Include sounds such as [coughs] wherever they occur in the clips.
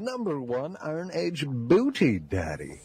Number one Iron Age Booty Daddy.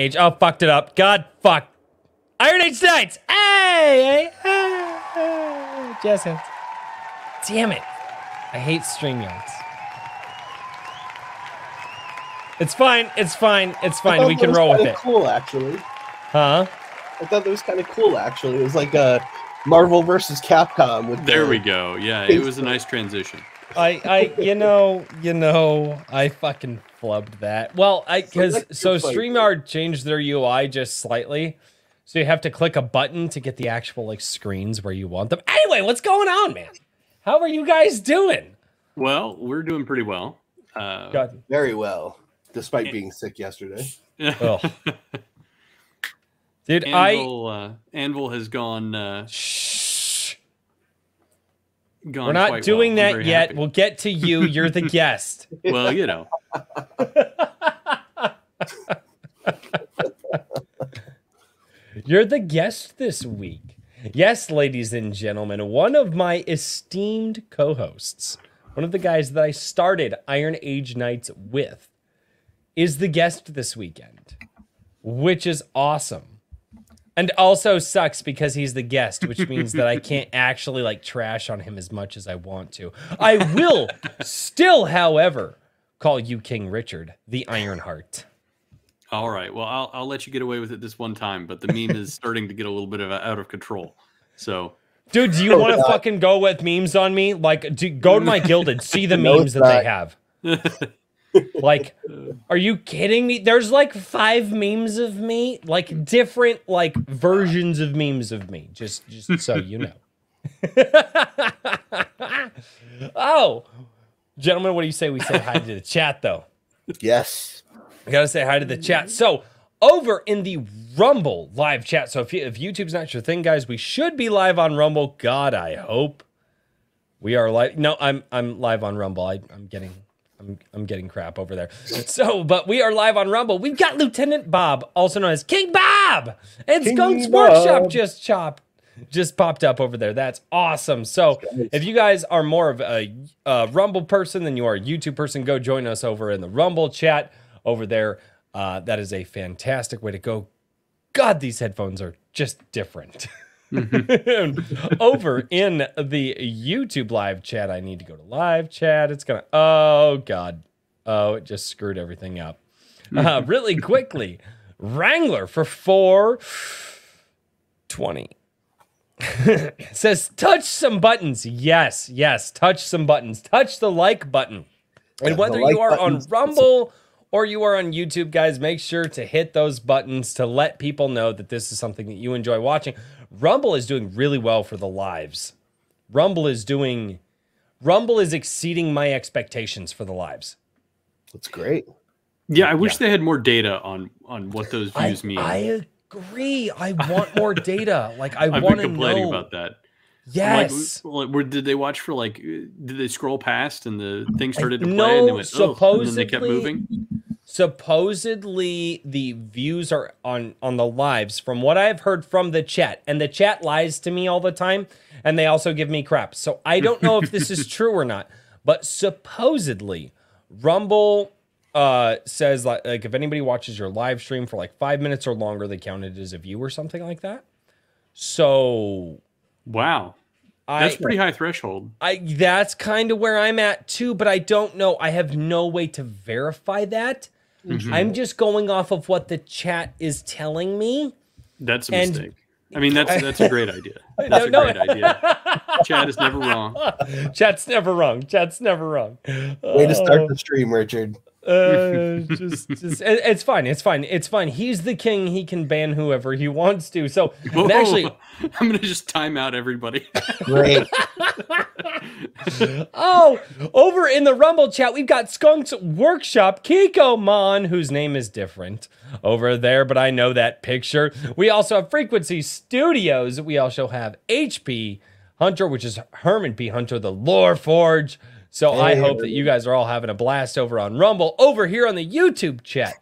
Age. Oh, fucked it up. God fuck. Iron Age Knights. Hey, hey, hey, hey. Jazz hands. Damn it. I hate StreamYards. It's fine. It's fine. It's fine. We can roll with it. Cool, actually. Huh? I thought that was kind of cool. Actually, it was like a Marvel versus Capcom. With There the- we go. Yeah, it was a nice transition. I, I, you know, you know, I fucking flubbed that. Well, I because so. Streamyard changed their UI just slightly, so you have to click a button to get the actual like screens where you want them. Anyway, what's going on, man? How are you guys doing? Well, we're doing pretty well. Uh, God, very well, despite being sick yesterday. [laughs] oh. dude, I Anvil, uh, Anvil has gone. Uh, shh. Gone We're not quite doing well. That yet. happy. We'll get to you. You're the guest. [laughs] Well, you know, [laughs] You're the guest this week. Yes, ladies and gentlemen, one of my esteemed co hosts, one of the guys that I started Iron Age Knights with, is the guest this weekend, which is awesome. And also sucks because he's the guest, which means that I can't [laughs] actually like trash on him as much as I want to. I will still, however, call you King Richard, the Ironheart. all right. Well, I'll I'll let you get away with it this one time, but the meme is starting to get a little bit of out of control. So Dude, do you want to fucking go with memes on me? Like, do, go to my guild and see the [laughs] memes that they have. [laughs] like, [laughs] uh, are you kidding me? There's like five memes of me, like different like versions of memes of me. Just, just [laughs] so you know. [laughs] oh, gentlemen, what do you say we say hi to the chat though? Yes. I gotta say hi to the chat. So over in the Rumble live chat. So if, you, if YouTube's not your thing, guys, we should be live on Rumble. God, I hope we are live. No, I'm I'm live on Rumble. I, I'm getting I'm I'm getting crap over there. So, but we are live on Rumble. We've got Lieutenant Bob, also known as King Bob, and King Skunk's Workshop just chopped. Just popped up over there. That's awesome. So, if you guys are more of a, a Rumble person than you are a YouTube person, go join us over in the Rumble chat over there. Uh, that is a fantastic way to go. God, these headphones are just different. [laughs] [laughs] Over in the YouTube live chat, I need to go to live chat. It's gonna. Oh God. Oh, it just screwed everything up. Uh, really quickly, Wrangler for four twenty [laughs] says touch some buttons. Yes, yes, touch some buttons. Touch the like button. And Yeah, whether like you are on Rumble or you are on YouTube, guys, make sure to hit those buttons to let people know that this is something that you enjoy watching. Rumble is doing really well for the lives. Rumble is doing Rumble is exceeding my expectations for the lives. That's great. Yeah, I wish Yeah. they had more data on on what those I, views mean. I agree. I want more data. Like I [laughs] I've want been to complaining know. about that. I'm Yes. Like, like, where did they watch for like? uh, Did they scroll past and the thing started to play no, and they went, oh, and then they kept moving? Supposedly the views are on on the lives from what i've heard from the chat and the chat lies to me all the time and they also give me crap so i don't know if this is [laughs] true or not but supposedly rumble uh says like, like if anybody watches your live stream for like five minutes or longer they count it as a view or something like that so Wow, I, that's pretty high threshold. I that's kind of where I'm at too, but I don't know. I have no way to verify that. Mhm. I'm just going off of what the chat is telling me. That's a and- mistake. I mean, that's that's a great [laughs] idea. No, That's a no. great idea. Chat is never wrong. [laughs] Chat's never wrong. Chat's never wrong. Way to start the stream, Richard. Uh, just, just, it- it's fine. It's fine. It's fine. He's the king. He can ban whoever he wants to. So, Whoa, and actually, [laughs] I'm gonna just time out everybody. Great. [laughs] oh, over in the Rumble chat, we've got Skunk's Workshop, Kikomon, whose name is different over there, but I know that picture. We also have Frequency Studios. We also have HP Hunter, which is Herman P. Hunter, the Lore Forge. So I Hey. hope that you guys are all having a blast over on Rumble. Over here on the YouTube chat,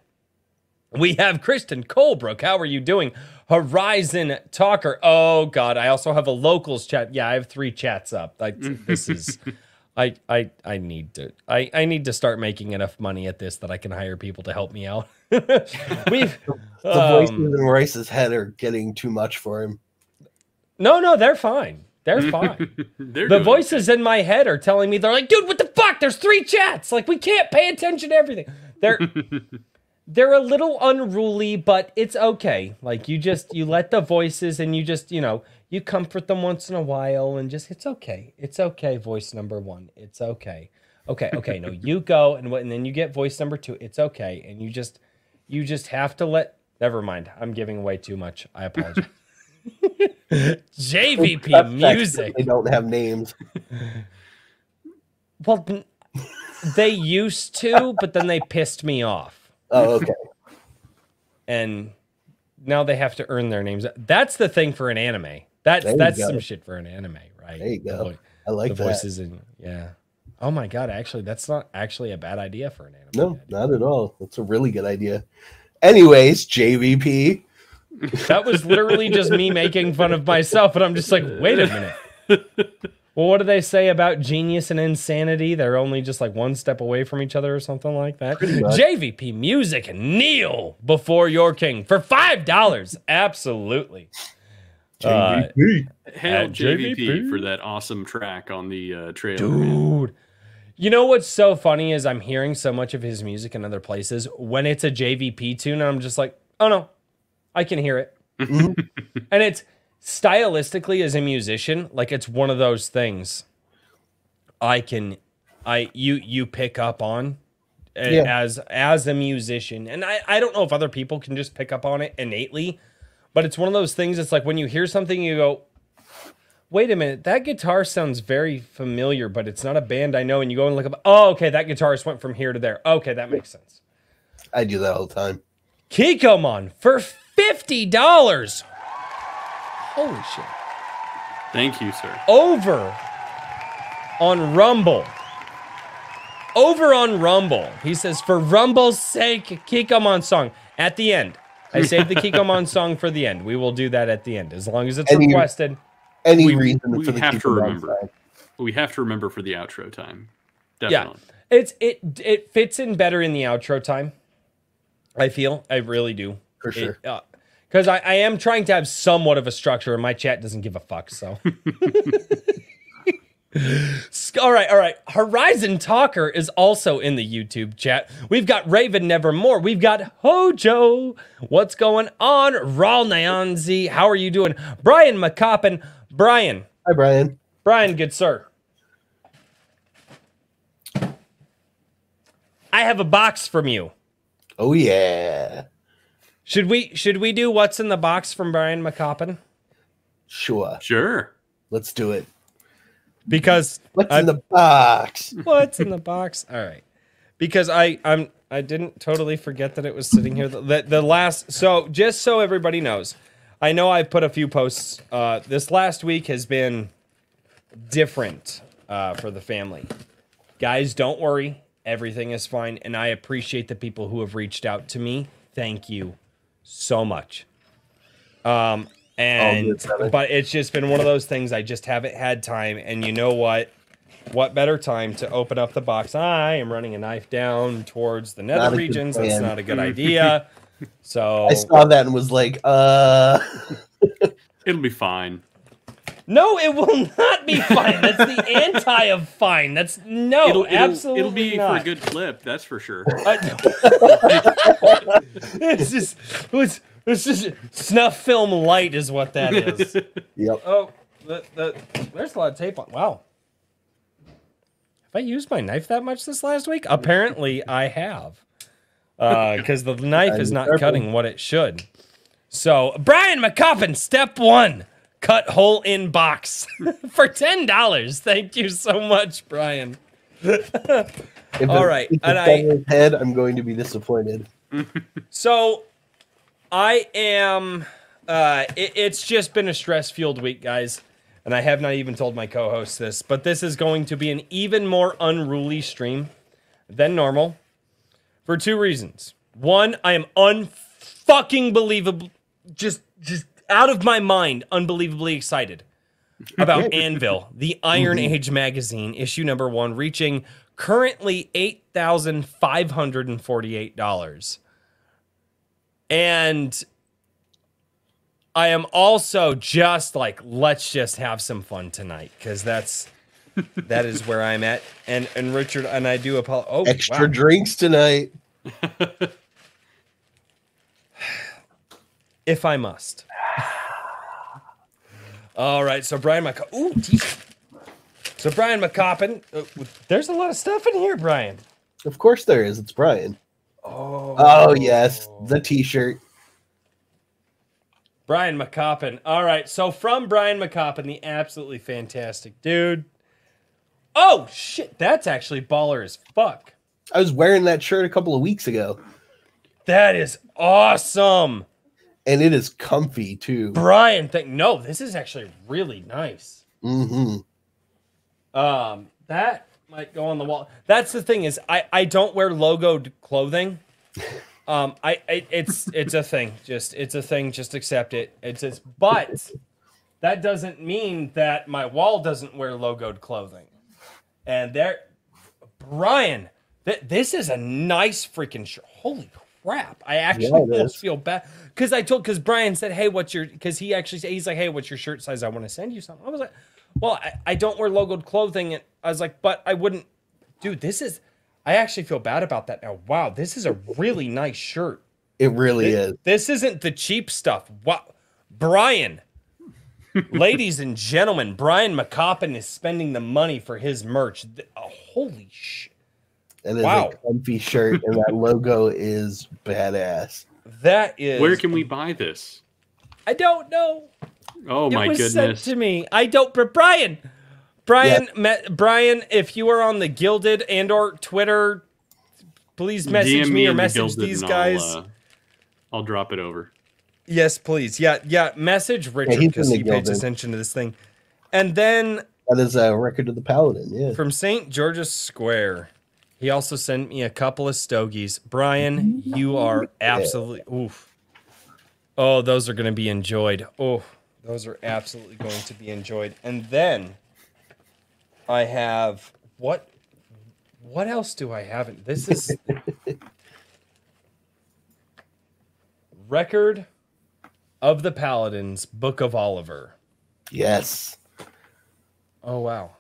we have Kristen Colebrook. How are you doing? Horizon Talker. Oh God, I also have a locals chat. Yeah, I have three chats up. I, this is, [laughs] I, I, I need to. I, I need to start making enough money at this that I can hire people to help me out. [laughs] We've The voices um, in Royce's head are getting too much for him. no, no, they're fine. They're [laughs] fine. They're the voices in my head are telling me they're like, dude, what the fuck? There's three chats. Like we can't pay attention to everything. They're [laughs] they're a little unruly, but it's okay. Like you just you let the voices and you just you know you comfort them once in a while and just it's okay. It's okay. Voice number one. It's okay. Okay. Okay. No, you [laughs] go and what? And then you get voice number two. It's okay. And you just you just have to let. Never mind. I'm giving away too much. I apologize. JVP music. They don't have names. [laughs] Well, they used to, but then they pissed me off, Oh, okay. and now they have to earn their names. That's the thing for an anime. That's There that's some shit for an anime, right? There you go. I like the that. voices and yeah. Oh my god, actually, that's not actually a bad idea for an anime. No, not at all. That's a really good idea. Anyways, JVP. That was literally just me making fun of myself, and I'm just like, wait a minute. Well, what do they say about genius and insanity? They're only just like one step away from each other or something like that. JVP Music, kneel before your king for $5. Absolutely. Uh, JVP. Hail JVP, JVP. for that awesome track on the uh, trailer. dude. You know what's so funny is I'm hearing so much of his music in other places. When it's a JVP tune, and I'm just like, oh no, I can hear it. [laughs] and it's stylistically as a musician, like it's one of those things I can I you you pick up on uh, Yeah. as as a musician. And I, I don't know if other people can just pick up on it innately, but it's one of those things it's like when you hear something you go, wait a minute, that guitar sounds very familiar, but it's not a band I know. And you go and look up, oh, okay, that guitarist went from here to there. Okay, that makes sense. I do that all the time. Kikomon for $50. Holy shit. Thank you, sir. Over on Rumble. Over on Rumble. He says, for Rumble's sake, Kikomon song at the end. I saved the [laughs] Kikomon song for the end. We will do that at the end as long as it's Any- requested. Any We- reason we for the have to Keep It On remember. side. We have to remember for the outro time. Yeah. It's it it fits in better in the outro time. I feel I really do For sure. Uh, because I, I am trying to have somewhat of a structure, and my chat doesn't give a fuck. So, [laughs] all right, all right. Horizon Talker is also in the YouTube chat. We've got Raven Nevermore. We've got Hojo. What's going on? Raul Nyanzi. How are you doing? Brian McCoppin. Brian. Hi, Brian. Brian, good sir. I have a box from you. Oh yeah. Should we should we do what's in the box from Brian McCoppin? Sure. Sure. Let's do it. because What's I- in the box? [laughs] what's in the box? All right, because I I'm I didn't totally forget that it was sitting here. The, the, the last so just so everybody knows, I know I've put a few posts. Uh, this last week has been different uh, for the family. Guys, don't worry, everything is fine, and I appreciate the people who have reached out to me. Thank you so much. Um, and good, but it's just been one of those things. I just haven't had time, and you know what? What better time to open up the box? I am running a knife down towards the nether Not a regions. That's not a good idea. [laughs] So I saw that and was like, uh, [laughs] It'll be fine. No, it will not be fine. That's the [laughs] anti of fine. That's no, it'll, it'll, absolutely it'll be not. for a good clip, that's for sure. [laughs] I- [laughs] it's just it's, it's just snuff film light is what that is. yep. oh, the, the, there's a lot of tape on. Wow. Have I used my knife that much this last week? Apparently, I have. Uh, because the knife is not cutting what it should. So, Brian McCoppin, step one cut hole in box [laughs] for $10. Thank you so much, Brian. [laughs] All right, if and I head. I'm going to be disappointed. [laughs] So, I am. Uh, it, it's just been a stress fueled week, guys. And I have not even told my co host this, but this is going to be an even more unruly stream than normal for two reasons. One, I am unfucking believable, just, just out of my mind, unbelievably excited about Anvil, the Iron mm-hmm. Age magazine, issue number one, reaching currently $8,548. And I am also just like, let's just have some fun tonight because that's that is where I'm at. And and Richard and I do apologize. Oh, Extra wow. drinks tonight. [laughs] if I must. All right, so Brian McCoppin. Ooh, geez. So Brian McCoppin, uh, there's a lot of stuff in here, Brian. Of course there is. It's Brian. Oh, Oh yes, the T-shirt. Brian McCoppin. All right, so from Brian McCoppin, the absolutely fantastic dude. Oh shit, that's actually baller as fuck. I was wearing that shirt a couple of weeks ago, That is awesome. And it is comfy too. Brian, think no, this is actually really nice. Mm-hmm. Um, that might go on the wall. That's the thing is, I I don't wear logoed clothing. [laughs] Um, I, I it's it's a thing. Just it's a thing. Just accept it. It's just, but that doesn't mean that my wall doesn't wear logoed clothing. And there, Brian, th- this is a nice freaking shirt. Holy crap! I actually Yeah, almost is. feel bad because I told because Brian said, "Hey, what's your?" Because he actually said, he's like, "Hey, what's your shirt size? I want to send you something." I was like, "Well, I, I don't wear logoed clothing," and I was like, "But I wouldn't." Dude, this is. I actually feel bad about that now. Wow, this is a really nice shirt. It really is. This isn't the cheap stuff. Wow, Brian. [laughs] Ladies and gentlemen, Brian McCoppin is spending the money for his merch. Oh, holy shit. It is Wow. a comfy shirt, and that [laughs] logo is badass. That is. Where can we buy this? I don't know. Oh my it was goodness. sent to me. I don't. But Brian, Brian, me- Brian, if you are on the Guilded and or Twitter, please message DM me or in the message these guys. I'll, uh, I'll drop it over. yes, please. Yeah, yeah. Message Richard because in the he pays attention to this thing. And then That is a record of the Paladin. Yeah. from St. George's Square, he also sent me a couple of stogies. Brian, you are absolutely oof. Oh, those are going to be enjoyed. Oh, those are absolutely going to be enjoyed. And then I have what? What else do I have? In, this is [laughs] record of the Paladins, Book of Oliver. Yes. Oh wow.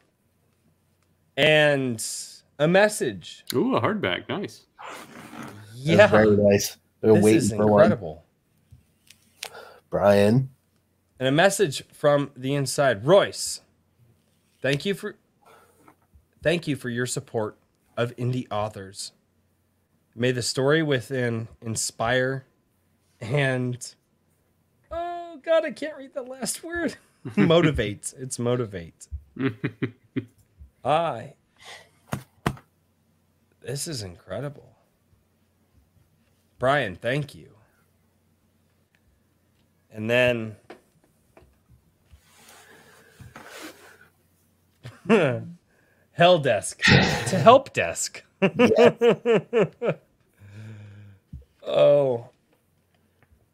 And a message. Ooh, a hardback. Nice. That's Yeah. very nice. Been This waiting is for one. incredible. Brian. And a message from the inside. Royce, thank you for thank you for your support of indie authors. May the story within inspire and oh god, I can't read the last word. [laughs] motivate. It's motivate. [laughs] I. This is incredible. Brian, thank you. And then [laughs] Hell desk to help desk. [laughs] oh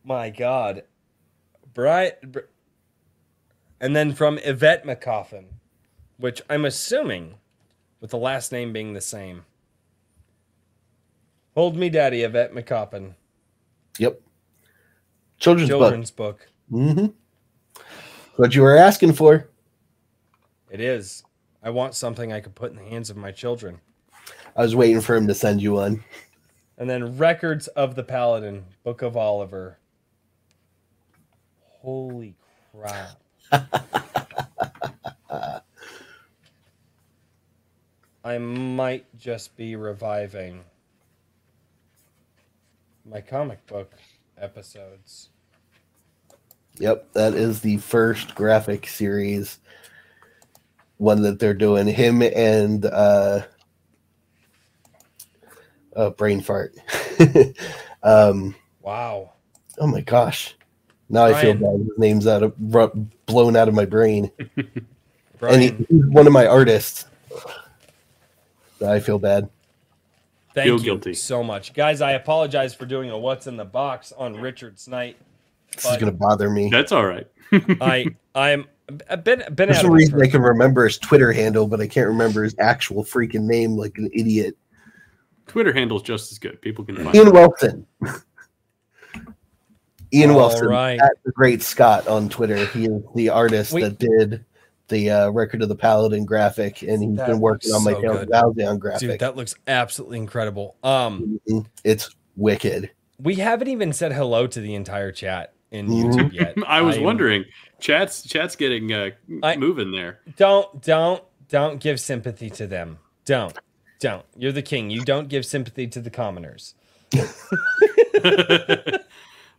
my god. Brian Br- and then from Yvette McCoppin, which I'm assuming with the last name being the same. Hold me daddy, Yvette McCoppin. Yep. Children's, Children's book. book. Mm-hmm. What you were asking for. It is. I want something I could put in the hands of my children. I was waiting for him to send you one. And then Records of the Paladin, Book of Oliver. Holy crap. [laughs] I might just be reviving my comic book episodes. Yep, that is the first graphic series one that they're doing. Him and uh, uh brain fart. [laughs] um, Wow. oh my gosh! Now I feel bad. His name's out of blown out of my brain, [laughs] and Brian, he, he's one of my artists. I feel bad. Thank feel you guilty. so much. Guys, I apologize for doing a What's in the Box on Richard's night. This is gonna bother me. That's all right. [laughs] I I'm I've been been For some reason, I can remember his Twitter handle, but I can't remember his actual freaking name, like an idiot. Twitter handle's just as good. People can find Ian it. Wilson. Ian All Wilson, right. at the Great Scott on Twitter. He is the artist We- that did the uh, record of the Paladin graphic, and he's That been working on my so Tales good. of Valjean graphic. Dude, that looks absolutely incredible. Um, Mhm. It's wicked. we haven't even said hello to the entire chat in Mhm. YouTube yet. [laughs] I was I'm- wondering. Chat's chat's getting uh, I- moving there. Don't don't don't give sympathy to them. Don't don't. You're the king. You don't give sympathy to the commoners. [laughs] [laughs]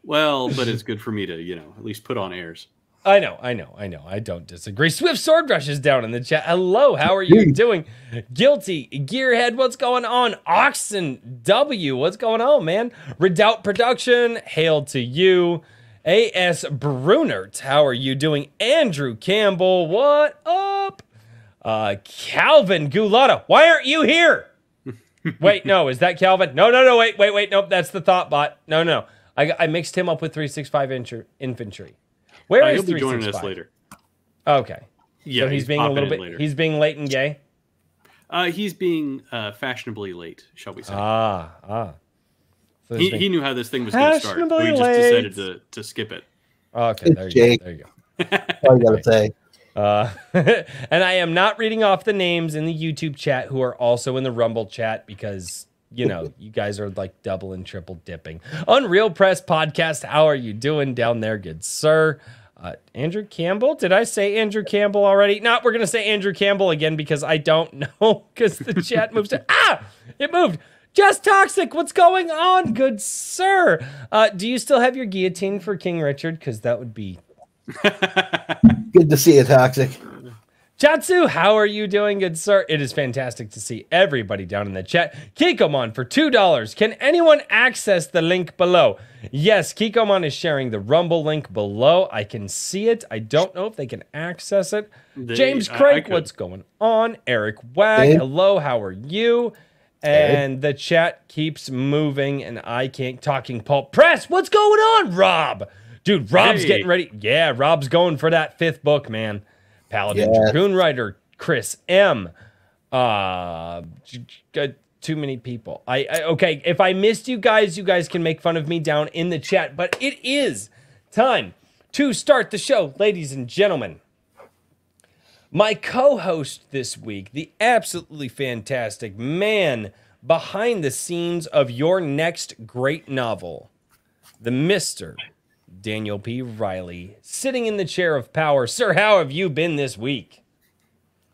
well, but it's good for me to, you know, at least put on airs. I know, I know, I know. I don't disagree. Swift Sword Rush is down in the chat. Hello, how are you doing? Guilty, Gearhead, what's going on? Oxen W, what's going on, man? Redoubt Production, hail to you. A.S. Brunert, how are you doing? Andrew Campbell, what up? Uh, Calvin Gulata, why aren't you here? [laughs] wait, no, is that Calvin? No, no, no, wait, wait, wait, nope, that's the thought bot. No, no, I, I mixed him up with 365 infantry. Where Uh, is he'll be joining us later. Okay. Yeah, so he's, being a little bit later. he's being late and gay. Uh, he's being uh, fashionably late, shall we say? Ah, ah. So he, he knew how this thing was going to start. so Fashionably he just late. decided to, to skip it. okay, there you Jake. go. There you go. All I gotta say. [laughs] Uh, [laughs] and I am not reading off the names in the YouTube chat who are also in the Rumble chat because you know you guys are like double and triple dipping. Unreal Press Podcast, how are you doing down there, good sir? Uh, Andrew Campbell, did I say Andrew Campbell already? No, we're gonna say Andrew Campbell again because I don't [laughs] know because the chat moves. To, ah, it moved. Just toxic. What's going on, good sir? Uh, do you still have your guillotine for King Richard? Because that would be [laughs] Good to see you, Toxic. Chatsu, how are you doing, good sir? It is fantastic to see everybody down in the chat. Kikomon for $2. Can anyone access the link below? Yes, Kikomon is sharing the Rumble link below. I can see it. I don't know if they can access it. They- James I- I Craig, what's going on? Eric Wag, Hey. hello, how are you? And the chat keeps moving, and I can't. Talking Paul Press, what's going on, Rob? Dude, Rob's Hey. getting ready. Yeah, Rob's going for that fifth book, man. Paladin Yes. Dragoon Rider, Chris M. Uh, j- too many people. I, I okay. If I missed you guys, you guys can make fun of me down in the chat. But it is time to start the show, ladies and gentlemen. My co-host this week, the absolutely fantastic man behind the scenes of your next great novel, the Mister Daniel P. Riley, sitting in the chair of power. Sir, how have you been this week?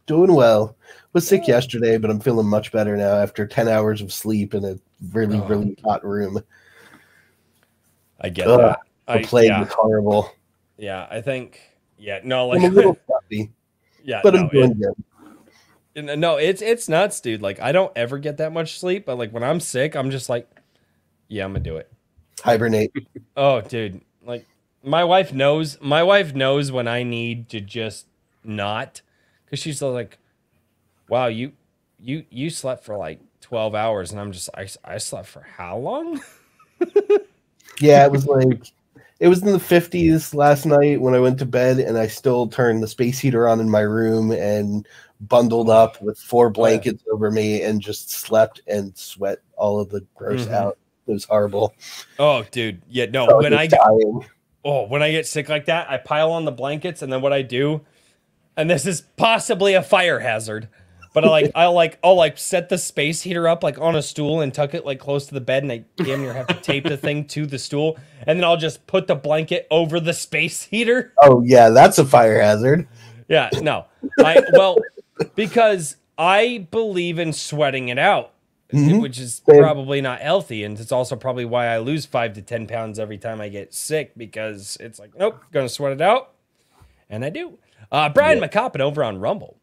Doing well. Was sick yesterday, but I'm feeling much better now after 10 hours of sleep in a really, Oh. really hot room. I get Ugh, that. The I, plague yeah, was horrible. yeah, I think, yeah, no, I'm a like, little [laughs] stuffy. Yeah, but no, I'm it- doing good. No, it's it's nuts, dude. Like I don't ever get that much sleep, but like when I'm sick, I'm just like, yeah, I'm gonna do it. Hibernate. Oh, dude. My wife knows my wife knows when I need to just not cuz she's like, "Wow, you you you slept for like 12 hours." And I'm just I, I slept for how long? [laughs] Yeah, it was like it was in the 50s last night when I went to bed, and I still turned the space heater on in my room and bundled up with four blankets over me and just slept and sweat all of the gross Mhm. out. It was horrible. Oh, dude. Yeah, no, I when I dying. Oh, when I get sick like that, I pile on the blankets and then what I do and this is possibly a fire hazard. But I like [laughs] I'll like I'll like set the space heater up like on a stool and tuck it like close to the bed and I damn near have to tape the thing to the stool and then I'll just put the blanket over the space [laughs] heater. Oh yeah, that's a fire hazard. Yeah, no. I well because I believe in sweating it out, Mhm. which is Same. probably not healthy, and it's also probably why I lose five to ten pounds every time I get sick because it's like, nope, gonna sweat it out, and I do. Uh, Brian McCoppin over on Rumble.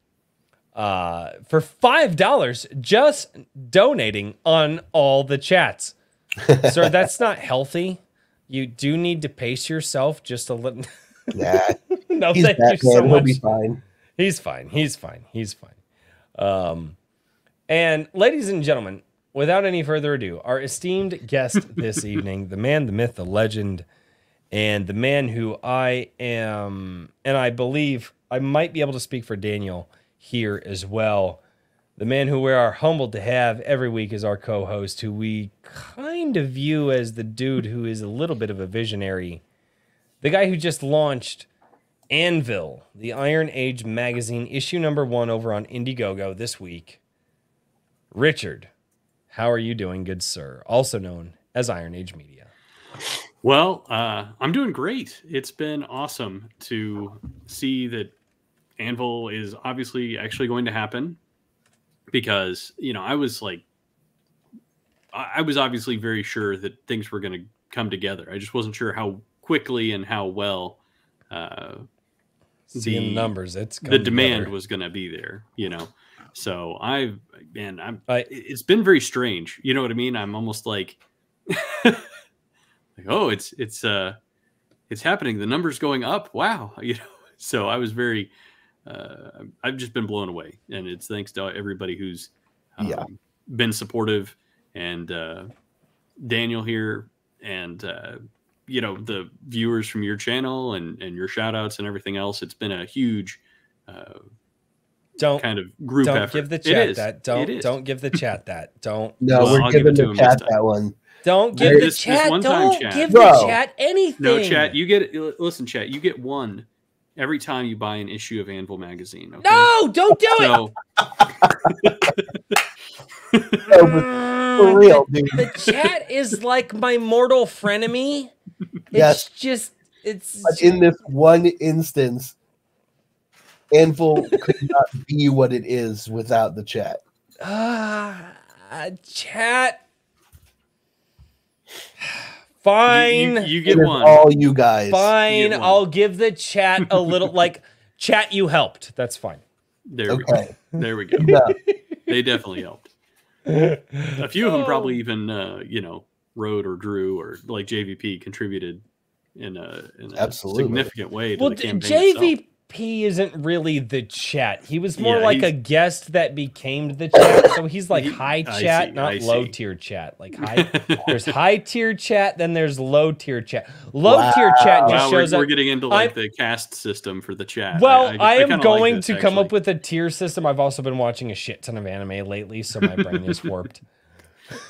Uh, for five dollars, just donating on all the chats. [laughs] Sir, that's not healthy. You do need to pace yourself just a little. yeah. [laughs] no, he's thank you so He'll be fine. He's fine. He's fine. He's fine. Um, and ladies and gentlemen, without any further ado, our esteemed guest [laughs] this evening, the man, the myth, the legend, and the man who I am, and I believe I might be able to speak for Daniel here as well. The man who we are humbled to have every week as our co host, who we kind of view as the dude who is a little bit of a visionary. The guy who just launched Anvil, the Iron Age magazine, issue number one over on Indiegogo this week. Richard, how are you doing, good sir? Also known as Iron Age Media. Well, uh, I'm doing great. It's been awesome to see that Anvil is obviously actually going to happen because, you know, I was like, I I was obviously very sure that things were going to come together. I just wasn't sure how quickly and how well uh, Seeing The- numbers, it's the demand together. was going to be there, you know. So I've, man, I'm, I- it- it's been very strange. You know what I mean? I'm almost like, [laughs] like, oh, it's, it's, uh, it's happening. The numbers going up. Wow. [laughs] You know, so I was very, uh, I've just been blown away and it's thanks to everybody who's um, Yeah. been supportive and, uh, Daniel here and, uh, you know, the viewers from your channel and, and your shout outs and everything else. It's been a huge, uh, Don't kind of group don't effort. give the chat is. that. Don't don't give the chat that. Don't No, Well, we're I'll giving to the him cat this time. that one. don't There- give the this- this chat. one don't chat. give Bro. the chat anything. No, chat. You get l- listen, chat. You get one every time you buy an issue of Anvil magazine. Okay? No, don't do it. So [laughs] No, for mm. real, dude. the chat is like my mortal frenemy. It's Yes. just it's But in this one instance, Anvil could not be what it is without the chat. Ah, chat. [sighs] Fine, you, you It get one. all you guys. fine. get one. I'll give the chat a little like chat. You helped. That's fine. There we go. There we go. [laughs] Yeah. They definitely helped. A few of them probably even uh, you know wrote or drew or like JVP contributed in a, in a Absolutely. significant way to Well, the d- campaign. itself. JVP isn't really the chat. He was more Yeah, like a guest that became the chat. So he's like high chat, see, not I see. low tier chat. Like high, [laughs] there's high tier chat, then there's low tier chat. Low tier chat Wow. just Wow, we're, shows we're getting into like I'm- the caste system for the chat. Well, I, am kinda like going this, to come up with a tier system. I've also been watching a shit ton of anime lately, so my brain is warped.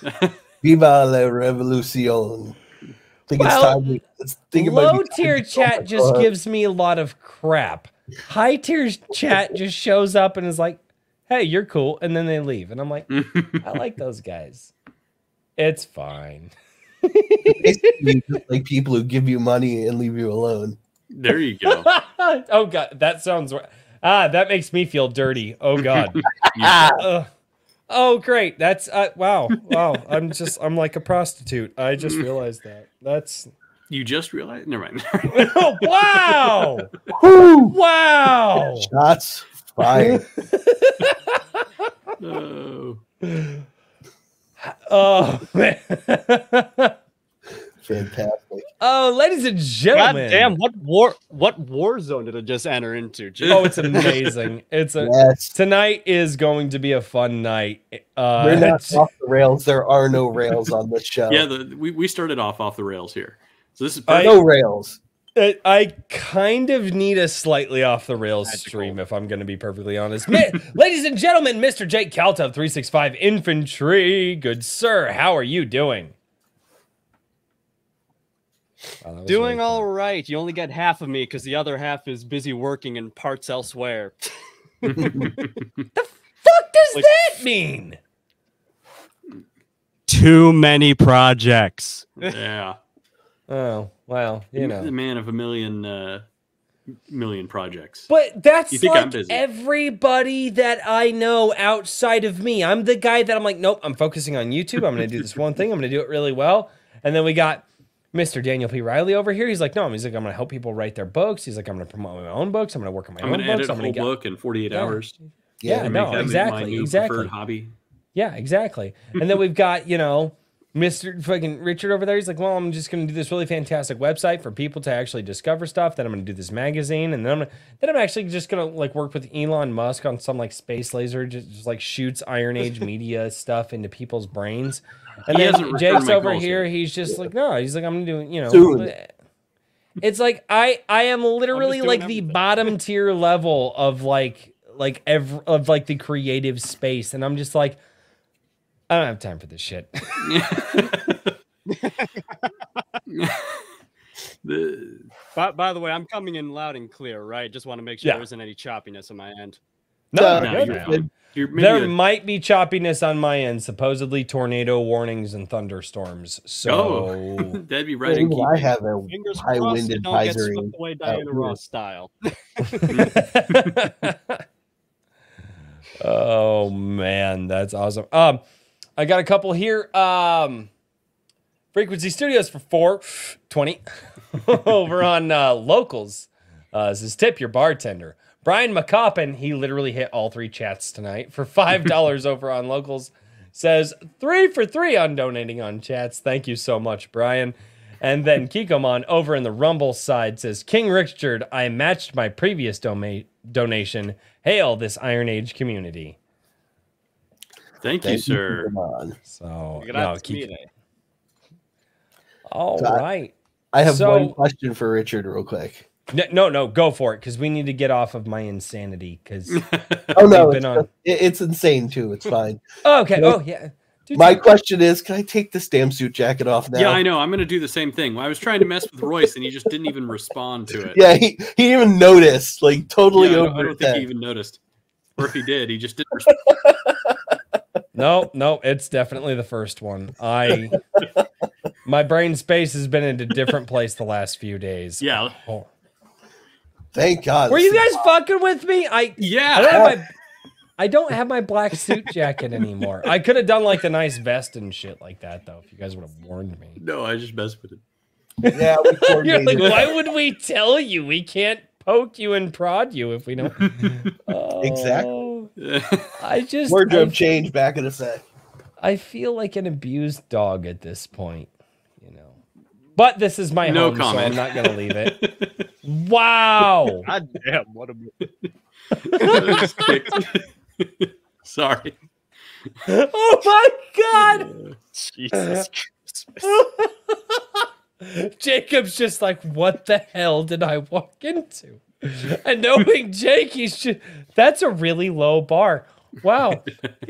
[laughs] Viva la revolucion. Think Well, it's time. to- It's, it low tier chat just for- gives me a lot of crap. High tier chat just shows up and is like, "Hey, you're cool," and then they leave, and I'm like, I like [laughs] those guys. It's fine. [laughs] like people who give you money and leave you alone. there you go. [laughs] oh god, that sounds ah, that makes me feel dirty. Oh god. You- Ugh. Oh great, that's uh, wow, wow. I'm just I'm like a prostitute. I just [laughs] realized that. That's You just realized? Never mind. [laughs] oh, wow, [laughs] Woo! wow. Shots Fire. No. Oh man. Fantastic. oh, ladies and God gentlemen. damn! What war? What war zone did I just enter into? Jeez. Oh, it's amazing. [laughs] It's a Yes. tonight is going to be a fun night. Uh We're not off the rails. There are no rails on this show. Yeah, the, we, we started off off the rails here. So this is I- no rails. I- I kind of need a slightly off the rails Magical. stream if I'm going to be perfectly honest. Ma- [laughs] Ladies and gentlemen, Mr. Jake Caltov 365 Infantry. Good sir, how are you doing? Wow, Doing really all You only get half of me because the other half is busy working in parts elsewhere. [laughs] The fuck does Like- that mean? Too many projects. [laughs] yeah. Oh, well, you know, the man of a million uh, million projects. But that's You think I'm like busy. everybody that I know outside of me. I'm the guy that I'm like, nope, I'm focusing on YouTube. I'm going to do this one thing. I'm going to do it really well. And then we got Mr. Daniel P. Riley over here. He's like, no, he's like, I'm going to help people write their books. He's like, I'm going to promote my own books. I'm going to work on my I'm own to books. a I'm going to edit get. book in 48 Yeah. hours. Yeah, and no, exactly, exactly. hobby. Yeah, exactly. And then we've got, you know, Mr. fucking Richard over there. He's like, well, I'm just going to do this really fantastic website for people to actually discover stuff. Then I'm going to do this magazine, and then I'm gonna, then I'm actually just going to like work with Elon Musk on some like space laser, just, just like shoots Iron Age [laughs] media stuff into people's brains. And He then Jake's over here. yet. He's just like, no, he's like, I'm doing, you know. Soon. It's like I I am literally doing like the bottom tier level of like like ev- of like the creative space, and I'm just like, I don't have time for this shit. [laughs] The, By, by the way, I'm coming in loud and clear, right? Just want to make sure Yeah. there isn't any choppiness on my end. No, No, no, you're man. You're There a- might be choppiness on my end, supposedly tornado warnings and thunderstorms. So Oh. [laughs] that'd be right. Even I have a Fingers high wind it don't get advisory. away Diana here. Ross style. [laughs] oh man, that's awesome. Um, I got a couple here. Um, Frequency Studios for four twenty [laughs] over on uh, locals. Uh, this is tip your bartender. Brian McCoppin, he literally hit all three chats tonight for five [laughs] dollars over on locals. Says three for three on donating on chats. Thank you so much, Brian. And then [laughs] Kikomon over in the Rumble side says King Richard, I matched my previous doma- donation. Hail this Iron Age community. Thank you, Thank you, sir. come on. So no, Grazie keep, mille. all So I- I have So- one question for Richard, real quick. No, no, no, go for it because we need to get off of my insanity. Because [laughs] Oh no, We've it's, on- it- it's insane too. It's fine. oh, [laughs] okay, Well, oh yeah. Dude, My question is, can I take this damn suit jacket off now? Yeah, I know. I'm going to do the same thing. I was trying to mess with Royce, and he just didn't even respond to it. Yeah, he, he didn't even noticed. Like totally Yeah, I don't, I don't think he even noticed. Or if he did, he just didn't respond. no, no, it's definitely the first one. I [laughs] my brain space has been in a different place the last few days. Yeah. Oh. Thank God. Were you guys fucking with me? I I don't Yeah. have my I don't have my black suit jacket anymore. I could have done like the nice vest and shit like that though, if you guys would have warned me. No, I just messed with it. Yeah, we [laughs] You're like, why would we tell you? We can't poke you and prod you if we don't. [laughs] Exactly. Oh, I [laughs] just wardrobe I, change back in effect. I feel like an abused dog at this point, you know. But this is my No home, so I'm not gonna leave it. Wow. [laughs] God damn, what a Just [laughs] kicked. Sorry. oh my god. Jesus Christmas. [laughs] Jacob's just like, what the hell did I walk into? And knowing Jake, he's just that's a really low bar. Wow.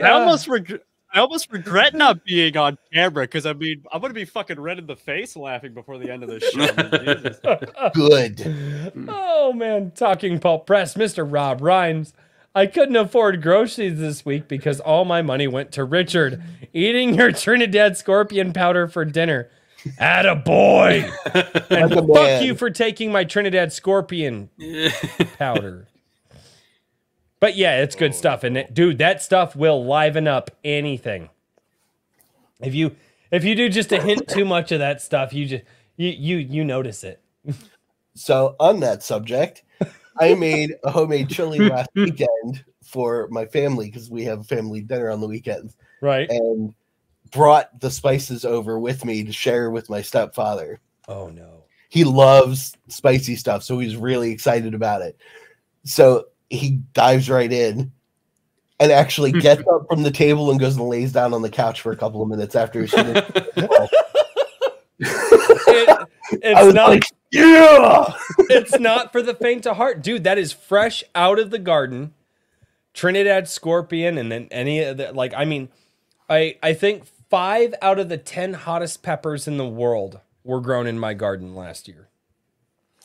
I almost regret. I almost regret not being on camera because I mean I'm gonna be fucking red in the face laughing before the end of this show. I mean, [laughs] Good. Oh man, talking pulp press, Mr. Rob Rhymes. I couldn't afford groceries this week because all my money went to Richard eating your Trinidad scorpion powder for dinner. Atta boy. [laughs] And fuck man. you for taking my Trinidad scorpion [laughs] powder. But yeah, it's good stuff, and it, dude, that stuff will liven up anything. If you if you do just a hint too much of that stuff, you just you you you notice it. So on that subject, I made a homemade chili [laughs] last weekend for my family because we have family dinner on the weekends, Right. and brought the spices over with me to share with my stepfather. Oh no. He loves spicy stuff, so he's really excited about it. So he dives right in and actually [laughs] gets up from the table and goes and lays down on the couch for a couple of minutes after he's finished. [laughs] It, it's not like, yeah. it's not for the faint of heart. Dude, that is fresh out of the garden. Trinidad scorpion and then any of the like I mean, I I think 5 out of the 10 hottest peppers in the world were grown in my garden last year.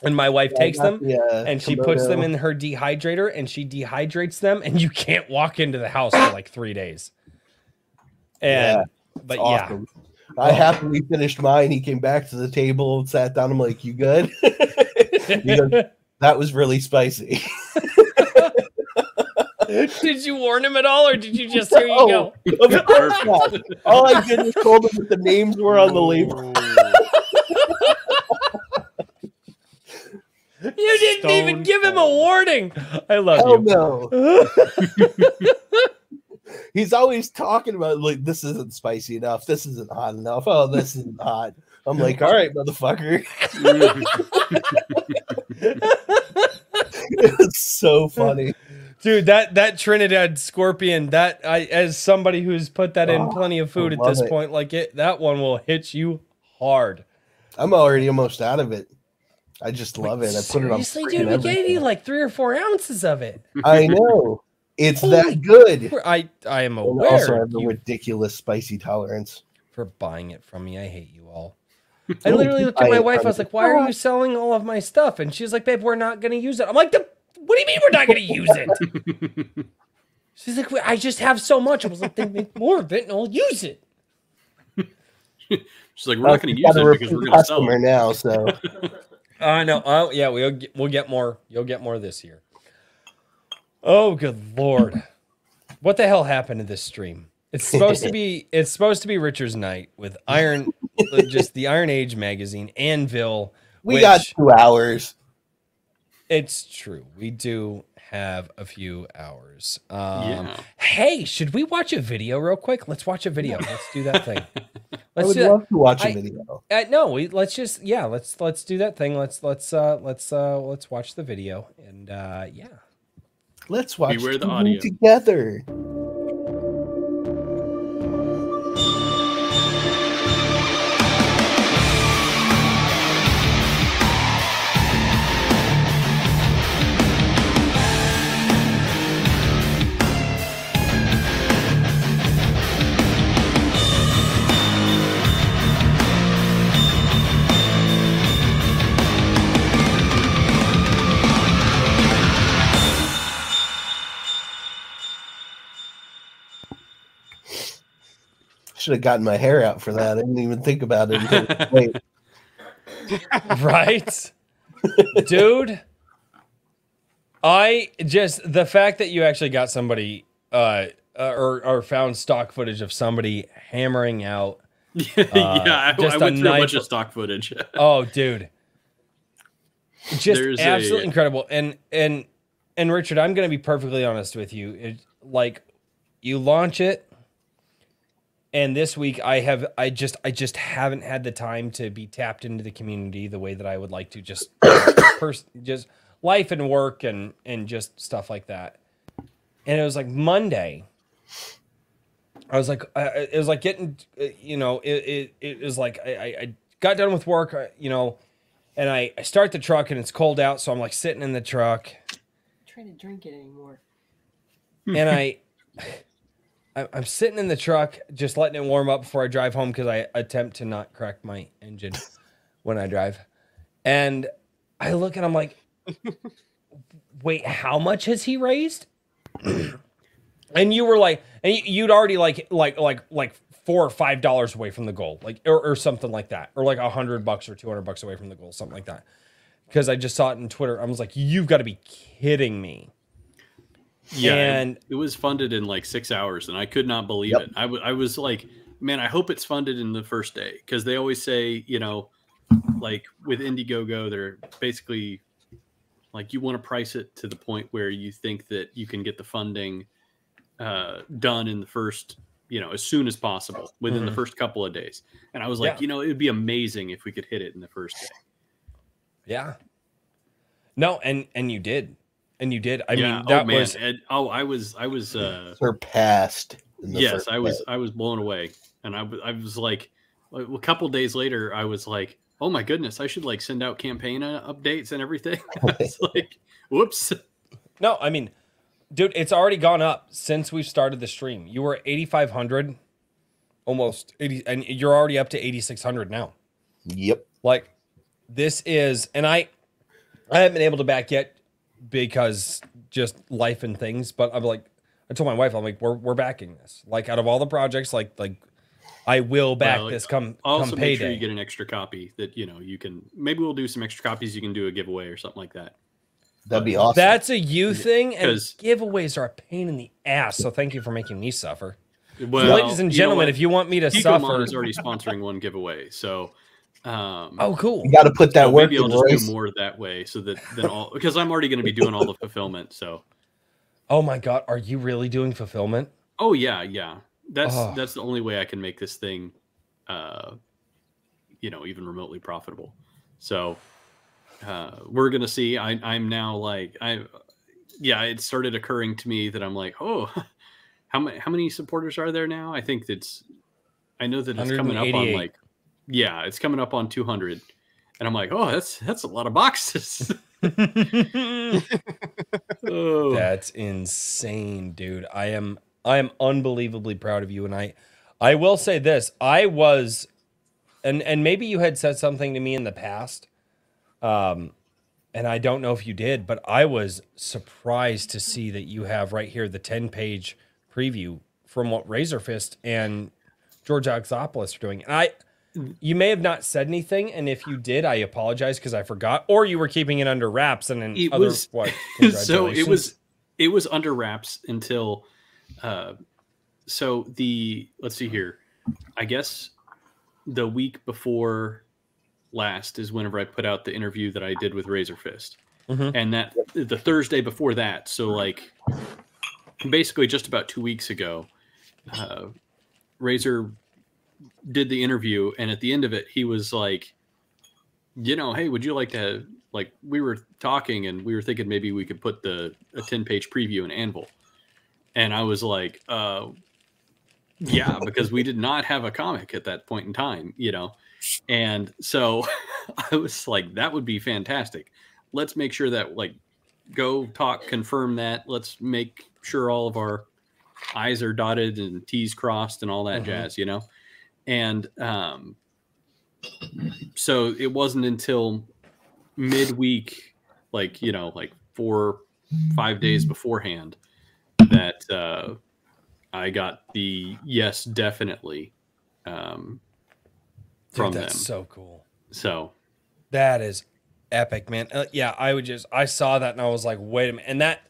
And my wife takes them Yeah, and she puts them in her dehydrator and she dehydrates them and you can't walk into the house for like 3 days. And Yeah, but It's yeah. I oh. happily finished mine. He came back to the table and sat down. I'm like, "You good?" [laughs] Goes, that was really spicy. [laughs] did you warn him at all or did you just here you go? [laughs] Of course not. All I did was told him that the names were on the label. You didn't even give him a warning. I love Hell you. no. [laughs] He's always talking about like this isn't spicy enough. This isn't hot enough. Oh, this isn't hot. I'm like, all right, motherfucker. [laughs] it's so funny. Dude, that that Trinidad scorpion, that I as somebody who's put that in Oh, plenty of food I at this it. point, like it that one will hit you hard. I'm already almost out of it. I just love it. I put it on. Seriously, freaking dude, we gave you like three or four ounces of it. I know. It's Holy that good. I I am And also, I have a ridiculous spicy tolerance. for buying it from me. I hate you all. I literally looked at I- my wife. I was like, "Why are you [laughs] selling all of my stuff?" And she's like, "Babe, we're not going to use it." I'm like, "What do you mean we're not going to use it?" [laughs] She's like, "I just have so much." I was like, "Then make more of it, and I'll use it." [laughs] She's like, we're not uh, going to use it because we're going to sell customer it. now. So I know. Oh, yeah, we'll get, we'll get more. You'll get more this year. Oh, good lord! What the hell happened to this stream? It's supposed to be. [laughs] It's supposed to be Richard's night with Iron, just the Iron Age magazine, Anvil. we got two hours. It's true. We do have a few hours. Um, Yeah. Hey, should we watch a video real quick? Let's watch a video. Let's do that thing. [laughs] Let's would do that. to watch a I- video. Uh, no, we let's just yeah, let's let's do that thing. Let's let's uh let's uh let's watch the video and uh yeah. Let's watch Beware the audio. together. Should have gotten my hair out for that. I didn't even think about it. Until, [laughs] right? Dude, I just the fact that you actually got somebody uh, uh or or found stock footage of somebody hammering out. [laughs] yeah, I, just I a went through a bunch knife- of stock footage. [laughs] Oh, dude. Just There's a- absolutely incredible. And and and Richard, I'm going to be perfectly honest with you. It, like you launch it and this week I have I just I just haven't had the time to be tapped into the community the way that I would like to just [coughs] pers- just life and work and and just stuff like that. And it was like Monday. I was like, I, I- it was like getting, uh, you know, it it, it was like I, I I got done with work, uh, you know, and I, I start the truck and it's cold out, so I'm like sitting in the truck trying to drink it anymore. and I, I [laughs] I'm sitting in the truck just letting it warm up before I drive home because I attempt to not crack my engine [laughs] when I drive, and I look and I'm like, [laughs] wait, how much has he raised? [clears throat] and you were like, and you- you'd already like like like like four or five dollars away from the goal, like or, or something like that, or like a hundred bucks or two hundred bucks away from the goal, something like that. Because I just saw it in Twitter, I was like, "You've got to be kidding me!" Yeah, And- it, it was funded in like six hours, and I could not believe Yep. it. I I was like, man, I hope it's funded in the first day because they always say, you know, like with Indiegogo, they're basically Like you want to price it to the point where you think that you can get the funding uh, done in the first, you know, as soon as possible within the Mhm. first couple of days. And I was like, Yeah. you know, it would be amazing if we could hit it in the first day. Yeah. No, and and you did, and you did. I yeah. mean, that oh man. was And, oh, I was, I was. uh Surpassed. in the yes i was i was blown away and I was like a a couple days later i was like oh my goodness i should like send out campaign uh, updates and everything [laughs] i was [laughs] like whoops no. I mean, dude, it's already gone up since we started the stream. You were eighty five hundred, almost eighty, and you're already up to eighty six hundred now. Yep. Like, this is, and I, I haven't been able to back yet because just life and things. But I'm like, I told my wife, I'm like, we're we're backing this. Like, out of all the projects, like like, I will back Well, this come uh, also come make sure you get an extra copy that you know you can maybe we'll do some extra copies you can do a giveaway or something like that That'd be awesome. That's a you thing, and giveaways are a pain in the ass. So thank you for making me suffer. well Ladies and you know gentlemen, if you want me to Kikomon suffer, is already sponsoring one giveaway so um oh cool. you got to put that so work maybe I'll in, just Royce. do more that way so that then all [laughs] because I'm already going to be doing all the fulfillment. So Oh my god, are you really doing fulfillment? Oh yeah, yeah. That's Oh. that's the only way I can make this thing, uh, you know, even remotely profitable. So uh, we're gonna see. I, I'm now like I, yeah. It started occurring to me that I'm like, oh, [laughs] how many how many supporters are there now? I think that's. I know that it's coming up on like, yeah, it's coming up on 200, and I'm like, oh, that's that's a lot of boxes. [laughs] [laughs] oh. That's insane, dude. I am I am unbelievably proud of you and I I will say this. I was and and maybe you had said something to me in the past. Um and I don't know if you did, but I was surprised to see that you have right here the 10-page preview from what Razor Fist and George Oxopoulos are doing. And I you may have not said anything, and if you did, I apologize because I forgot, or you were keeping it under wraps. And then It other was- what? [laughs] so it was it was under wraps until uh so the let's see here i guess the week before last is whenever i put out the interview that i did with razor fist Mhm. and that the thursday before that so like basically just about two weeks ago uh razor did the interview and at the end of it he was like you know hey would you like to like we were talking and we were thinking maybe we could put the a 10 page preview in anvil. And i was like uh yeah [laughs] because we did not have a comic at that point in time you know? And so [laughs] i was like that would be fantastic. Let's make sure that like go talk confirm that. Let's make sure all of our i's are dotted and t's crossed and all that Mhm. jazz you know and um so it wasn't until midweek like you know like four five days beforehand that uh i got the yes definitely um Dude, that's them so cool. so That is epic, man. Uh, yeah, I would just I saw that and I was like, wait a minute, and that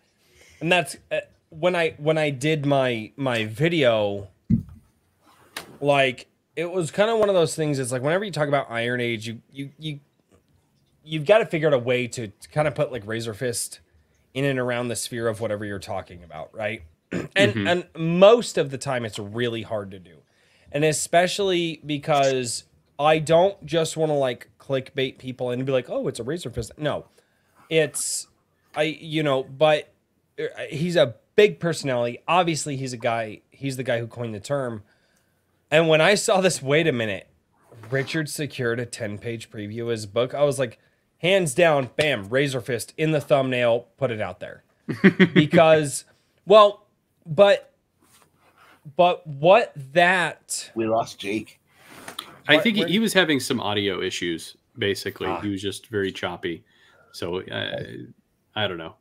and that's uh, when I when I did my my video. Like it was kind of one of those things. It's like whenever you talk about Iron Age, you you you you've got to figure out a way to, to kind of put like Razor Fist in and around the sphere of whatever you're talking about, right? [clears throat] and Mhm. and most of the time it's really hard to do. And especially because I don't just want to like clickbait people and be like, "Oh, it's a Razor Fist." No. It's I you know, but uh, he's a big personality. Obviously, he's a guy, he's the guy who coined the term. And when I saw this, wait a minute, Richard secured a 10-page preview of his book. I was like, hands down, bam, Razor Fist in the thumbnail, put it out there. [laughs] because well, but but what that We lost Jake. i think he, he was having some audio issues basically Ah. he was just very choppy so uh, i don't know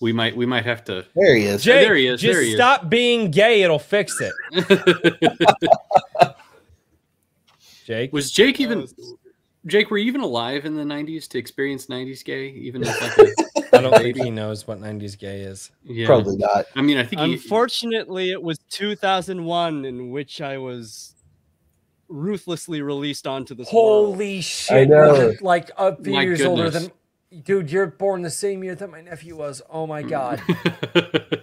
we might we might have to There he is. Jake, there he is, just there he is. stop being gay, it'll fix it. [laughs] Jake. was jake even was- jake were you even alive in the 90s to experience 90s gay even if like [laughs] a, I don't think he knows what 90s gay is. yeah Probably not. i mean i think he, Unfortunately, it was 2001 in which I was ruthlessly released onto this world. Holy shit. I know. Like a few My years older than dude, you're born the same year that my nephew was. Oh my mm. god.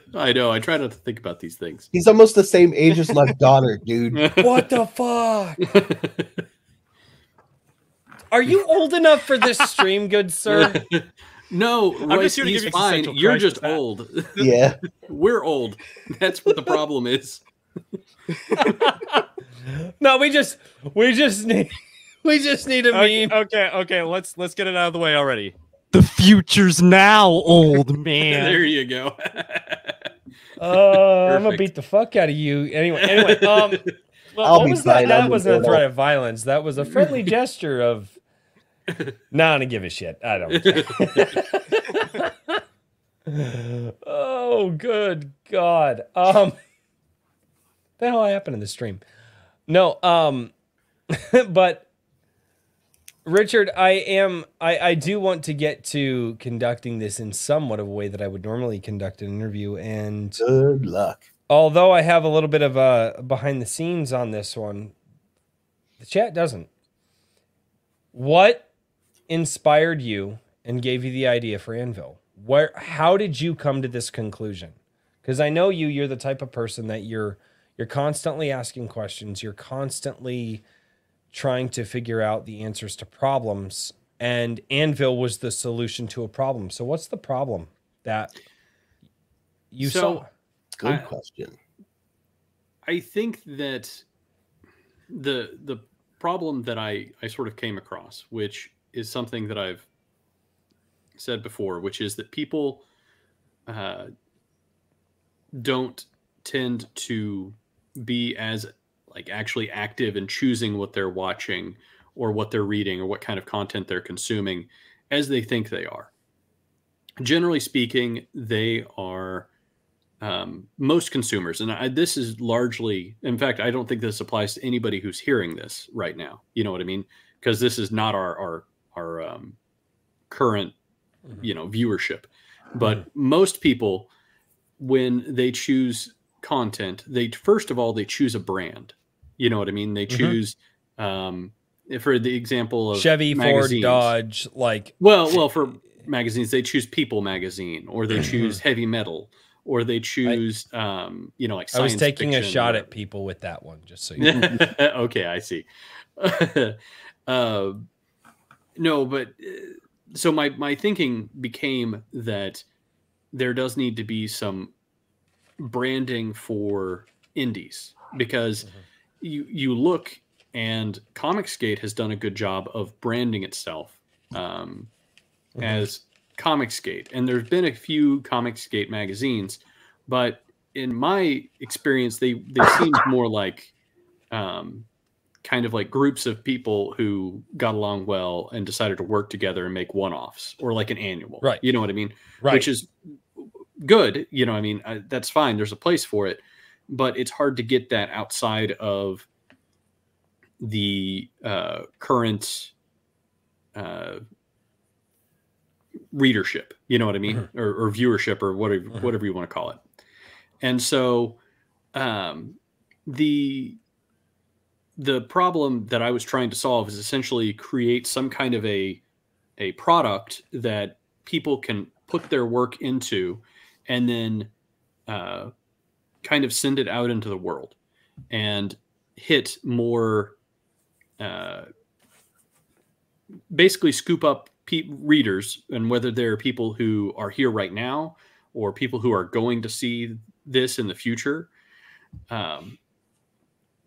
[laughs] I know. I try not to think about these things. He's almost the same age as my daughter, dude. [laughs] what the fuck? [laughs] Are you old enough for this stream, good sir? no, I'm Royce, just here to he's give you fine. existential You're just Matt. old. Yeah. We're old. That's what the problem is. no, we just we just need we just need a Okay, meme. okay, okay. Let's let's get it out of the way already. The future's now, old [laughs] man. there you go. [laughs] Uh, I'm gonna beat the fuck out of you. Anyway, anyway. Um, [laughs] well, I'll what be was that? That wasn't a threat of violence. That was a friendly gesture of. Nah, I don't give a shit. I don't. oh, good God. Um, the hell happened in the stream? No. Um, but Richard, I am. I I do want to get to conducting this in somewhat of a way that I would normally conduct an interview, and Good luck. although I have a little bit of a behind the scenes on this one, the chat doesn't. What inspired you and gave you the idea for Anvil? Where how did you come to this conclusion? Because I know you, you're the type of person that you're you're constantly asking questions, you're constantly trying to figure out the answers to problems, and Anvil was the solution to a problem. So what's the problem that you So- saw? Good I- question. I think that the the problem that I I sort of came across, which is something that I've said before, which is that people uh, don't tend to be as like actually active in choosing what they're watching or what they're reading or what kind of content they're consuming as they think they are. Generally speaking, they are um, most consumers, and I, this is largely, in fact, I don't think this applies to anybody who's hearing this right now. You know what I mean? Because this is not our our our um, current, you know, viewership. But most people, when they choose content, they first of all they choose a brand. You know what I mean? They Mhm. choose, um, for the example of Chevy, Ford. Dodge, like Well, well, for magazines, they choose People magazine, or Mm-hmm. they choose Heavy Metal, or they choose, um, you know, like I was taking a shot or- at people with that one, just so you know. [laughs] okay, I see. [laughs] uh, no, but uh, so my my thinking became that there does need to be some branding for indies because you you look and Comicsgate has done a good job of branding itself um, Mhm. as Comicsgate, and there's been a few Comicsgate magazines, but in my experience, they they [laughs] seemed more like um, kind of like groups of people who got along well and decided to work together and make one-offs or like an annual, Right. You know what I mean? right. Which is good. You know, I mean, I, that's fine. There's a place for it, but it's hard to get that outside of the uh, current uh, readership. You know what I mean, or, or viewership, or whatever Mhm. whatever you want to call it. And so, um, the the problem that I was trying to solve is essentially create some kind of a a product that people can put their work into, and then uh, kind of send it out into the world and hit more. Uh, basically, scoop up pe- readers, and whether they're people who are here right now or people who are going to see this in the future. Um,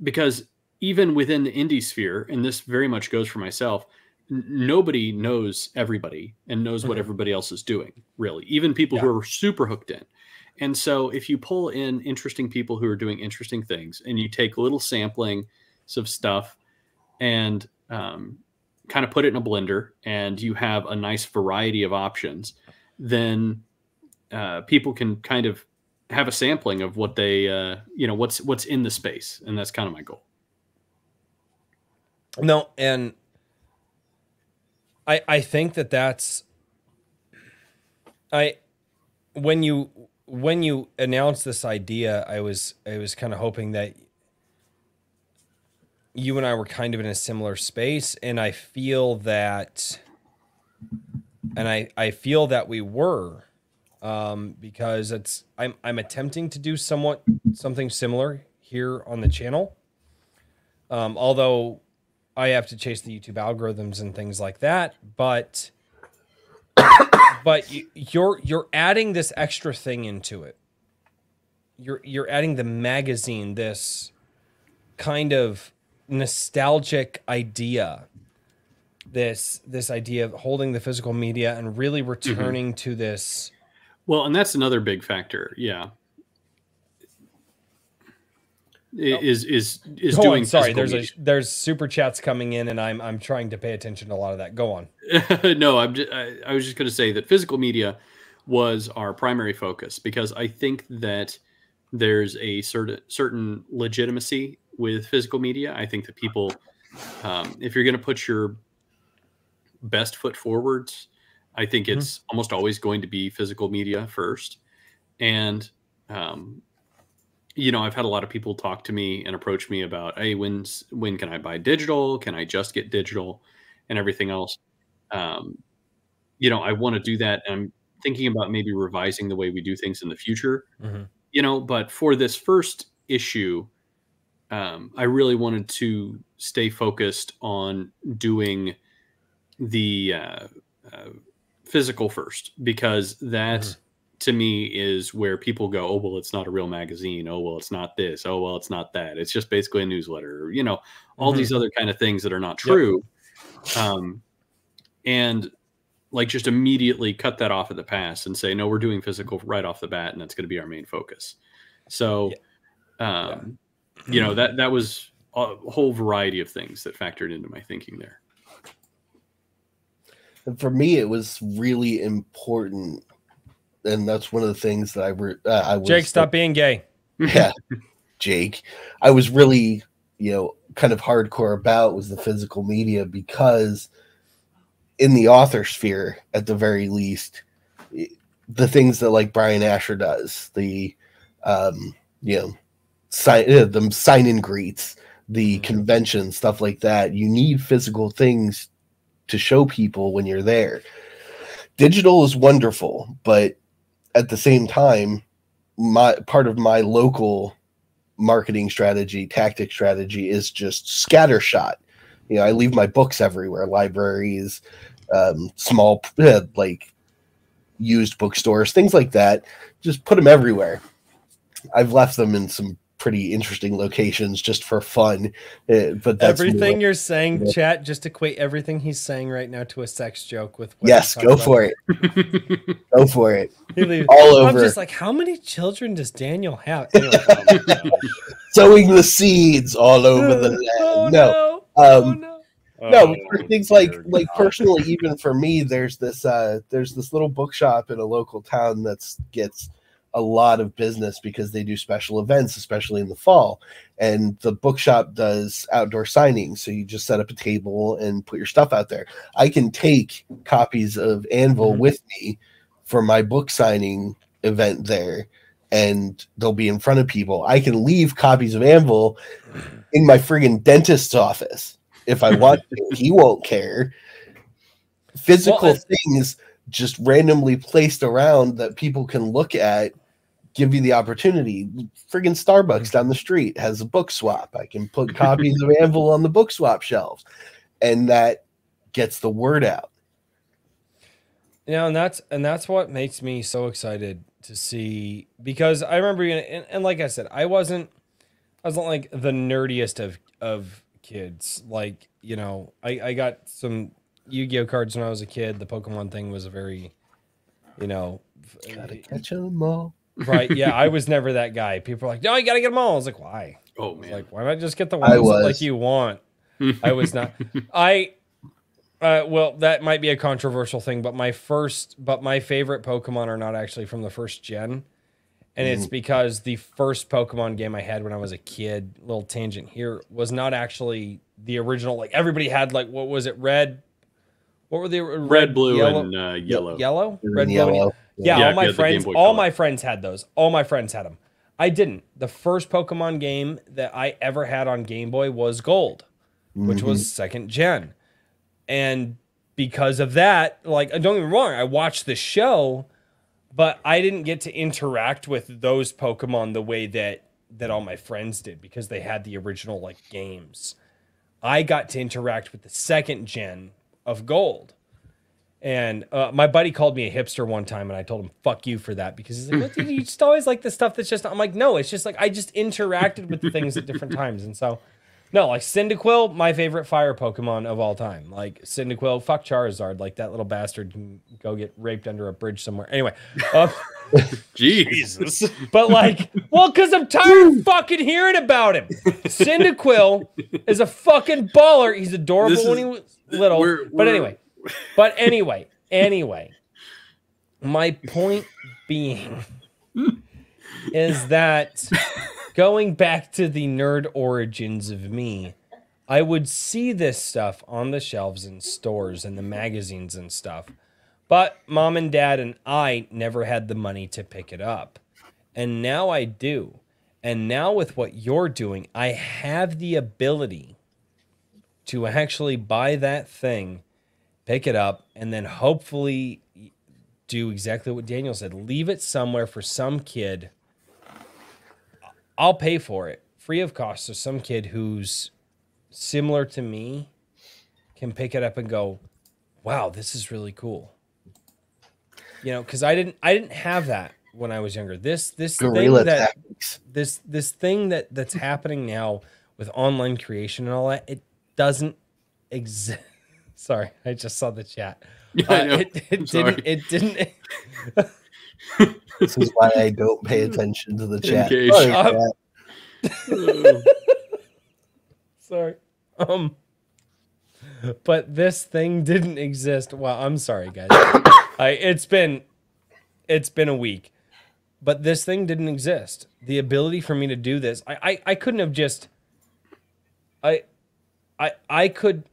because even within the indie sphere, and this very much goes for myself, nobody knows everybody and knows what Mhm. everybody else is doing, really. Even people who are super hooked in. And so if you pull in interesting people who are doing interesting things and you take little samplings of stuff and um, kind of put it in a blender and you have a nice variety of options, then uh, people can kind of have a sampling of what they, uh, you know, what's what's in the space, and that's kind of my goal. No, and I I think that that's I when you when you announced this idea, I was I was kind of hoping that you and I were kind of in a similar space, and I feel that and I I feel that we were um, because it's I'm I'm attempting to do somewhat something similar here on the channel. Um, although I have to chase the YouTube algorithms and things like that, but but you, you're you're adding this extra thing into it. You're you're adding the magazine, this kind of nostalgic idea this this idea of holding the physical media and really mm-hmm. returning to this Well, and that's another big factor. Yeah. Is is is Go doing on, sorry there's a there's super chats coming in and i'm i'm trying to pay attention to a lot of that go on [laughs] no, I'm just, I, I was just going to say that physical media was our primary focus because I think that there's a certain certain legitimacy with physical media. I think that people, um, if you're going to put your best foot forwards, I think Mhm. it's almost always going to be physical media first. And, um, you know, I've had a lot of people talk to me and approach me about, hey, when's when can I buy digital? Can I just get digital, and everything else? Um, you know, I want to do that. And I'm thinking about maybe revising the way we do things in the future. Mhm. You know, but for this first issue, um, I really wanted to stay focused on doing the uh, uh, physical first because that Mhm. To me is where people go, oh well, it's not a real magazine. Oh well, it's not this. Oh well, it's not that. It's just basically a newsletter. You know, all Mhm. these other kind of things that are not Yep. true. Um, and like just immediately cut that off at the pass and say, no, we're doing physical right off the bat, and that's going to be our main focus. So, um, you know that that was a whole variety of things that factored into my thinking there. And for me, it was really important, and that's one of the things that I re- uh, I was jake stop being gay [laughs] yeah, Jake. I was really, you know, kind of hardcore about was the physical media because in the author sphere, at the very least, the things that like Brian Asher does, the um, you know, sign uh, the sign in greets, the Mhm. convention stuff like that. You need physical things to show people when you're there. Digital is wonderful, but at the same time, my part of my local marketing strategy, tactic strategy is just scattershot. You know, I leave my books everywhere, libraries, um, small [laughs] like used bookstores, things like that. Just put them everywhere. I've left them in some pretty interesting locations just for fun, uh, but that's everything more- you're saying Yeah. chat just equate everything he's saying right now to a sex joke with what Yes, he's go for it. [laughs] Go for it. He leaves- All i'm over. just like how many children does daniel have Anyway, oh my gosh. Sowing the seeds all over the land. oh, no. no. oh, Um, no. no, Oh, for things like dear like God. personally, even for me, there's this uh there's this little bookshop in a local town that's gets a lot of business because they do special events, especially in the fall. And the bookshop does outdoor signings. So you just set up a table and put your stuff out there. I can take copies of Anvil Mhm. with me for my book signing event there. And they'll be in front of people. I can leave copies of Anvil in my friggin' dentist's office if I want to. [laughs] He won't care. Physical Well, things just randomly placed around that people can look at give you the opportunity. Friggin' Starbucks mm. down the street has a book swap. I can put [laughs] copies of Anvil on the book swap shelves, and that gets the word out. Yeah, and that's and that's what makes me so excited to see because I remember and, and like I said, I wasn't I wasn't like the nerdiest of of kids. Like, you know, I, I got some Yu-Gi-Oh cards when I was a kid. The Pokemon thing was a very, you know, Gotta catch 'em all. Right. Yeah, I [laughs] was never that guy. People are like, no, you gotta get them all. I was like, why? oh I was man, like, why not just get the I ones that, like you want? I was not. [laughs] I uh well, that might be a controversial thing, but my first but my favorite Pokemon are not actually from the first gen. And it's because the first Pokemon game I had when I was a kid, little tangent here, was not actually the original. Like everybody had like what was it, red? What were the red, red, blue, yellow, and uh, yellow. Yellow? Red, then blue, and yellow. yeah, Yeah, all my you had the Game friends, all Color. my friends had those. All my friends had them. I didn't. The first Pokemon game that I ever had on Game Boy was Gold, which Mhm. was second gen, and because of that, like don't get me wrong, I watched the show, but I didn't get to interact with those Pokemon the way that that all my friends did because they had the original like games. I got to interact with the second gen of Gold. And uh, my buddy called me a hipster one time, and I told him "fuck you" for that because he's like, "What, dude, "You just always like the stuff that's just." I'm like, "No, it's just like I just interacted with the things at different times." And so, no, like Cyndaquil, my favorite fire Pokemon of all time. Like Cyndaquil, fuck Charizard, like that little bastard can go get raped under a bridge somewhere. Anyway, uh, [laughs] Jesus. but like, well, because I'm tired of fucking hearing about him. Cyndaquil is a fucking baller. He's adorable This when is- he was little. we're- but we're- anyway, but anyway, anyway, my point being is that going back to the nerd origins of me, I would see this stuff on the shelves in stores and the magazines and stuff. But mom and dad and I never had the money to pick it up. And now I do. And now with what you're doing, I have the ability to actually buy that thing, pick it up, and then hopefully do exactly what Daniel said. Leave it somewhere for some kid. I'll pay for it free of cost. So some kid who's similar to me can pick it up and go, "Wow, this is really cool." You know, because I didn't, I didn't have that when I was younger. This, this Guerrilla thing that tactics. this this thing that that's happening now with online creation and all that it doesn't exist. [laughs] Sorry i just saw the chat. [laughs] Yeah, Uh, it, it didn't it didn't [laughs] This is why I don't pay attention to the chat. Sorry, Um, chat. sorry. Um but this thing didn't exist. Well i'm sorry guys. [coughs] I, it's been it's been a week but this thing didn't exist. The ability for me to do this i i, I couldn't have just i i i could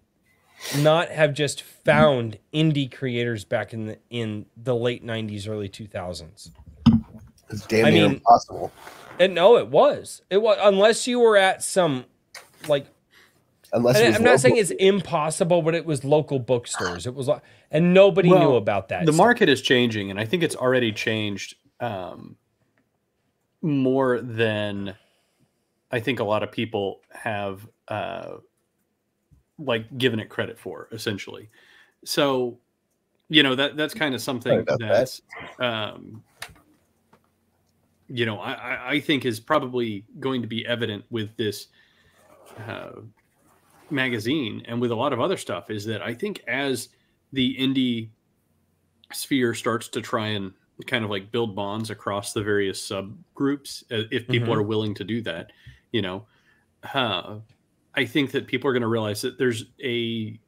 not have just found indie creators back in the in the late 90s early 2000s It's damn I mean- impossible. and no it was it was unless you were at some like Unless it and was I'm not saying it's impossible, but it was local bookstores. It was, like- and nobody Well, knew about that. the stuff. market is changing, and I think it's already changed um, more than I think a lot of people have uh, like given it credit for. Essentially, so you know that that's kind of something about that. that's um, you know I, I- think is probably going to be evident with this uh, magazine and with a lot of other stuff is that I think as the indie sphere starts to try and kind of like build bonds across the various subgroups, uh, if people Mhm. are willing to do that, you know, uh, I think that people are going to realize that there's a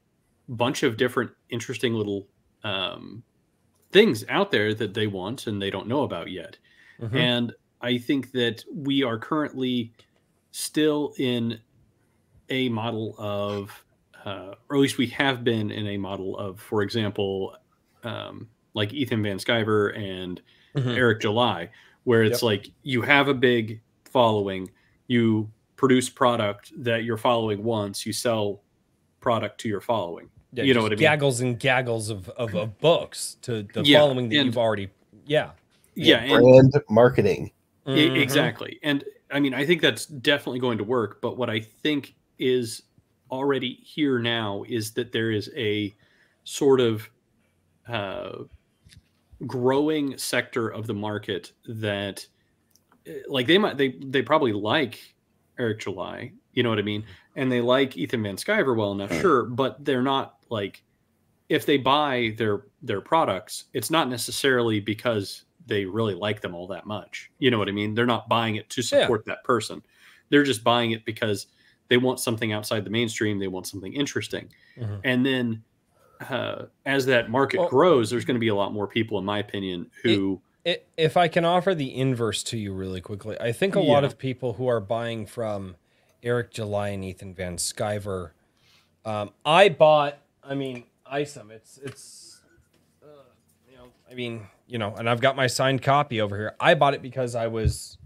bunch of different interesting little um, things out there that they want and they don't know about yet. Mhm. And I think that we are currently still in a model of, uh, or at least we have been in a model of, for example, um, like Ethan Van Sciver and Mhm. Eric July, where it's Yep. like you have a big following, you produce product that your following wants, you sell product to your following. Yeah, you know just what I mean? Gaggles and gaggles of, of, of books to the Yeah, following that and- you've already. Yeah. Yeah, and, brand marketing. E- Mhm. Exactly. And I mean, I think that's definitely going to work. But what I think is already here now is that there is a sort of uh, growing sector of the market that, uh, like, they might, they, they probably like Eric July, you know what I mean? And they like Ethan Van Sciver well enough, sure, but they're not like, if they buy their their products, it's not necessarily because they really like them all that much. You know what I mean? They're not buying it to Yeah. support that person. They're just buying it because they want something outside the mainstream. They want something interesting. Mhm. And then uh, as that market Well- grows, there's going to be a lot more people, in my opinion, who If I can offer the inverse to you really quickly, I think a lot of people who are buying from Eric July and Ethan Van Sciver, um, I bought. I mean, Isom. It's it's, uh, you know, I mean, you know, and I've got my signed copy over here. I bought it because I was,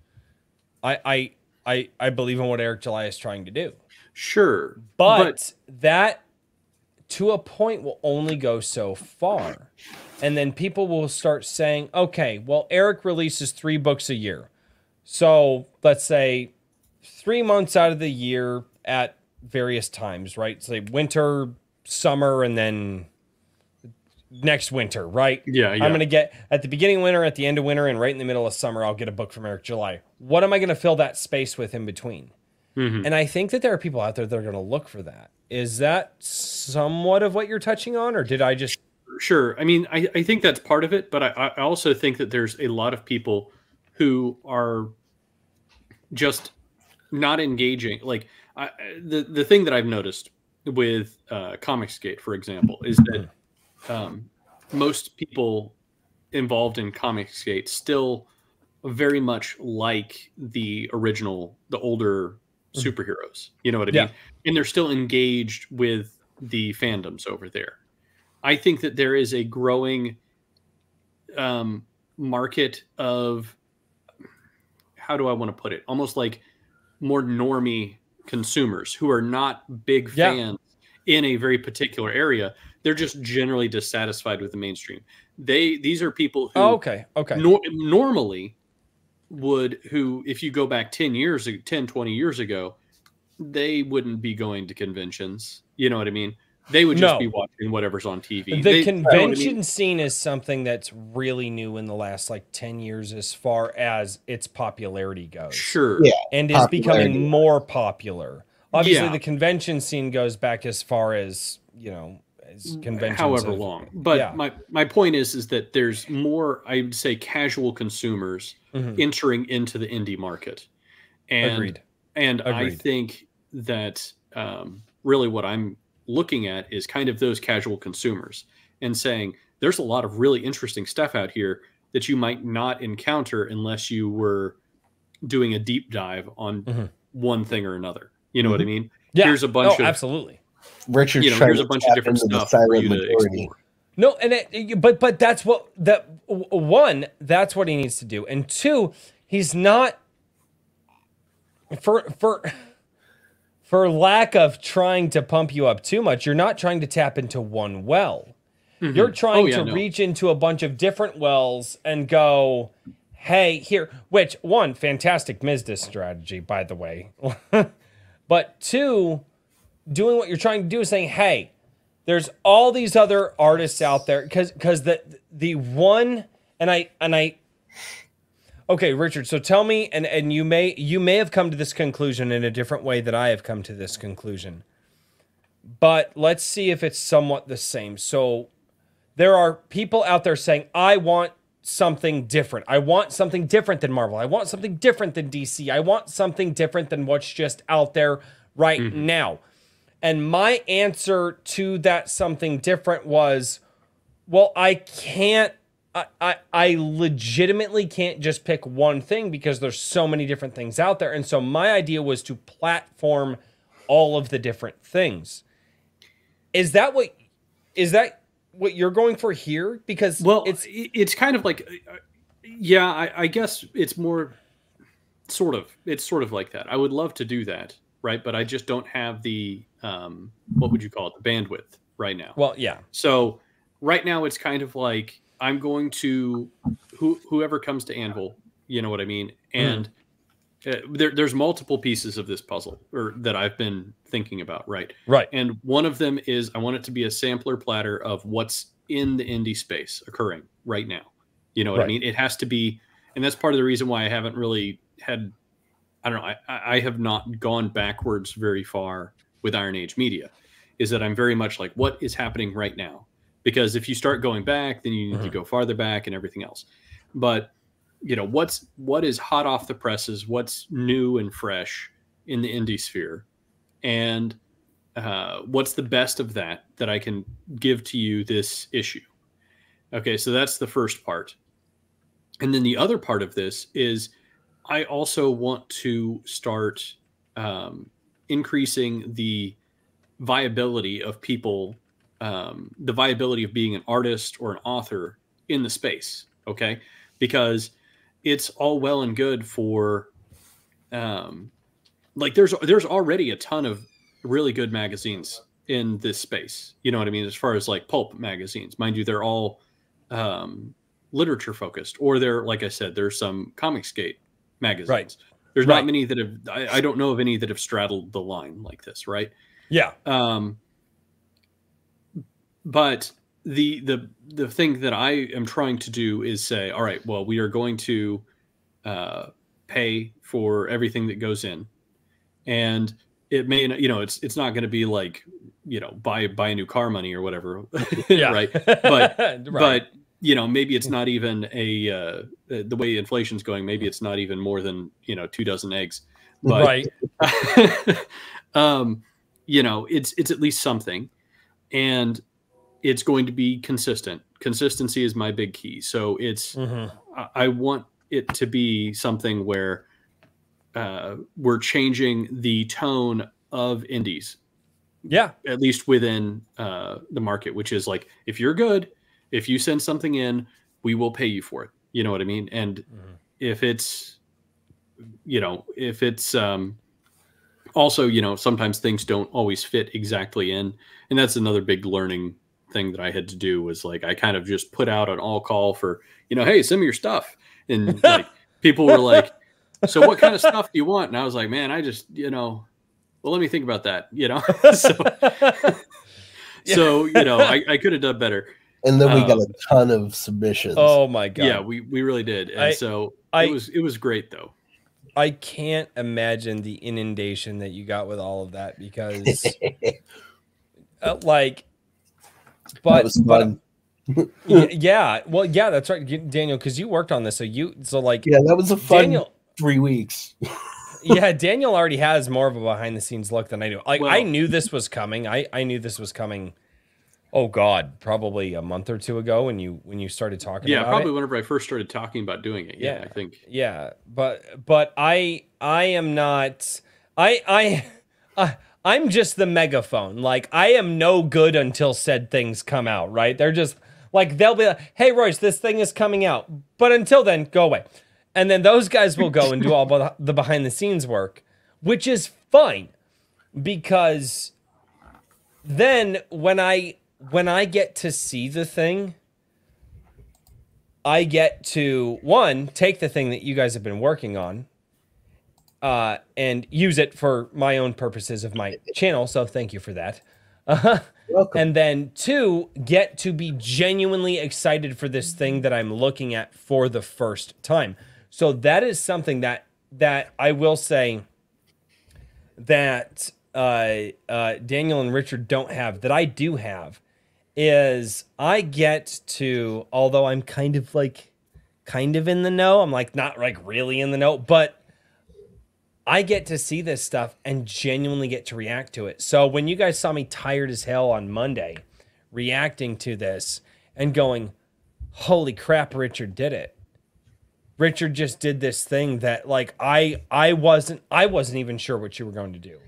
I I I I believe in what Eric July is trying to do. sure, But, that to a point will only go so far. And then people will start saying, okay, well, Eric releases three books a year. So let's say three months out of the year at various times, right? Say winter, summer, and then next winter, right? Yeah, yeah. I'm going to get at the beginning of winter, at the end of winter, and right in the middle of summer, I'll get a book from Eric July. What am I going to fill that space with in between? Mhm. And I think that there are people out there that are going to look for that. Is that somewhat of what you're touching on, or did I just? Sure. I mean, I, I think that's part of it, but I, I also think that there's a lot of people who are just not engaging. Like I, the the thing that I've noticed with uh, Comicsgate, for example, is that um, most people involved in Comicsgate still very much like the original, the older superheroes. You know what I Yeah. mean? And they're still engaged with the fandoms over there. I think that there is a growing um, market of how do I want to put it? Almost like more normie consumers who are not big Yeah. fans in a very particular area. They're just generally dissatisfied with the mainstream. They these are people who Oh, okay, okay. nor- normally would who if you go back 10 years 10 20 years ago they wouldn't be going to conventions you know what i mean they would just No. be watching whatever's on tv the They- you know I mean? convention scene is something that's really new in the last like 10 years as far as its popularity goes sure Yeah. and is becoming more popular obviously Yeah. the convention scene goes back as far as you know as conventions however of- long but yeah. my my point is is that there's more i would say casual consumers Mhm. entering into the indie market and agreed And I think that um, really what I'm looking at is kind of those casual consumers and saying there's a lot of really interesting stuff out here that you might not encounter unless you were doing a deep dive on Mhm. one thing or another. You know what I mean? yeah Here's a bunch oh, of absolutely Richard's you know trying here's a bunch of different stuff for silent you to explore. No, and it, but but that's what that one that's what he needs to do, and two, he's not for for for lack of trying to pump you up too much. You're not trying to tap into one well. Mm-hmm. You're trying Oh, yeah, to no. reach into a bunch of different wells and go, hey, here. Which one, fantastic Mizdis strategy, by the way. [laughs] but two, doing what you're trying to do is saying, hey, there's all these other artists out there because because the the one and I and I okay Richard so tell me and and you may you may have come to this conclusion in a different way that I have come to this conclusion. But let's see if it's somewhat the same. So there are people out there saying I want something different. I want something different than Marvel. I want something different than DC I want something different than what's just out there right mm-hmm. now and my answer to that something different was, well, I can't, I, I, I legitimately can't just pick one thing because there's so many different things out there. And so my idea was to platform all of the different things. Is that what, is that what you're going for here? Because Well, it's, it's kind of like, uh, yeah, I, I guess it's more sort of it's sort of like that. I would love to do that, right? But I just don't have the um, what would you call it, the bandwidth right now. well, yeah. So right now it's kind of like I'm going to who whoever comes to Anvil, you know what I mean, and. Uh, there, there's multiple pieces of this puzzle or that I've been thinking about, right? Right. And one of them is I want it to be a sampler platter of what's in the indie space occurring right now. You know what I mean? It has to be, and that's part of the reason why I haven't really had, I don't know, I, I have not gone backwards very far with Iron Age Media, is that I'm very much like, what is happening right now? Because if you start going back, then you need to Mhm. go farther back and everything else. But you know what's what is hot off the presses what's new and fresh in the indie sphere and uh, what's the best of that that i can give to you this issue okay so that's the first part and then the other part of this is i also want to start um, increasing the viability of people um, the viability of being an artist or an author in the space okay because it's all well and good for um like there's there's already a ton of really good magazines in this space. You know what I mean? As far as like pulp magazines, mind you, they're all um, literature focused, or they're like I said, there's some Comicsgate magazines. Right. There's Right. not many that have. I, I don't know of any that have straddled the line like this, right? Yeah. Um, but the the the thing that I am trying to do is say, all right, well, we are going to uh, pay for everything that goes in, and it may you know, it's it's not going to be like you know buy buy a new car money or whatever, [laughs] Yeah. right? [laughs] But right. but you know maybe it's not even a uh, the way inflation's going maybe it's not even more than you know two dozen eggs but right. [laughs] um you know it's it's at least something and it's going to be consistent consistency is my big key so it's Mhm. I- I want it to be something where uh, we're changing the tone of indies Yeah. at least within uh, the market, which is like if you're good, if you send something in, we will pay you for it. You know what I mean? And Mhm. if it's, you know, if it's um, also, you know, sometimes things don't always fit exactly in, and that's another big learning thing that I had to do was like I kind of just put out an all call for, you know, hey, send me your stuff, and [laughs] like people were like, so what kind of stuff do you want? And I was like, man, I just, you know, well, let me think about that, you know. [laughs] so, [laughs] so you know, I, I could have done better. And then we got Um, a ton of submissions. oh my god. Yeah, we we really did, and I- so I- it was it was great though. I can't imagine the inundation that you got with all of that because, [laughs] uh, like, but, was but fun. [laughs] y- [laughs] yeah, well, yeah, that's right, Daniel, because you worked on this, so you, so like, yeah, that was a fun Daniel, three weeks. yeah, Daniel already has more of a behind the scenes look than I do. Like, I knew this was coming. I, I knew this was coming. Oh God, probably a month or two ago when you when you started talking Yeah, probably it. whenever I first started talking about doing it. Yeah, Yeah. I think. Yeah, but but I I am not I I I [laughs] uh, I'm just the megaphone. Like I am no good until said things come out, right? They're just like they'll be like, "Hey Royce, this thing is coming out." But until then, go away. And then those guys will go and do all the- the behind the scenes work, which is fine because then when I when I get to see the thing, I get to one take the thing that you guys have been working on, uh, and use it for my own purposes of my channel. So thank you for that. Welcome. and then two, get to be genuinely excited for this thing that I'm looking at for the first time. So that is something that that I will say that uh, uh, Daniel and Richard don't have that I do have is I get to although I'm kind of like kind of in the know, I'm like not like really in the know, but I get to see this stuff and genuinely get to react to it. So when you guys saw me tired as hell on Monday reacting to this and going, "Holy crap, Richard did it." Richard just did this thing that like I I wasn't I wasn't even sure what you were going to do.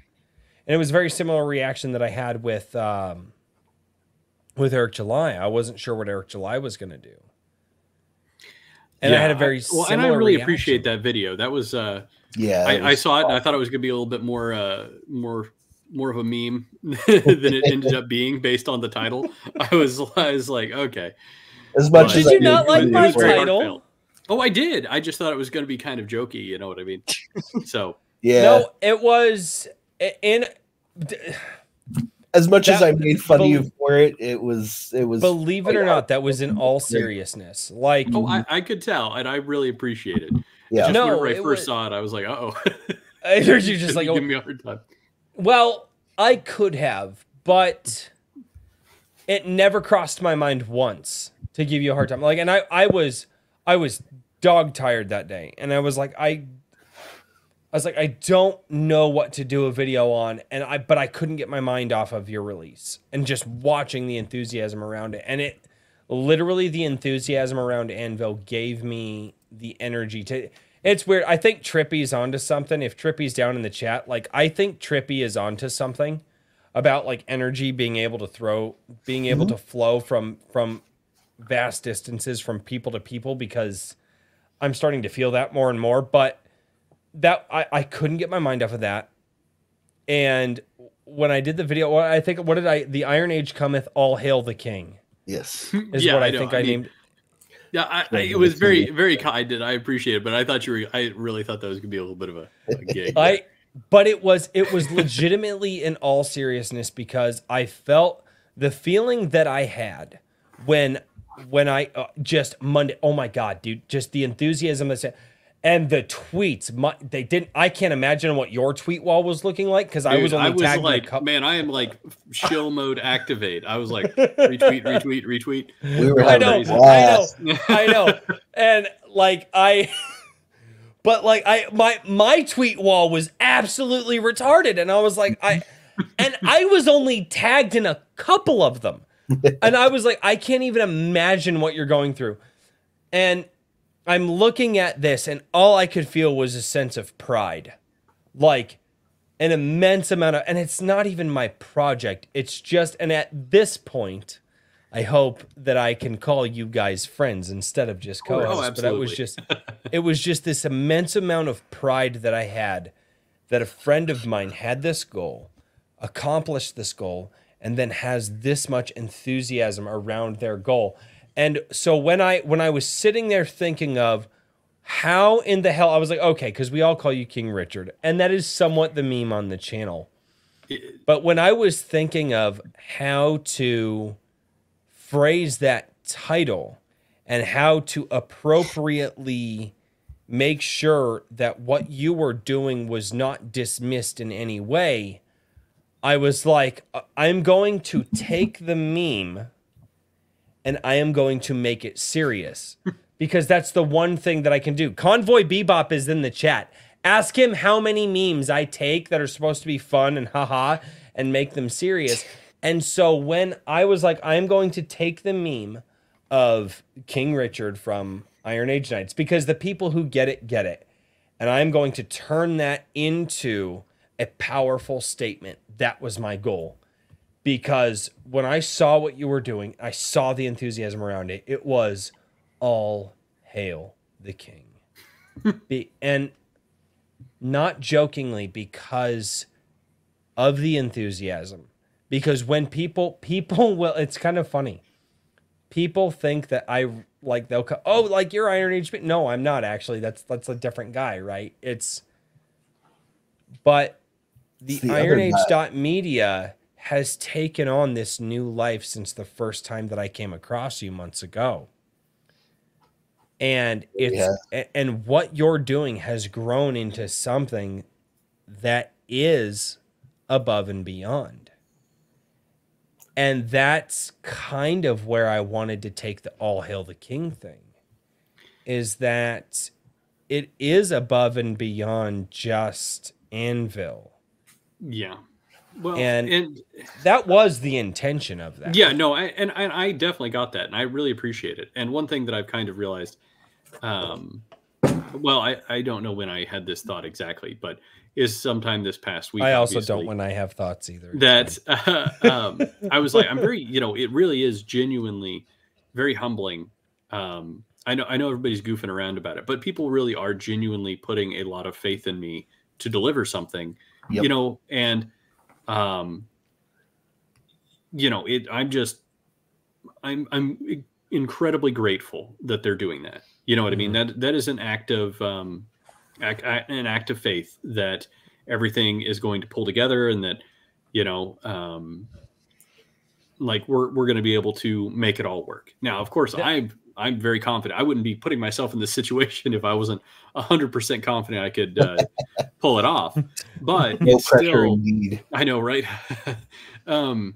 And it was very similar reaction that I had with um with Eric July. I wasn't sure what Eric July was going to do. And I had a very well, similar and I really reaction. appreciate that video. That was uh, Yeah, it I, I was saw it. and I thought it was going to be a little bit more uh, more more of a meme [laughs] than it ended up being based on the title. [laughs] I was I was like, okay. as much But- as Did I you not like for my title? heartfelt. Oh, I did. I just thought it was going to be kind of jokey. You know what I mean? [laughs] So Yeah, No, it was in as much as I made fun of you for it, it was it was. believe it or not, that was in all seriousness. Like oh, I, I could tell, and I really appreciate it. Yeah, Just No, whenever I first was- saw it, I was like, oh. [laughs] I heard you're just [laughs] like, oh, give me a hard time. Well, I could have, but it never crossed my mind once to give you a hard time. Like, and I, I was, I was dog tired that day, and I was like, I, I was like, I don't know what to do a video on, and I, but I couldn't get my mind off of your release and just watching the enthusiasm around it, and it, literally, the enthusiasm around Anvil gave me the energy to. It's weird. I think Trippy's onto something. If Trippy's down in the chat, like I think Trippy is onto something about like energy being able to throw, being able mm-hmm. to flow from from vast distances from people to people because I'm starting to feel that more and more. But that I, I couldn't get my mind off of that. And when I did the video, well, I think what did I? The Iron Age cometh, all hail the king Yes. [laughs] is Yeah, what I, know. think I, mean, named. Yeah, I, I, it was very, very kind, and I appreciate it. But I thought you were, I really thought that was gonna be a little bit of a, a [laughs] gig. I, but it was it was legitimately in all seriousness because I felt the feeling that I had when when I uh, just Monday. Oh my god, dude! Just the enthusiasm that's and the tweets. My, they didn't. I can't imagine what your tweet wall was looking like because I was only tagged in a like, couple. man, I am like shill [laughs] mode activate. I was like [laughs] retweet, retweet, retweet. We were I having know, a I know. I know, and like I, [laughs] but like I, my my tweet wall was absolutely retarded, and I was like, I, and I was only tagged in a couple of them, and I was like, I can't even imagine what you're going through, and I'm looking at this, and all I could feel was a sense of pride, like an immense amount of, and it's not even my project. It's just, and at this point, I hope that I can call you guys friends instead of just Oh, co-hosts. but it was oh, just, it was just this immense amount of pride that I had that a friend of mine had this goal, accomplished this goal, and then has this much enthusiasm around their goal. And so when I when I was sitting there thinking of how in the hell I was like, okay, because we all call you King Richard, and that is somewhat the meme on the channel. But when I was thinking of how to phrase that title and how to appropriately make sure that what you were doing was not dismissed in any way, I was like, "I- I'm going to take the meme and I am going to make it serious because that's the one thing that I can do. Convoy Bebop is in the chat. Ask him how many memes I take that are supposed to be fun and haha and make them serious. And so when I was like, I'm going to take the meme of King Richard from Iron Age Knights because the people who get it get it. And I'm going to turn that into a powerful statement. That was my goal because when I saw what you were doing, I saw the enthusiasm around it. It was all hail the king. [laughs] Be, and not jokingly because of the enthusiasm. Because when people people [laughs] will it's kind of funny. People think that I like they'll co- oh like you're Iron Age no I'm not actually that's that's a different guy right it's but the, the Iron Age dot media has taken on this new life since the first time that I came across you months ago. And it's Yeah. and what you're doing has grown into something that is above and beyond. And that's kind of where I wanted to take the all hail the king thing. Is that it is above and beyond just Anvil. Yeah. Well, And- and, That was the intention of that. yeah, no, I, and, and I definitely got that, and I really appreciate it. And one thing that I've kind of realized, um, well, I, I don't know when I had this thought exactly, but is sometime this past week. I also don't when I have thoughts either. that uh, [laughs] um, I was like, I'm very, you know, it really is genuinely very humbling. Um, I know, I know everybody's goofing around about it, but people really are genuinely putting a lot of faith in me to deliver something, Yep. you know, and, um, you know, it, I'm just, I'm, I'm incredibly grateful that they're doing that. You know what I mean? That, that is an act of, um, act, an act of faith that everything is going to pull together and that, you know, um, like we're, we're going to be able to make it all work. Now, of course, Yeah. I'm, I'm very confident. I wouldn't be putting myself in this situation [laughs] if I wasn't hundred percent confident I could uh, [laughs] pull it off. But No it's pressure still, indeed. I know, right? [laughs] um,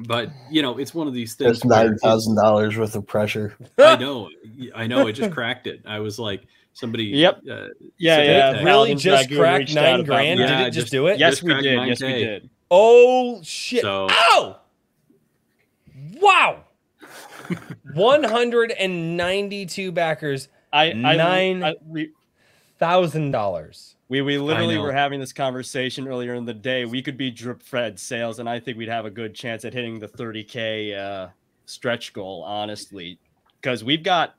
but you know, it's one of these things. That's where nine it's- thousand dollars worth of pressure. I know, I know. It just cracked it. I was like, somebody. Yep. Uh, Yeah, yeah. it really Paladin just cracked reached nine grand? Yeah, Did it just, just- do it? Yes, we did. Yes, we did. Oh shit! So- Ow! Wow! One hundred and ninety-two backers, I, I, Nine- I we, thousand dollars. we we literally were having this conversation earlier in the day. We could be drip fed sales, and I think we'd have a good chance at hitting the 30k uh, stretch goal. Honestly, because we've got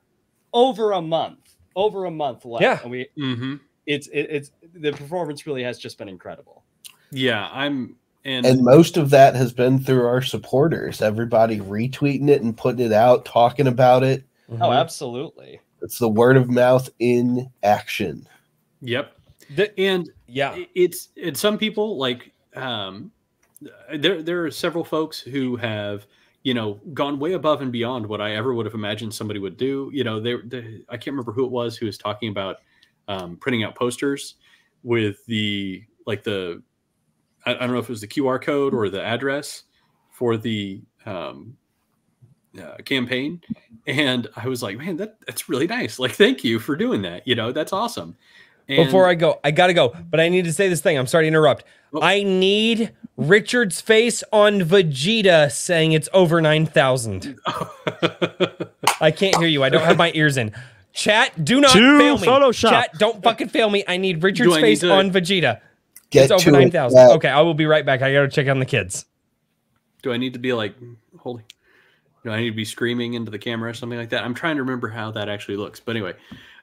over a month, over a month left. Yeah. and we mhm. it's it, it's the performance really has just been incredible. Yeah, I'm And, And most of that has been through our supporters. Everybody retweeting it and putting it out, talking about it. Oh, Mhm. absolutely. It's the word of mouth in action. yep. The- And yeah. it's it's some people like um there there are several folks who have you know gone way above and beyond what I ever would have imagined somebody would do. You know, they, they I can't remember who it was who was talking about um, printing out posters with the like the I, I don't know if it was the QR code or the address for the um, uh, campaign, and I was like, man, that that's really nice. Like, thank you for doing that. You know, that's awesome. And Before I go, I gotta go, but I need to say this thing. I'm sorry to interrupt. Oh. I need Richard's face on Vegeta saying it's over 9,000. [laughs] I can't hear you. I don't have my ears in. Chat, do not To fail me. Photoshop. Chat, don't fucking fail me. I need Richard's I need face to- on Vegeta. Get it's over to 9,000. Matt. Okay, I will be right back. I gotta check on the kids. do I need to be like holding? Do I need to be screaming into the camera or something like that? I'm trying to remember how that actually looks. But anyway,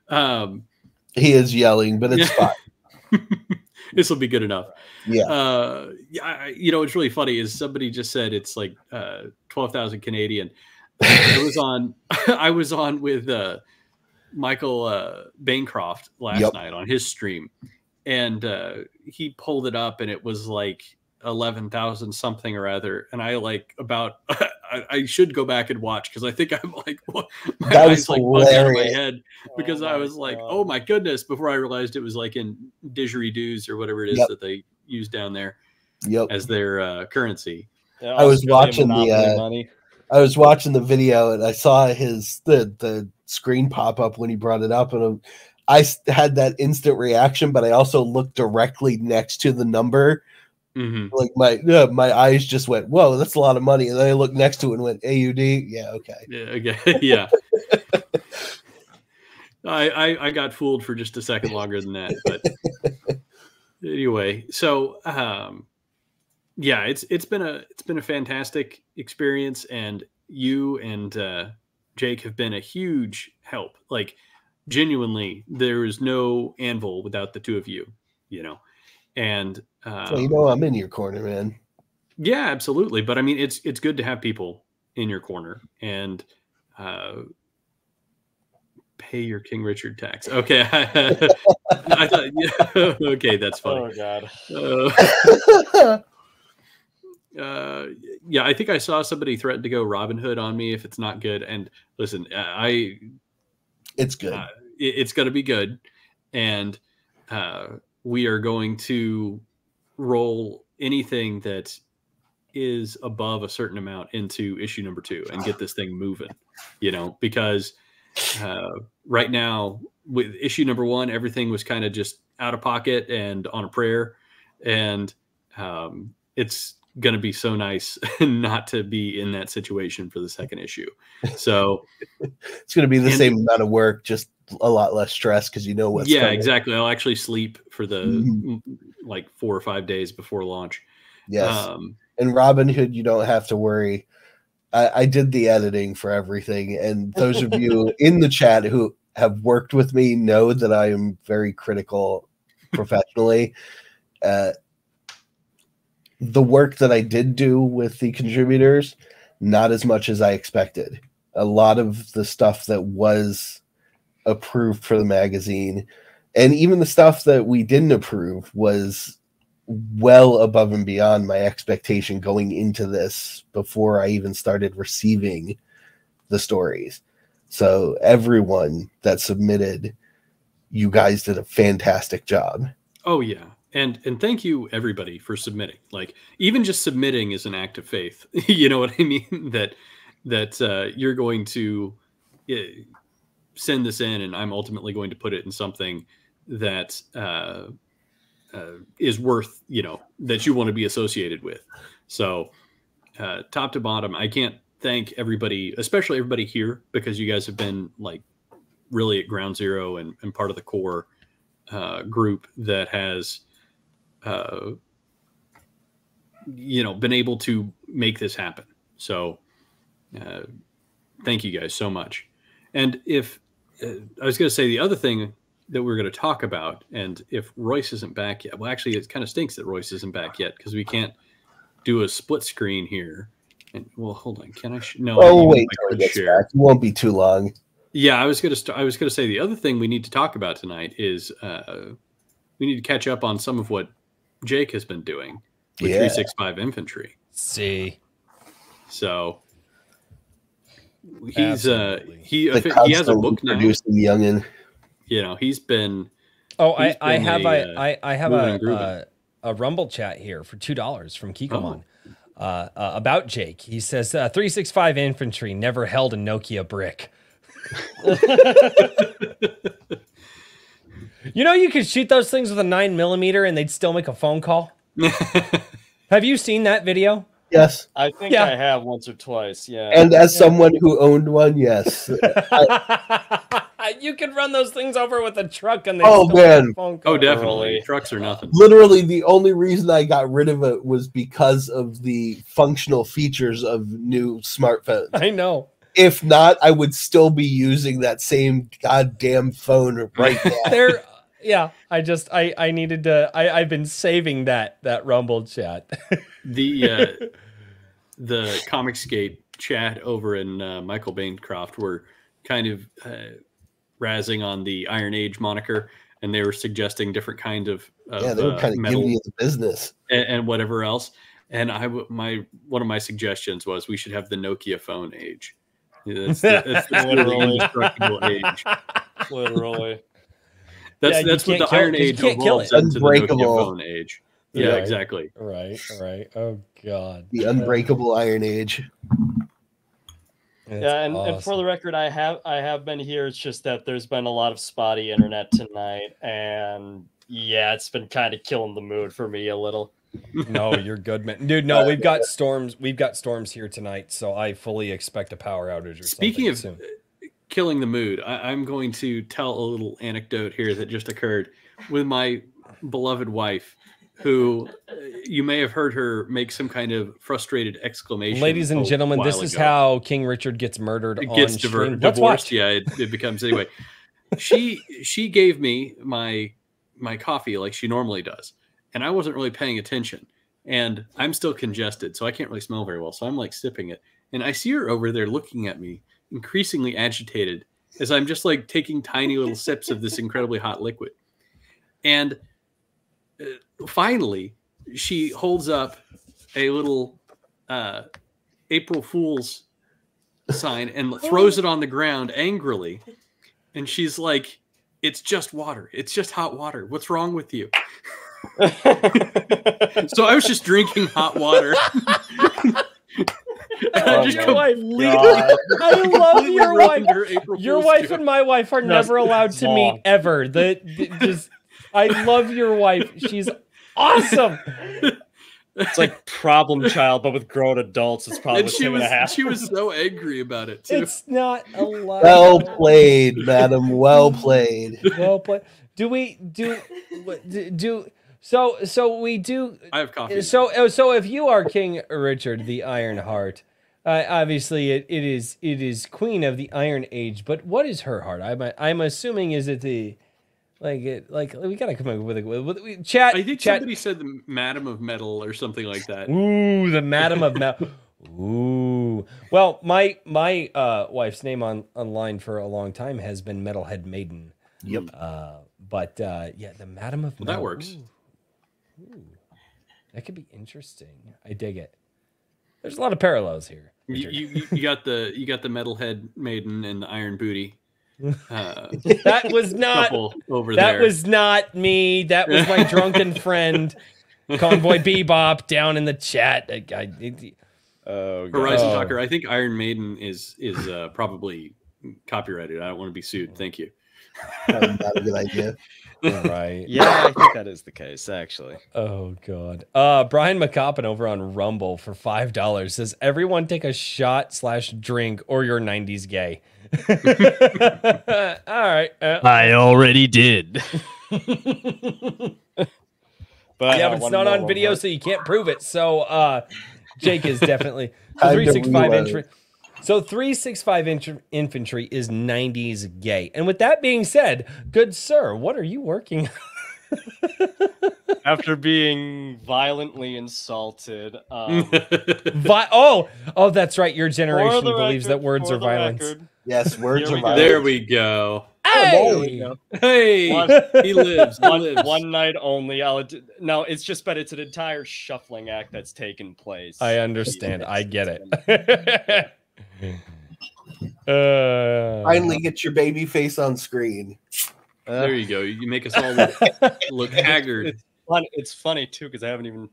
um, He is yelling, but it's [laughs] fine. this will be good enough. Yeah. Uh, yeah, you know, what's really funny is somebody just said it's like uh, twelve thousand Canadian. I was on, [laughs] I was on with uh, Michael uh, Bancroft last Yep. night on his stream, and uh, he pulled it up, and it was like eleven thousand something or other, and I like about. [laughs] I, I should go back and watch because I think I'm like what, [laughs] my That was eyes like bugged out of my head because Oh I my was like, God. oh my goodness, before I realized it was like in didgeridoos or whatever it is Yep. that they use down there Yep. as their uh, currency. Yeah, I was watching the, uh, money. I was watching the video and I saw his the the screen pop up when he brought it up, and um, I had that instant reaction, but I also looked directly next to the number. Mm-hmm. Like my yeah, my eyes just went, "Whoa, that's a lot of money!" And then I looked next to it and went, "AUD, yeah, okay." Yeah, okay, [laughs] yeah. I, I I got fooled for just a second longer than that, but [laughs] anyway, so um, yeah, it's it's been a it's been a fantastic experience, and you and uh, Jake have been a huge help. Like genuinely, there is no anvil without the two of you, you know, and um, So you know I'm in your corner, man. Yeah, absolutely. But I mean, it's it's good to have people in your corner and uh, pay your King Richard tax. Okay, [laughs] I thought, yeah, [laughs] okay, that's funny. Oh god. Uh, [laughs] uh, yeah, I think I saw somebody threaten to go Robin Hood on me if it's not good. And listen, I It's good. uh, it- it's going to be good, and uh, we are going to roll anything that is above a certain amount into issue number two and get this thing moving. You know, because uh, right now with issue number one, everything was kind of just out of pocket and on a prayer, and um, it's going to be so nice [laughs] not to be in that situation for the second issue. So. [laughs] It's going to be the and- same amount of work, just a lot less stress because you know what's yeah coming. exactly i'll actually sleep for the Mhm. mm, like four or five days before launch Yes. um and Robin Hood, you don't have to worry. I, I did the editing for everything, and those of you [laughs] in the chat who have worked with me know that I am very critical professionally. Uh, the work that I did do with the contributors, not as much as I expected. A lot of the stuff that was approved for the magazine, and even the stuff that we didn't approve, was well above and beyond my expectation going into this before I even started receiving the stories. So everyone that submitted, you guys did a fantastic job. oh yeah and and thank you everybody for submitting. Like even just submitting is an act of faith. [laughs] You know what i mean? [laughs] That that uh, you're going to uh, send this in and i'm ultimately going to put it in something that uh, uh, is worth you know that you want to be associated with. So uh, top to bottom i can't thank everybody especially everybody here because you guys have been like really at ground zero and, and part of the core uh, group that has uh, you know been able to make this happen so uh, thank you guys so much and if uh, i was going to say the other thing that we're going to talk about and if royce isn't back yet well actually it kind of stinks that royce isn't back yet because we can't do a split screen here. And well, hold on. Can I? Sh- no. Oh wait till it gets share. back. It won't be too long. Yeah, I was gonna. St- I was gonna say the other thing we need to talk about tonight is uh, we need to catch up on some of what Jake has been doing with Yeah. three six five infantry. See, So he's uh he The he has a constantly book now. producing youngin. You know, he's been oh, I, He's I been have a, a, uh, I, I have a, uh, a Rumble chat here for two dollars from Kikomon. Oh. Uh, uh, about Jake, he says uh, 365 infantry never held a Nokia brick. [laughs] [laughs] you know, you could shoot those things with a nine millimeter and they'd still make a phone call. [laughs] Have you seen that video? Yes, I think Yeah. I have once or twice. Yeah. and as someone who owned one, yes. [laughs] you could run those things over with a truck and they Oh, still make a man. phone oh, call. oh definitely Really? trucks are nothing. Literally, the only reason I got rid of it was because of the functional features of new smartphones. I know. If not, I would still be using that same goddamn phone right now. [laughs] There yeah, I just I I needed to I I've been saving that that Rumble chat. [laughs] The uh, the Comicsgate chat over in uh, Michael Bancroft were kind of uh, razzing on the Iron Age moniker, and they were suggesting different kind of, of yeah, they were uh, kind of metal giving you the business. and, and whatever else. And I w- my one of my suggestions was we should have the Nokia phone age. Yeah, That's the, that's the [laughs] Literally. indestructible age. Literally. That's Yeah, that's what the kill- Iron 'cause you Age can't kill evolves it. into the Nokia Unbreakable. phone age. Yeah, Right. exactly. right, right. Oh god. The unbreakable Iron Age. That's yeah, and, and for the record, I have I have been here. It's just that there's been a lot of spotty internet tonight, and yeah, it's been kind of killing the mood for me a little. No, you're good, man. Dude, no, [laughs] we've got storms. We've got storms here tonight, so I fully expect a power outage or Speaking something of soon. Killing the mood, I, I'm going to tell a little anecdote here that just occurred with my beloved wife, who uh, you may have heard her make some kind of frustrated exclamation. Ladies and gentlemen, this is ago. how King Richard gets murdered it on gets diver- divorced. Yeah, it, it becomes anyway. she she gave me my my coffee like she normally does, and I wasn't really paying attention. And I'm still congested, so I can't really smell very well. So I'm like sipping it, and I see her over there looking at me, increasingly agitated, as I'm just like taking tiny little sips of this incredibly hot liquid. And uh, finally, she holds up a little uh, April Fool's sign and throws it on the ground angrily. And she's like, It's just water. It's just hot water. What's wrong with you? [laughs] So I was just drinking hot water. [laughs] And I Oh just my [laughs] completely, I love your wife. Your wife and my wife are never allowed to meet ever. The, the- just I love your wife. She's awesome. It's like problem child, but with grown adults. It's probably and she was and a half. she was so angry about it too. It's not allowed. Well played, madam. Well played. well played. Do we do do, do so so we do I have coffee. so uh, so if you are King Richard the Iron Heart, uh, obviously it, it is it is Queen of the Iron Age. But what is her heart? I'm I'm assuming is it the like it like we gotta come up with a with, with, chat. I think chat. somebody said the Madam of Metal or something like that. Ooh, the Madam of Metal. Ooh. Well, my my uh, wife's name on online for a long time has been Metalhead Maiden. Yep. Uh, but uh, yeah, the Madam of Well, that works. Ooh. Ooh. That could be interesting. I dig it. There's a lot of parallels here. You, you, you got the you got the Metalhead Maiden and the Iron Booty. [laughs] Uh, that was not couple over that there. was not me. That was my drunken [laughs] friend, Convoy Bebop, down in the chat. I, I- Oh, God. Horizon Oh. Talker. I think Iron Maiden is is uh, probably copyrighted. I don't want to be sued. Thank you. Probably not a good idea. [laughs] right. Yeah, I think that is the case, actually. Oh god. Uh Brian McCoppin over on Rumble for five dollars says everyone take a shot slash drink or you're 90s gay. [laughs] All right. uh, I already did. but yeah, but it's not on video, so you can't prove it. So uh Jake is definitely [laughs] so Time to 365 reload. infantry. So 365 int- infantry is 90s gay. And with that being said, good sir, what are you working [laughs] After being violently insulted, um, [laughs] Vi- oh, oh, that's right. Your generation the believes that words are the violence. record, Yes, [laughs] words Here are we go. violent. there we go. Hey! go. Hey, One- he lives. He one, lives. one night only. I'll ad- no, it's just, but it's an entire shuffling act that's taken place. I understand. I get It's- it. Uh, Finally, get your baby face on screen. There you go. You make us all look, [laughs] look haggard. It's fun. It's funny too because I haven't even.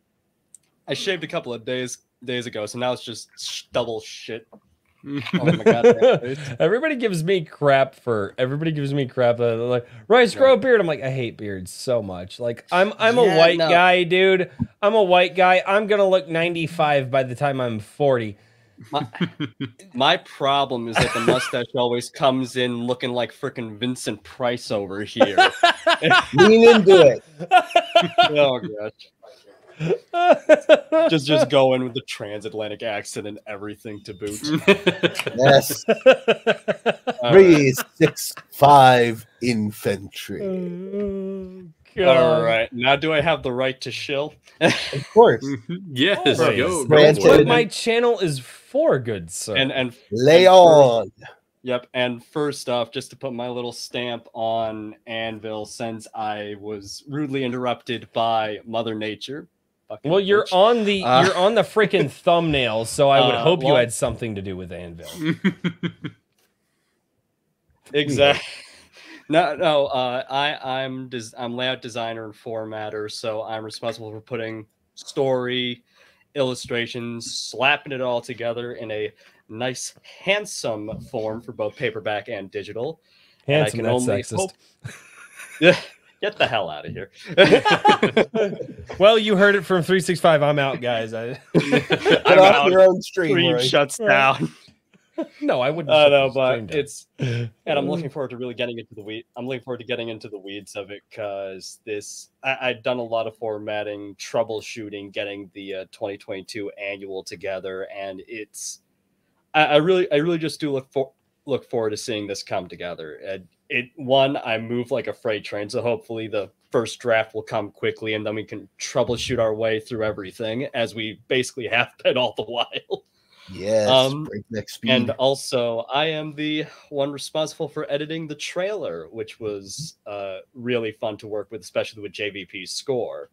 I shaved a couple of days days ago, so now it's just double shit. [laughs] Oh my god! [laughs] everybody gives me crap for everybody gives me crap. Uh, like Rice grow a beard. I'm like I hate beards so much. Like I'm I'm a white no. guy, dude. I'm a white guy. I'm gonna look 95 by the time I'm 40. My, [laughs] my problem is that the mustache always comes in looking like freaking Vincent Price over here. [laughs] Lean into it. oh gosh! Just just going with the transatlantic accent and everything to boot. Yes, All three six five infantry. Oh, All right. Now, do I have the right to shill? Of course, [laughs] yes, Right. go. go Granted. for What it. my channel is for, good sir. And and lay And on. Yep. And first off, just to put my little stamp on Anvil, since I was rudely interrupted by Mother Nature. Fucking well, you're bitch. on the Uh, you're on the freaking [laughs] thumbnail, so I would Uh, hope you had something to do with Anvil. [laughs] exactly. [laughs] No, no. Uh, I I'm des- I'm layout designer and formatter, so I'm responsible for putting story, illustrations, slapping it all together in a nice, handsome form for both paperback and digital. And I Handsome, can that's only sexist. hope- [laughs] get the hell out of here. [laughs] [laughs] well, you heard it from 365. I'm out, guys. I, Get I'm off out. your own stream, Stream Roy. shuts down. [laughs] no, I wouldn't. I shut know, but down. it's and I'm looking [laughs] forward to really getting into the weed. I'm looking forward to getting into the weeds of it because this I, I've done a lot of formatting, troubleshooting, getting the uh, 2022 annual together, and it's I, I really I really just do look for look forward to seeing this come together. And it one I move like a freight train, so hopefully the first draft will come quickly, and then we can troubleshoot our way through everything as we basically [laughs] have been all the while. Yes, Um, breakneck speed. And also, I am the one responsible for editing the trailer, which was uh, really fun to work with, especially with JVP's score.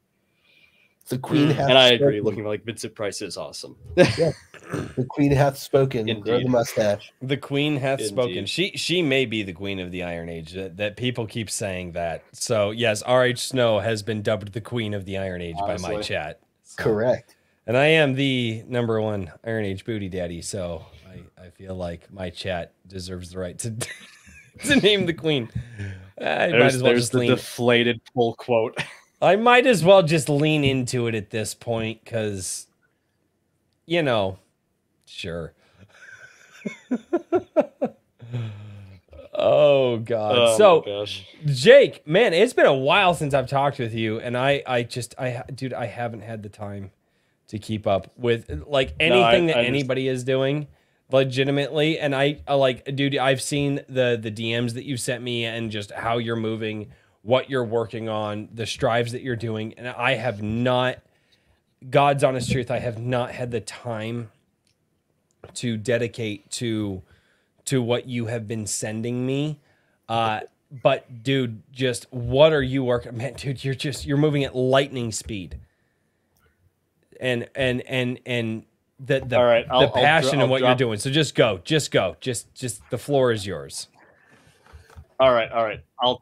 the queen hath And I agree, spoken. looking like Vincent Price is awesome. The [laughs] queen hath spoken. Grow the mustache. the queen hath spoken. She she may be the queen of the Iron Age. That, that people keep saying that. So yes, R.H. Snow has been dubbed the queen of the Iron Age by my chat. So- Correct. And I am the number one Iron Age booty daddy, so I, I feel like my chat deserves the right to [laughs] to name the queen. I might There's, as well there's just the lean. deflated pull quote. [laughs] I might as well just lean into it at this point because, you know, sure. [laughs] oh God! Oh so. Jake, man, it's been a while since I've talked with you, and I, I just, I, dude, I haven't had the time to keep up with like I- anything that I understand. anybody is doing, legitimately. And I, I like, dude, I've seen the the DMs that you've sent me and just how you're moving, what you're working on, the strives that you're doing, and I have not, God's honest truth, I have not had the time to dedicate to to what you have been sending me. Uh, but dude, just what are you working? [laughs] Man, dude, you're just you're moving at lightning speed. And and and and the the, All right, the I'll- passion in I'll what you're doing. So just go, just go, just just the floor is yours. All right, all right. I'll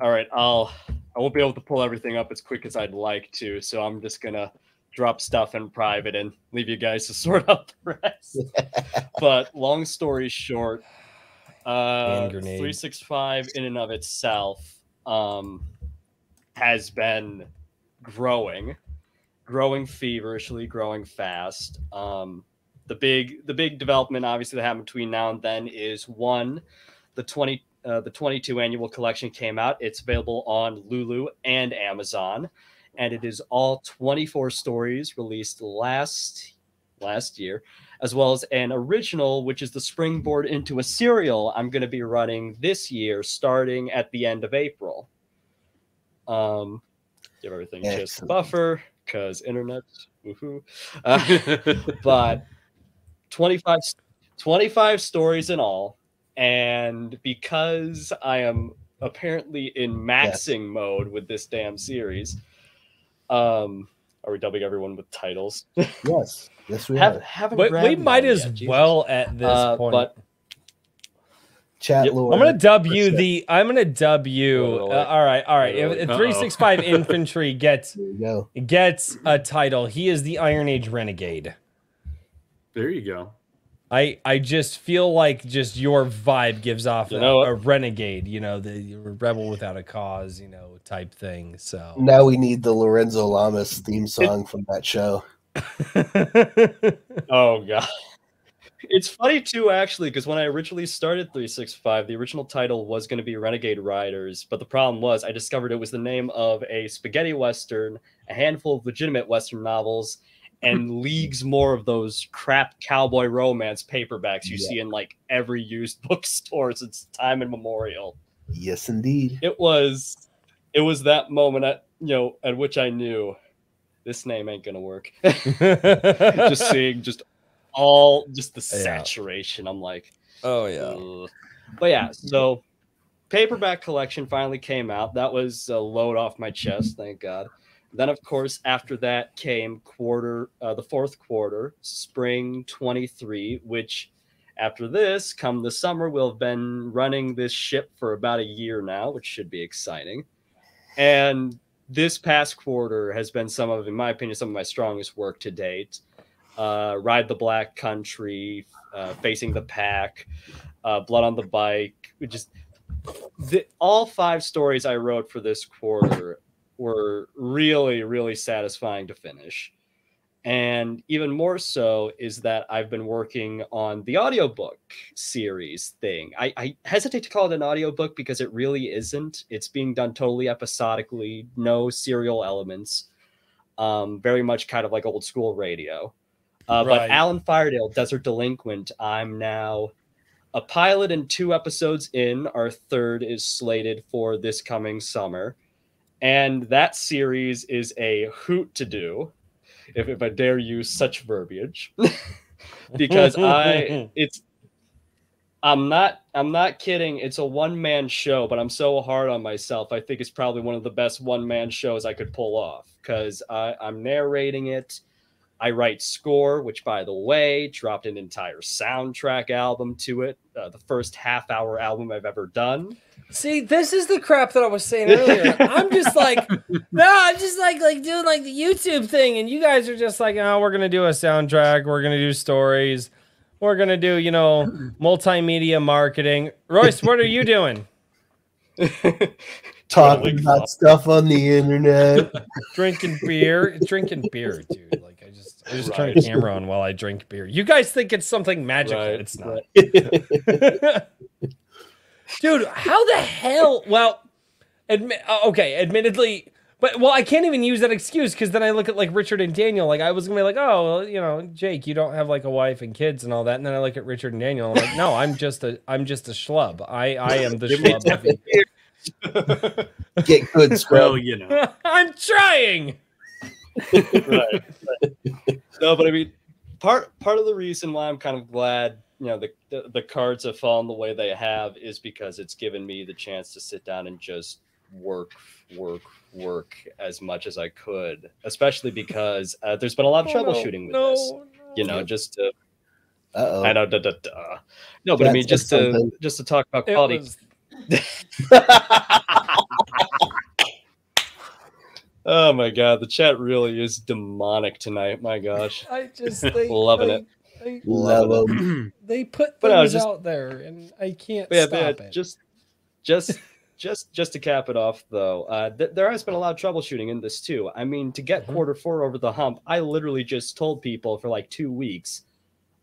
all right, I'll I won't be able to pull everything up as quick as I'd like to, so I'm just gonna drop stuff in private and leave you guys to [laughs] sort out the rest. [laughs] but long story short, uh Hand 365 in and of itself um has been growing, growing feverishly, growing fast. Um the big the big development obviously that happened between now and then is one the 20 uh, the 22 annual collection came out. It's available on lulu and amazon and it is all 24 stories released last last year as well as an original which is the springboard into a serial i'm going to be running this year starting at the end of april. Um, give everything just buffer because internet. Woohoo. Uh, [laughs] but 25, 25 stories in all. And because I am apparently in maxing mode with this damn series, um, are we dubbing everyone with titles? [laughs] Yes, yes, we Have, are. haven't But we might as yet, well at this Uh, point. but Chat Yep. lord. I'm gonna dub you the. I'm gonna dub you. Wait, wait, uh, all right, all right. Wait, If, wait, if uh-oh. 365 [laughs] infantry gets There you go. gets a title, he is the Iron Age renegade. there you go. I I just feel like just your vibe gives off You a, know what? a renegade, you know, the rebel without a cause, you know, type thing. So Now we need the Lorenzo Lamas theme song [laughs] from that show. Oh god. It's funny too, actually, because when I originally started 365, the original title was going to be Renegade Riders, but the problem was I discovered it was the name of a spaghetti western, a handful of legitimate western novels, and [laughs] leagues more of those crap cowboy romance paperbacks you Yeah. see in like every used [laughs] bookstore since time immemorial. Yes, indeed. It was, it was that moment at you know at which I knew this name ain't gonna work. [laughs] just seeing just all just the Yeah. saturation. I'm like, oh Ugh. but yeah. So paperback collection finally came out. That was a load off my chest, thank God. Then, of course, after that came quarter, uh, the fourth quarter, spring 23, which after this, come the summer, we'll have been running this ship for about a year now, which should be exciting. And this past quarter has been some of, in my opinion, some of my strongest work to date. Uh, Ride the Black Country, uh, Facing the Pack, uh, Blood on the Bike. Just the, all five stories I wrote for this quarter were really, really satisfying to finish. And even more so is that I've been working on the audiobook series thing. I, I hesitate to call it an audiobook because it really isn't. It's being done totally episodically, no serial elements. Um, very much kind of like old school radio. Uh, Right. But Alan Firedale, Desert Delinquent, I'm now a pilot and two episodes in. Our third is slated for this coming summer. And that series is a hoot to do, if, if I dare use such verbiage. [laughs] because I [laughs] it's I'm not I'm not kidding. It's a one man show, but I'm so hard on myself. I think it's probably one of the best one man shows I could pull off because I'm narrating it. I write score, which by the way dropped an entire soundtrack album to it. Uh, the first half hour album I've ever done. See, this is the crap that I was saying earlier. [laughs] I'm just like, no, I'm just like like doing like the YouTube thing, and you guys are just like, oh, we're gonna do a soundtrack, we're gonna do stories, we're gonna do, you know, [laughs] multimedia marketing. Royce, what are you doing? [laughs] Talking about stuff on the internet. Drinking beer, drinking beer, dude. Like I just, I just turn Right. the camera on while I drink beer. You guys think it's something magical? Right, It's not. [laughs] dude how the hell well admit uh, okay admittedly but well i can't even use that excuse because then i look at like richard and daniel like i was gonna be like oh well, you know jake you don't have like a wife and kids and all that and then i look at richard and daniel and i'm like no i'm just a i'm just a schlub i i am the schlub [laughs] Get good, Well, you know. [laughs] i'm trying [laughs] right, right. [laughs] No, but I mean, part part of the reason why I'm kind of glad, you know, the, the the cards have fallen the way they have is because it's given me the chance to sit down and just work, work, work as much as I could. Especially because uh, there's been a lot of Oh, no, troubleshooting with no, this. You know, just to Uh I oh. know, da, da, da. no, but I mean, just to something. just to talk about It quality. was- [laughs] oh my god, the chat really is demonic tonight. My gosh. i just [laughs] they, Loving they- it. they, Love 'em. [clears throat] they put But I things was just- out there and i can't yeah, stop but yeah, it just just [laughs] just just to cap it off though uh th- there has been a lot of troubleshooting in this too i mean to get Mhm. quarter four over the hump i literally just told people for like two weeks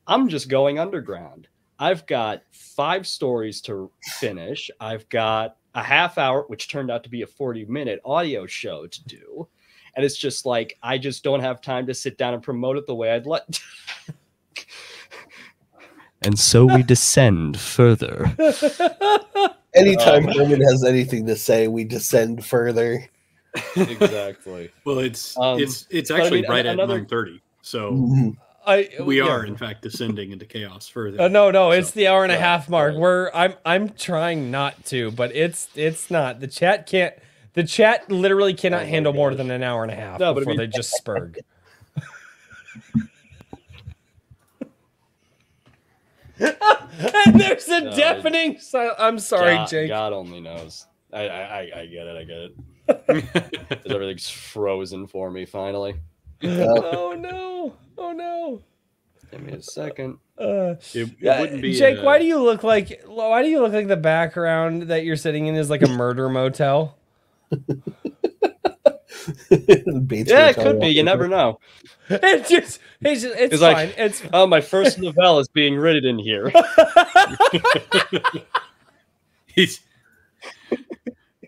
i'm just going underground i've got five stories to finish i've got a half hour which turned out to be a 40 minute audio show to do and it's just like i just don't have time to sit down and promote it the way i'd like [laughs] and so we descend further [laughs] Anytime Um, Herman has anything to say, we descend further. [laughs] exactly. Well, it's Um, it's it's but I actually mean, right at another- nine thirty. So Mhm. I we yeah. are in fact descending into chaos further. Uh, no, no, it's the hour and a half mark. right. Where I'm I'm trying not to, but it's it's not. The chat can't. The chat literally cannot Oh my handle more than an hour and a half No, but I before mean- they just spurg. [laughs] and there's a [laughs] No, deafening. Si- I'm sorry, God, Jake. God only knows. I, I, I, I get it. I get it. [laughs] Everything's frozen for me finally. [laughs] Oh no! Oh no! Give me a second. Uh, it, it wouldn't be Jake, uh, why do you look like? Why do you look like the background that you're sitting in is like a [laughs] murder motel? [laughs] Bates Yeah, it could be. You never know. It's just, it's just, it's It's like- fine. it's Oh, my first novella is being written in here. He's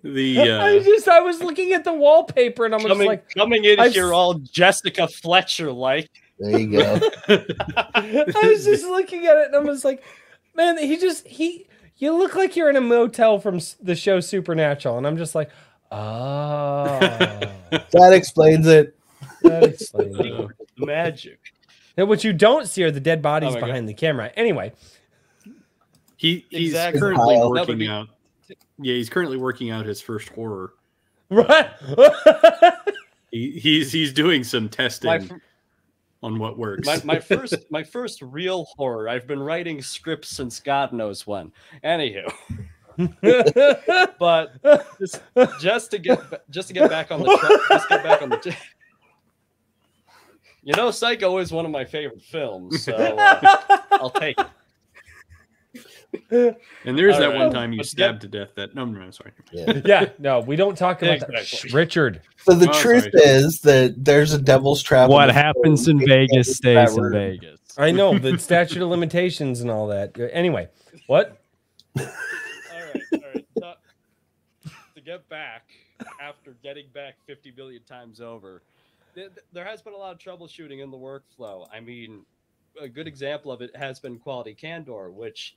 the [laughs] I uh, just, I was looking at the wallpaper and I'm just coming, like, coming in I've here all Jessica Fletcher like. There you go. [laughs] I was just looking at it and I was like, man, he just, he, you look like you're in a motel from the show Supernatural, and I'm just like, oh, that explains it. that explains it. [laughs] Magic. And what you don't see are the dead bodies Oh my God. behind the camera. Anyway, he he's Exactly. currently Kyle. That would working be- out. Yeah, he's currently working out his first horror. right? [laughs] He, he's he's doing some testing My, on what works. my, my [laughs] first my first real horror. I've been writing scripts since God knows when. Anywho, [laughs] but just, just to get just to get back on the tra- just get back on the. T- you know, Psycho is one of my favorite films, so uh, I'll take it. [laughs] and there's that right. one time you Let's stabbed to death. That no, no, no, sorry. Yeah. yeah, no, we don't talk about that. Exactly. Shh, Richard. So the Oh, truth sorry. is that there's a devil's trap. What the happens in. Vegas stays in Vegas. I know the statute of limitations and all that. Uh, anyway, what? all right, all right. To, to get back after getting back 50 million times over, th- th- there has been a lot of troubleshooting in the workflow. I mean, a good example of it has been Quality Candor, which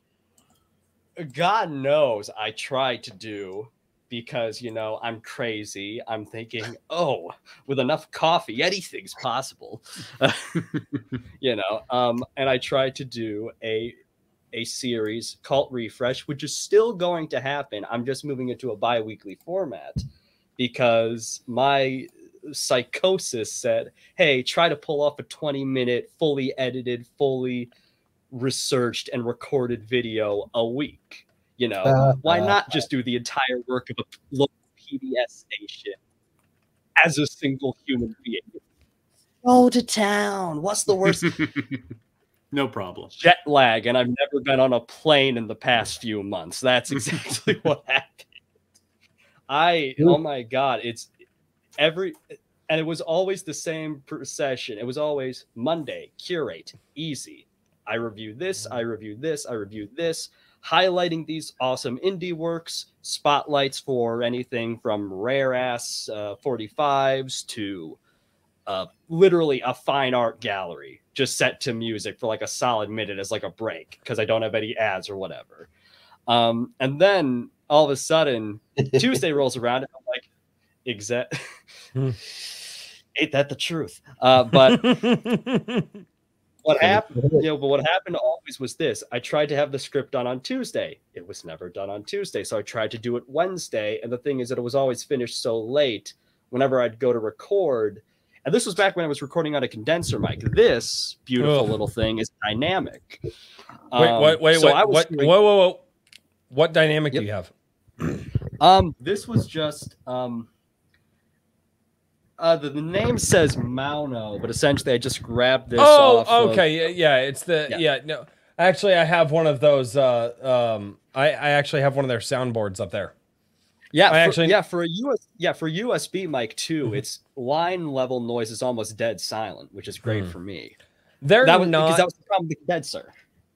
God knows I tried to do because, you know, I'm crazy. I'm thinking, [laughs] oh, with enough coffee, anything's possible. [laughs] you know, um, and I tried to do a a series, Cult Refresh, which is still going to happen. I'm just moving it to a bi weekly format because my psychosis said, hey, try to pull off a 20 minute, fully edited, fully researched, and recorded video a week. You know, Uh, why uh, not just do the entire work of a local PBS station as a single human being? Go to town. What's the worst [laughs] no problem. jet lag and I've never been on a plane in the past few months. That's exactly [laughs] what happened. I oh my god, it's every and it was always the same procession. It was always Monday, curate, easy. I review this, I review this, I review this, highlighting these awesome indie works, spotlights for anything from rare ass uh, 45s to uh, literally a fine art gallery just set to music for like a solid minute as like a break because I don't have any ads or whatever. Um, and then all of a sudden [laughs] Tuesday rolls around and I'm like, exact. [laughs] Hmm. Ain't that the truth? Uh, but [laughs] what happened? You know, but what happened always was this: I tried to have the script done on Tuesday. It was never done on Tuesday, so I tried to do it Wednesday. And the thing is that it was always finished so late. Whenever I'd go to record, and this was back when I was recording on a condenser mic. This beautiful Ugh. little thing is dynamic. wait, Um, wait, wait, so wait. What? doing- Whoa, whoa, whoa. What dynamic Yep. do you have? Um, this was just um. Uh, the, the name says Mauno, but essentially I just grabbed this. oh, off of- okay. yeah, yeah, it's the yeah. Yeah. No, actually, I have one of those. Uh, um, I I actually have one of their soundboards up there. Yeah, I for, actually- yeah for a US yeah for USB mic too. Mhm. It's line level noise is almost dead silent, which is great Hmm. for me. They're That was not. because that was the problem with the condenser.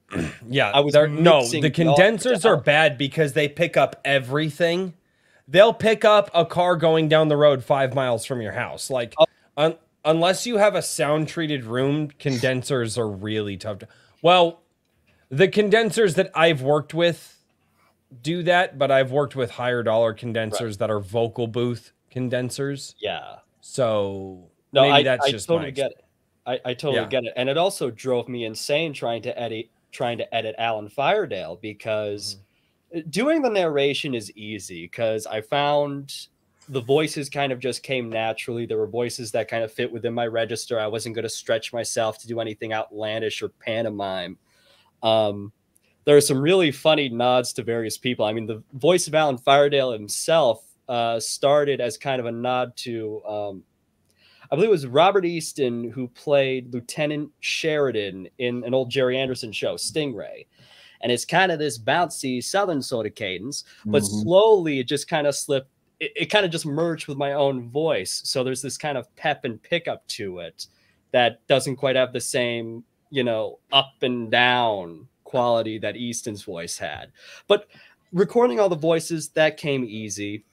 [clears throat] Yeah, I was no. The condensers are bad because they pick up everything. They'll pick up a car going down the road five miles from your house. Like, Oh. un- unless you have a sound treated room, condensers are really tough. To- well, the condensers that I've worked with do that, but I've worked with higher dollar condensers that are vocal booth condensers. Yeah. So No, maybe I, that's I just totally get it. I, I totally Yeah. get it. And it also drove me insane trying to edit trying to edit Alan Firedale because Mm-hmm. Doing the narration is easy because I found the voices kind of just came naturally. There were voices that kind of fit within my register. I wasn't going to stretch myself to do anything outlandish or pantomime. Um, there are some really funny nods to various people. I mean, the voice of Alan Firedale himself uh, started as kind of a nod to, um, I believe it was Robert Easton who played Lieutenant Sheridan in an old Gerry Anderson show, Stingray. And it's kind of this bouncy Southern sort of cadence, but Mhm. slowly it just kind of slipped. It, it kind of just merged with my own voice. So there's this kind of pep and pickup to it that doesn't quite have the same, you know, up and down quality that Easton's voice had. But recording all the voices, that came easy.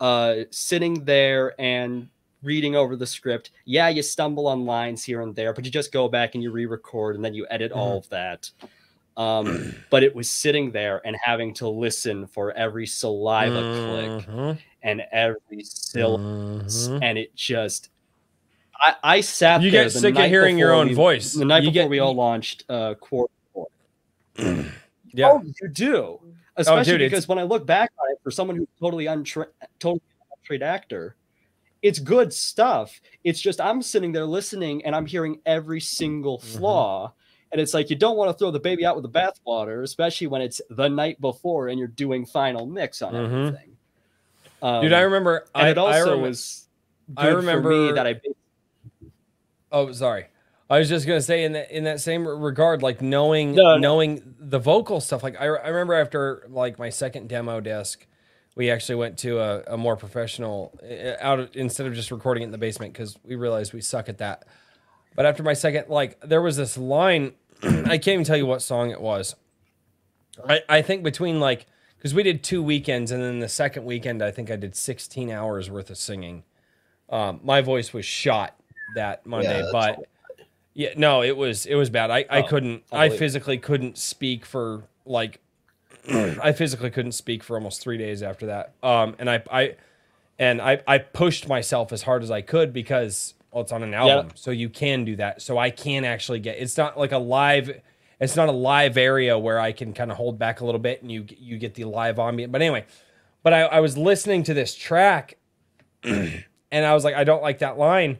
Uh, sitting there and reading over the script, yeah, you stumble on lines here and there, but you just go back and you re-record and then you edit all of that. Um, [clears throat] but it was sitting there and having to listen for every saliva click Mhm, and every syllable mhm. and it just I, I sat You get sick of hearing your own we- voice. the night You before get- we all launched uh quarter. [clears throat] Yeah. Oh, you do. Especially dude, it's- because when I look back on it, for someone who's totally untrained, totally untrained actor, it's good stuff. It's just I'm sitting there listening and I'm hearing every single Mm-hmm. And it's like you don't want to throw the baby out with the bathwater, especially when it's the night before and you're doing final mix on Mhm. everything. Um, Dude, I remember. and I, it also I was. I remember- me that I Oh, sorry. I was just gonna say in that in that same regard, like knowing No, no. knowing the vocal stuff. Like I, I remember after like my second demo disc, we actually went to a, a more professional uh, out of, instead of just recording it in the basement because we realized we suck at that. But after my second, like there was this line, [clears throat] I can't even tell you what song it was. I I think between like because we did two weekends and then the second weekend I think I did 16 hours worth of singing. Um, my voice was shot that Monday, that's but yeah, no, it was it was bad. I, I Oh, couldn't I I physically couldn't speak for like [clears throat] I physically couldn't speak for almost three days after that. Um, and I I and I I pushed myself as hard as I could because well, it's on an album, so you can do that. So I can actually get. It's not like a live. It's not a live area where I can kind of hold back a little bit and you you get the live ambient. But anyway, but I, I was listening to this track, [clears throat] and I was like, I don't like that line.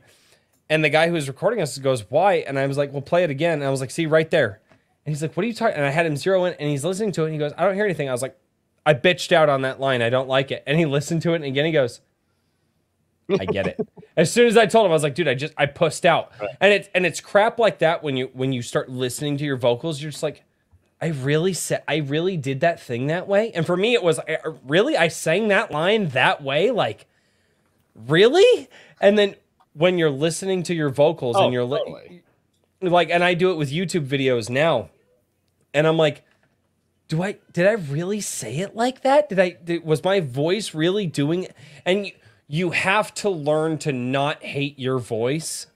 And the guy who was recording us goes, "Why?" And I was like, "Well, play it again." And I was like, "See right there." And he's like, "What are you talking?" And I had him zero in, and he's listening to it, and he goes, "I don't hear anything." I was like, "I bitched out on that line. I don't like it." And he listened to it, and again he goes, "I get it." as soon as I told him, I was like, "Dude, I just I pussed out." And it's and it's crap like that when you when you start listening to your vocals, you're just like, "I really said I really did that thing that way." And for me, it was I- really I sang that line that way, like really. And then when you're listening to your vocals Oh, and you're li- totally. like and I do it with YouTube videos now. And I'm like, do I did I really say it like that? Did I did, was my voice really doing it? And you, have to learn to not hate your voice.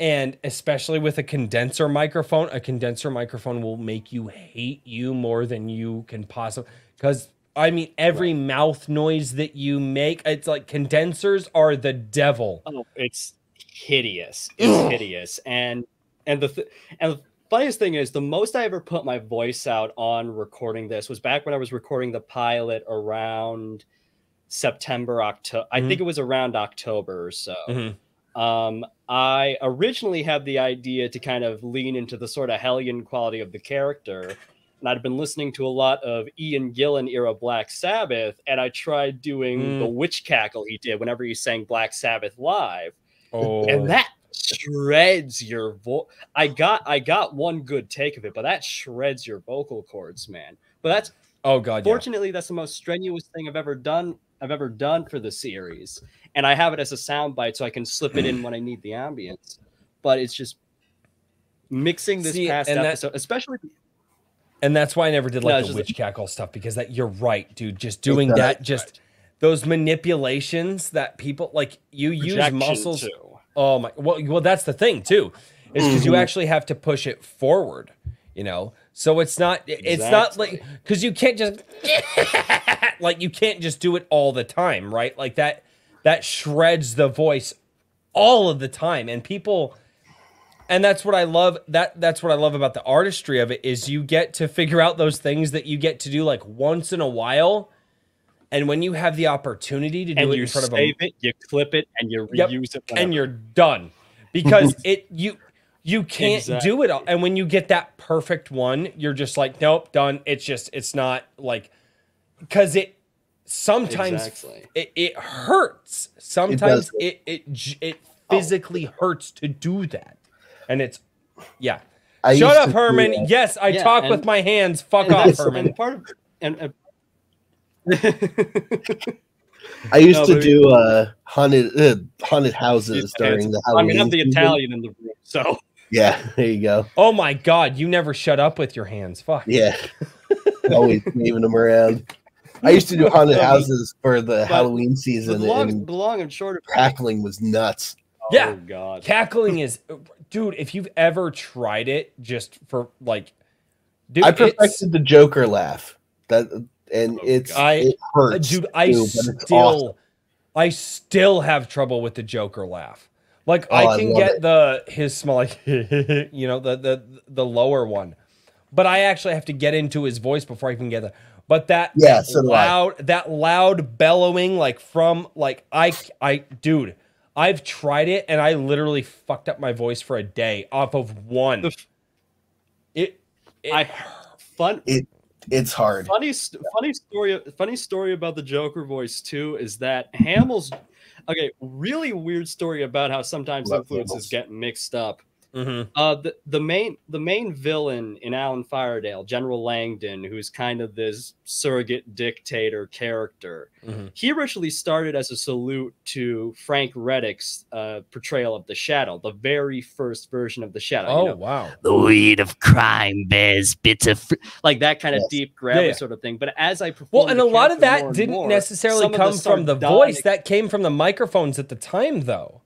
And especially with a condenser microphone, a condenser microphone will make you hate you more than you can possibly cuz I mean every mouth noise that you make, it's like condensers are the devil. Oh, it's hideous. It's hideous. And and the th- and the funniest thing is the most I ever put my voice out on recording this was back when I was recording the pilot around September, October. I think it was around October or so. Mhm. Um, I originally had the idea to kind of lean into the sort of hellion quality of the character. And I'd been listening to a lot of Ian Gillan era Black Sabbath, and I tried doing Mm. the witch cackle he did whenever he sang Black Sabbath live Oh. and that shreds your voice. I got I got one good take of it, but that shreds your vocal cords, man. But that's Oh god, yeah. fortunately that's the most strenuous thing I've ever done. I've ever done for the series, and I have it as a sound bite, so I can slip it in when I need the ambience. But it's just mixing this See, past and that- especially And that's why I never did like it's the just- witch cackle stuff because that you're right, dude. Just doing does. that, just those manipulations that people like you use muscles. too. Oh my, well, well, that's the thing too, is because Mm-hmm. you actually have to push it forward, you know. So it's not, it's not like because you can't just [laughs] like you can't just do it all the time, right? Like that. that shreds the voice all of the time and people and that's what I love that that's what I love about the artistry of it is you get to figure out those things that you get to do like once in a while and when you have the opportunity to do and it you in front of it, you clip it, and you Yep. reuse it. and you're done because [laughs] it you you can't do it all. And when you get that perfect one you're just like nope done. It's just it's not like because it sometimes Exactly. it, it hurts. Sometimes does. it it it physically hurts to do that. And it's yeah. I shut up herman. uh, yes i Yeah, talk and- with my hands. Fuck off herman. and part of and, and I used No, to do uh, haunted uh, haunted houses during the I mean, I'm the. Italian in the room, so Yeah, [laughs] there you go. oh my god you never shut up with your hands fuck Yeah, [laughs] always waving them around. I used to do haunted houses for the Halloween the season, long, and the long and short of it, crackling was nuts. Yeah. Oh God. cackling is dude if you've ever tried it just for like dude I perfected the Joker laugh. That and oh, it's I- it hurts. dude i too, still awesome. i still have trouble with the joker laugh like Oh, i I can love get it. the his small like [laughs] you know the the the lower one but i actually have to get into his voice before i can get the but that Yeah, that so do I. loud that loud bellowing like from like i i dude i've tried it and i literally fucked up my voice for a day off of one it, it I fun it It's hard. funny funny story funny story about the Joker voice too is that Hamill's okay really weird story about how sometimes Love influences get mixed up. Mhm. Uh, the, the main the main villain in Alan Firedale, General Langdon, who's kind of this surrogate dictator character. Mhm. He originally started as a salute to Frank Readick's uh, portrayal of the Shadow, the very first version of the Shadow. you oh know, wow The weed of crime bears bits of fr- like that kind of Yes. deep gravelly Yeah. sort of thing. But as I performed Well, and a lot of that didn't more, necessarily some of come from the voice. That came from the microphones at the time, though.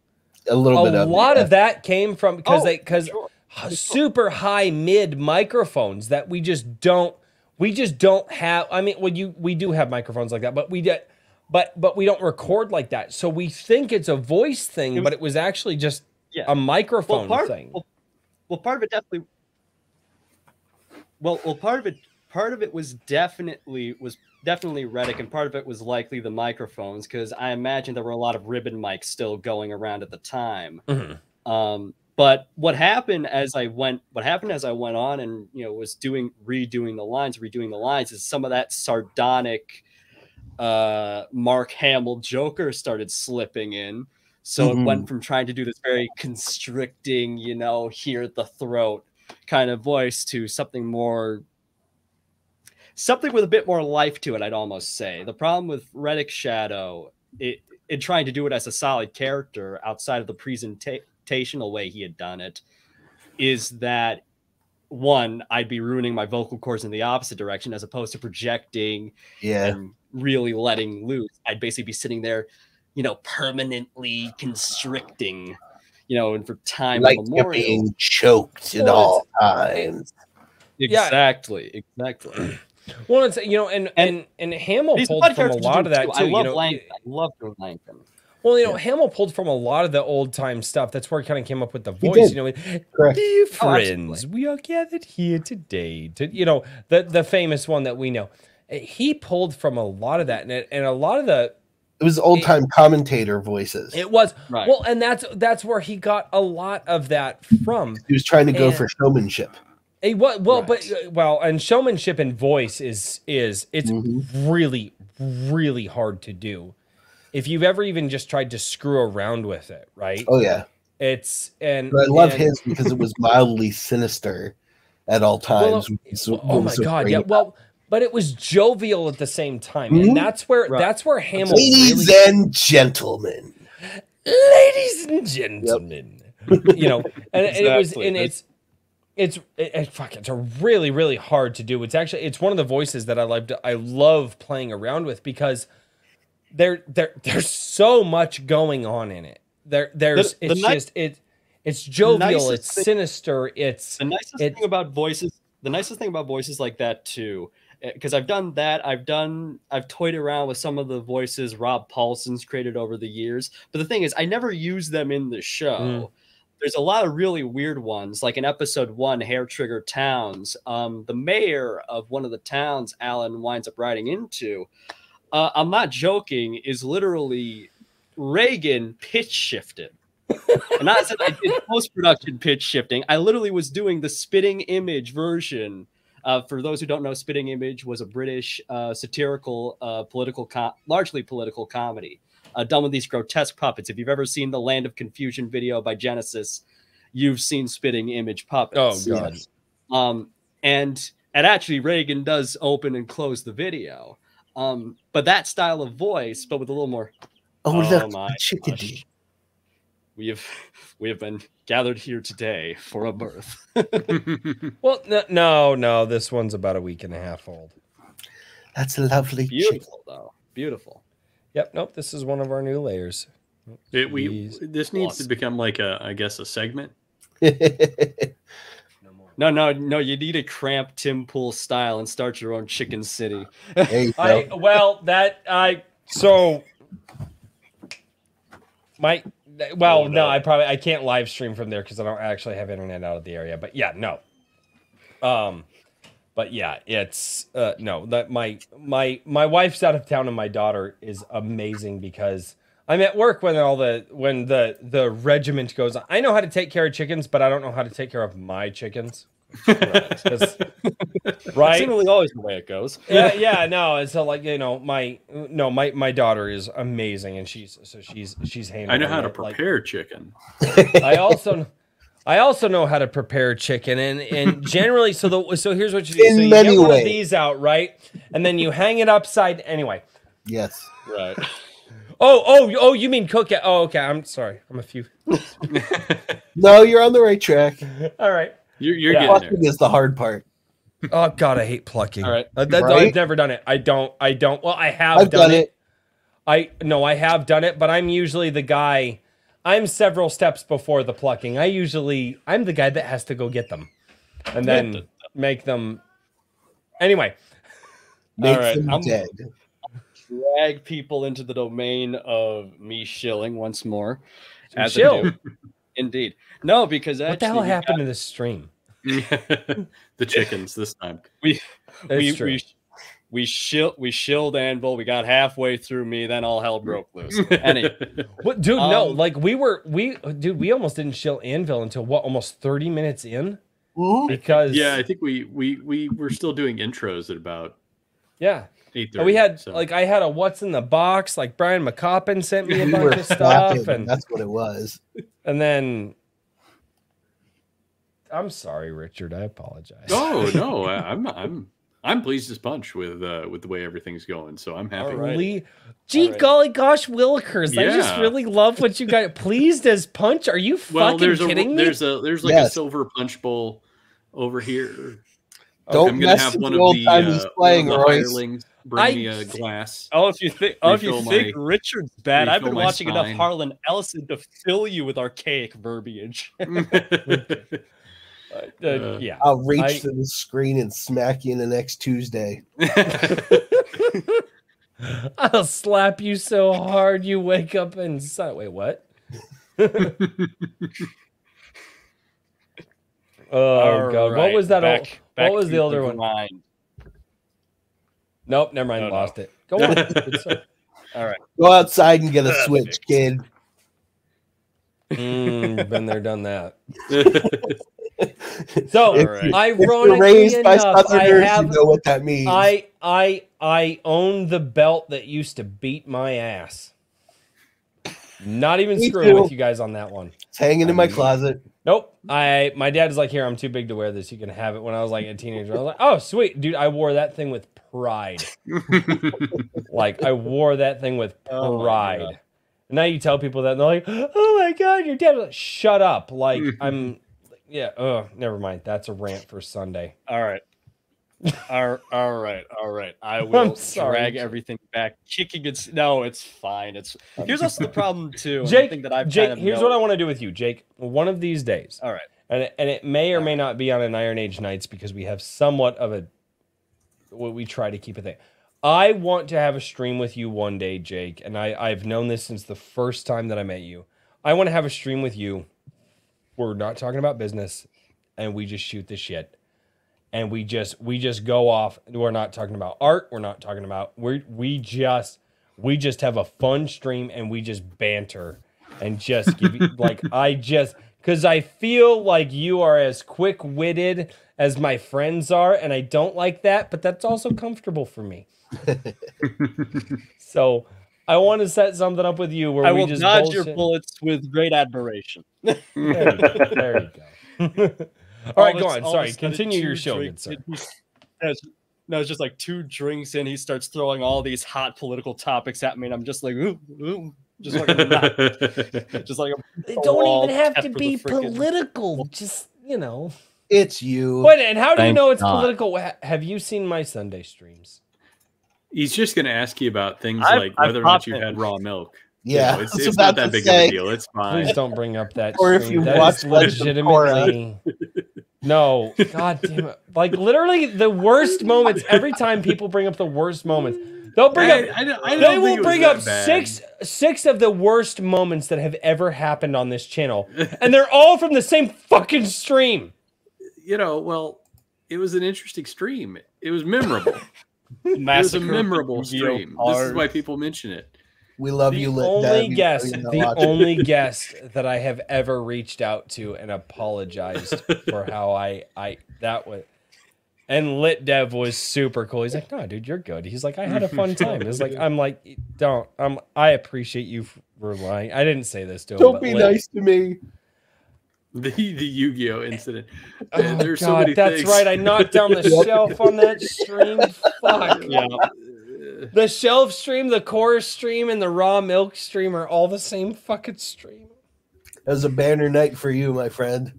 A little bit A lot it, of that came from because Oh, they because sure. super high mid microphones that we just don't we just don't have. I mean, well, you we do have microphones like that, but we did. But but we don't record like that, so we think it's a voice thing, It was- but it was actually just Yeah. a microphone part, thing. Well, well, part of it definitely. Well, well, part of it, part of it was definitely was definitely Readick, and part of it was likely the microphones because I imagine there were a lot of ribbon mics still going around at the time. Mhm. Um, but what happened as I went, what happened as I went on and you know was doing redoing the lines, redoing the lines, is some of that sardonic uh Mark Hamill Joker started slipping in. So it went from trying to do this very constricting, you know, here at the throat kind of voice to something more something with a bit more life to it, I'd almost say. The problem with Readick Shadow, it in trying to do it as a solid character outside of the presentational way he had done it, is that one, I'd be ruining my vocal cords in the opposite direction as opposed to projecting yeah. and really letting loose. I'd basically be sitting there, you know, permanently constricting, you know, and for time Like you're being choked at all times. Yeah. Exactly, exactly. Well, it's you know, and and And- and Hamill pulled from a lot of that too. too. I love you know, Langdon. I love doing Langdon. Well, you know, Hamill pulled from a lot of the old time stuff. That's where he kind of came up with the voice. You know, Correct. dear Oh, friends, we are gathered here today to, you know, the the famous one that we know. Uh, He pulled from a lot of that, and it, and a lot of the It was old time commentator voices. it was Right. well, and that's that's where he got a lot of that from. he was trying to go and- for showmanship. It was well, Right. but uh, well, and showmanship and voice is is it's Mhm. really really hard to do. If you've ever even just tried to screw around with it, right? Oh yeah, It's and but I love and- his because it was [laughs] mildly sinister at all times. Well, what oh my so god, yeah. about Well, but it was jovial at the same time, Mhm. and that's where Right. that's where Hamill Ladies really, and gentlemen, ladies and gentlemen, you know, and, and it was Exactly. and it's it's it, it- fuck, it's a really really hard to do. It's actually it's one of the voices that I love to, I love playing around with because there there there's so much going on in it. There there's The- the it's just it it's jovial, it's thing- sinister, it's The nicest It- thing about voices, the nicest thing about voices like that too, because I've done that. I've done I've toyed around with some of the voices Rob Paulsen's created over the years. But the thing is, I never use them in the show. Mm. There's a lot of really weird ones, like in episode one, Hair Trigger Towns. Um, the mayor of one of the towns Alan winds up riding into. Uh, I'm not joking. Is literally Reagan pitch shifted. [laughs] and not that I did post production pitch shifting. I literally was doing the spitting image version. Uh, for those who don't know, Spitting Image was a British uh, satirical, uh, political, largely political comedy, uh, done with these grotesque puppets. If you've ever seen the Land of Confusion video by Genesis, you've seen Spitting Image puppets. Oh, God. Um, and and actually, Reagan does open and close the video. Um, but that style of voice, but with a little more Oh, Oh look, my chickadee. gosh. we have we have been gathered here today for a birth. [laughs] [laughs] Well, no, no, no. This one's about a week and a half old. That's lovely chick. Beautiful though. Beautiful. Yep. Nope. This is one of our new layers. It, we this needs to become like a I guess a segment. [laughs] No, more. no, no. no. You need a cramp Tim Pool style and start your own chicken city. There. [laughs] I well that I so my well Oh, no. no. I probably I can't live stream from there because I don't actually have internet out of the area. But yeah, no. Um, but yeah, it's uh no that my my my wife's out of town and my daughter is amazing because I'm at work when all the when the the regiment goes on. I know how to take care of chickens, but I don't know how to take care of my chickens. [laughs] right? Seemingly always the way it goes. yeah, yeah, no. So like you know, my no, my my daughter is amazing, and she's so she's she's handling. I know how to it, like- prepare chicken. [laughs] I also I also know how to prepare chicken, and and [laughs] generally, so the so here's what you do. In so you many get one ways. of these out, right, and then you hang it upside. Anyway, yes. Right. [laughs] oh oh oh, you mean cook it? Oh, okay. I'm sorry. I'm a few. [laughs] No, you're on the right track. All right. You're, you're Yeah. getting there. Plucking is the hard part. Oh God, I hate plucking. All right. Uh, that- Right? I've never done it. I don't. I don't. Well, I have I've done it. I no, I have done it, but I'm usually the guy. I'm several steps before the plucking. I usually I'm the guy that has to go get them, and then make them. Anyway, Make All right, them I'm- dead. Drag people into the domain of me shilling once more. As I Shill? Indeed. No, because what the hell we happened to this stream? [laughs] [laughs] the chickens this time. we That's true. we we shill we shilled Anvil. We got halfway through me, then all hell broke loose. [laughs] Anyway, What, dude? no, Um, like we were, we, dude, we almost didn't shill Anvil until what, almost thirty minutes in, because yeah, I think we we we were still doing intros at about yeah. eight And we had like I had a what's in the box, like Brian McCoppin sent me a We bunch were of stuff, and that's what it was. and then I'm sorry, Richard. I apologize. Oh no, [laughs] I- I'm I'm I'm pleased as punch with uh, with the way everything's going. So I'm happy. All right. Lee, gee All right. golly gosh, Willikers! I just really love what you got. [laughs] Pleased as punch? Are you Well, fucking there's a kidding me? there's a there's like a silver punch bowl over here. Don't I'm gonna mess have with one the of old the, time uh, he's one of playing, the Royce. hirelings bring I- me a glass. oh, if you think oh, if you think my- Richard's bad, I've been refill my watching enough. Harlan Ellison to fill you with archaic verbiage. [laughs] [laughs] Uh, Uh, yeah. I'll reach I- to the screen and smack you in the next Tuesday. [laughs] [laughs] I'll slap you so hard you wake up and si- wait, what? [laughs] oh All god, what was that? back- old, back what was the older one? grind. Nope, never mind. No, no. lost it. Go on. All right. Go outside and get a switch, kid. Mm, been there, done that. [laughs] So, If, Alright. if ironically you're by enough, I have you know what that means. I I I own the belt that used to beat my ass. Not even Me screwing too. with you guys on that one. it's hanging in my closet. Nope. I my dad is like, here, I'm too big to wear this. You can have it. When I was like a teenager, I was like, oh sweet, dude. I wore that thing with pride. [laughs] like I wore that thing with Oh pride. God. and now you tell people that and they're like, oh my god, your dad. I'm like, Shut up. Like [laughs] I'm. Yeah. Oh, never mind. That's a rant for Sunday. All right. [laughs] all, all right, all right. I will drag everything back, kicking it. No, it's fine. It's [laughs] here's also the problem too. Jake, that I've Jake, kind of here's what I want to do with you, Jake. One of these days, All right. and it, and it may or may not be on an Iron Age Knights because we have somewhat of a what we try to keep a thing. I want to have a stream with you one day, Jake, and I I've known this since the first time that I met you. I want to have a stream with you. We're not talking about business, and we just shoot the shit, and we just we just go off. We're not talking about art. We're not talking about we we just we just have a fun stream and we just banter and just give you [laughs] like I just because I feel like you are as quick witted as my friends are, and I don't like that, but that's also comfortable for me. [laughs] so I want to set something up with you where I we will just dodge your bullets with great admiration. [laughs] There you go. There you go. [laughs] All right, go on. all of a Sorry, continue your show, good sir. in, he's- no, it's- just like two drinks in. He starts throwing all these hot political topics at me, and I'm just like, ooh, ooh, just like, I'm [laughs] not, just like I'm a don't even have to be the frickin- political. Just you know. It's you. Wait, and how do you know it's God. political? Have you seen my Sunday streams? He's just going to ask you about things I've- like I've whether or not you've had raw milk. You Yeah, know, it's, it's not that big say. of a deal. It's fine. Please don't bring up that. Or if stream. you That watched is Legend of Korra. legitimately. [laughs] No, god damn it! Like literally, the worst moments. Every time people bring up the worst moments, they'll bring I- up. I don't- I don't they will bring up bad. six six of the worst moments that have ever happened on this channel, and they're all from the same fucking stream. You know, well, it was an interesting stream. It was memorable. [laughs] it was a Massacre of the memorable Yu-Gi-Oh stream. This is why people mention it. We love the you, Lit only Dad. We guest, know the only [laughs] guest that I have ever reached out to and apologized for how I I that was. And Lit Dev was super cool. He's like, "No, dude, you're good." He's like, "I had a fun [laughs] time." It's like, I'm like, "Don't." I'm. I appreciate you for lying. I didn't say this to him. Don't be Lit- nice to me. The the Yu-Gi-Oh incident. Oh, Man, there's so God, many that's things. right. I knocked down the [laughs] shelf on that stream. Fuck. Yeah, The shelf stream, the core stream, and the raw milk stream are all the same fucking stream. That was a banner night for you, my friend.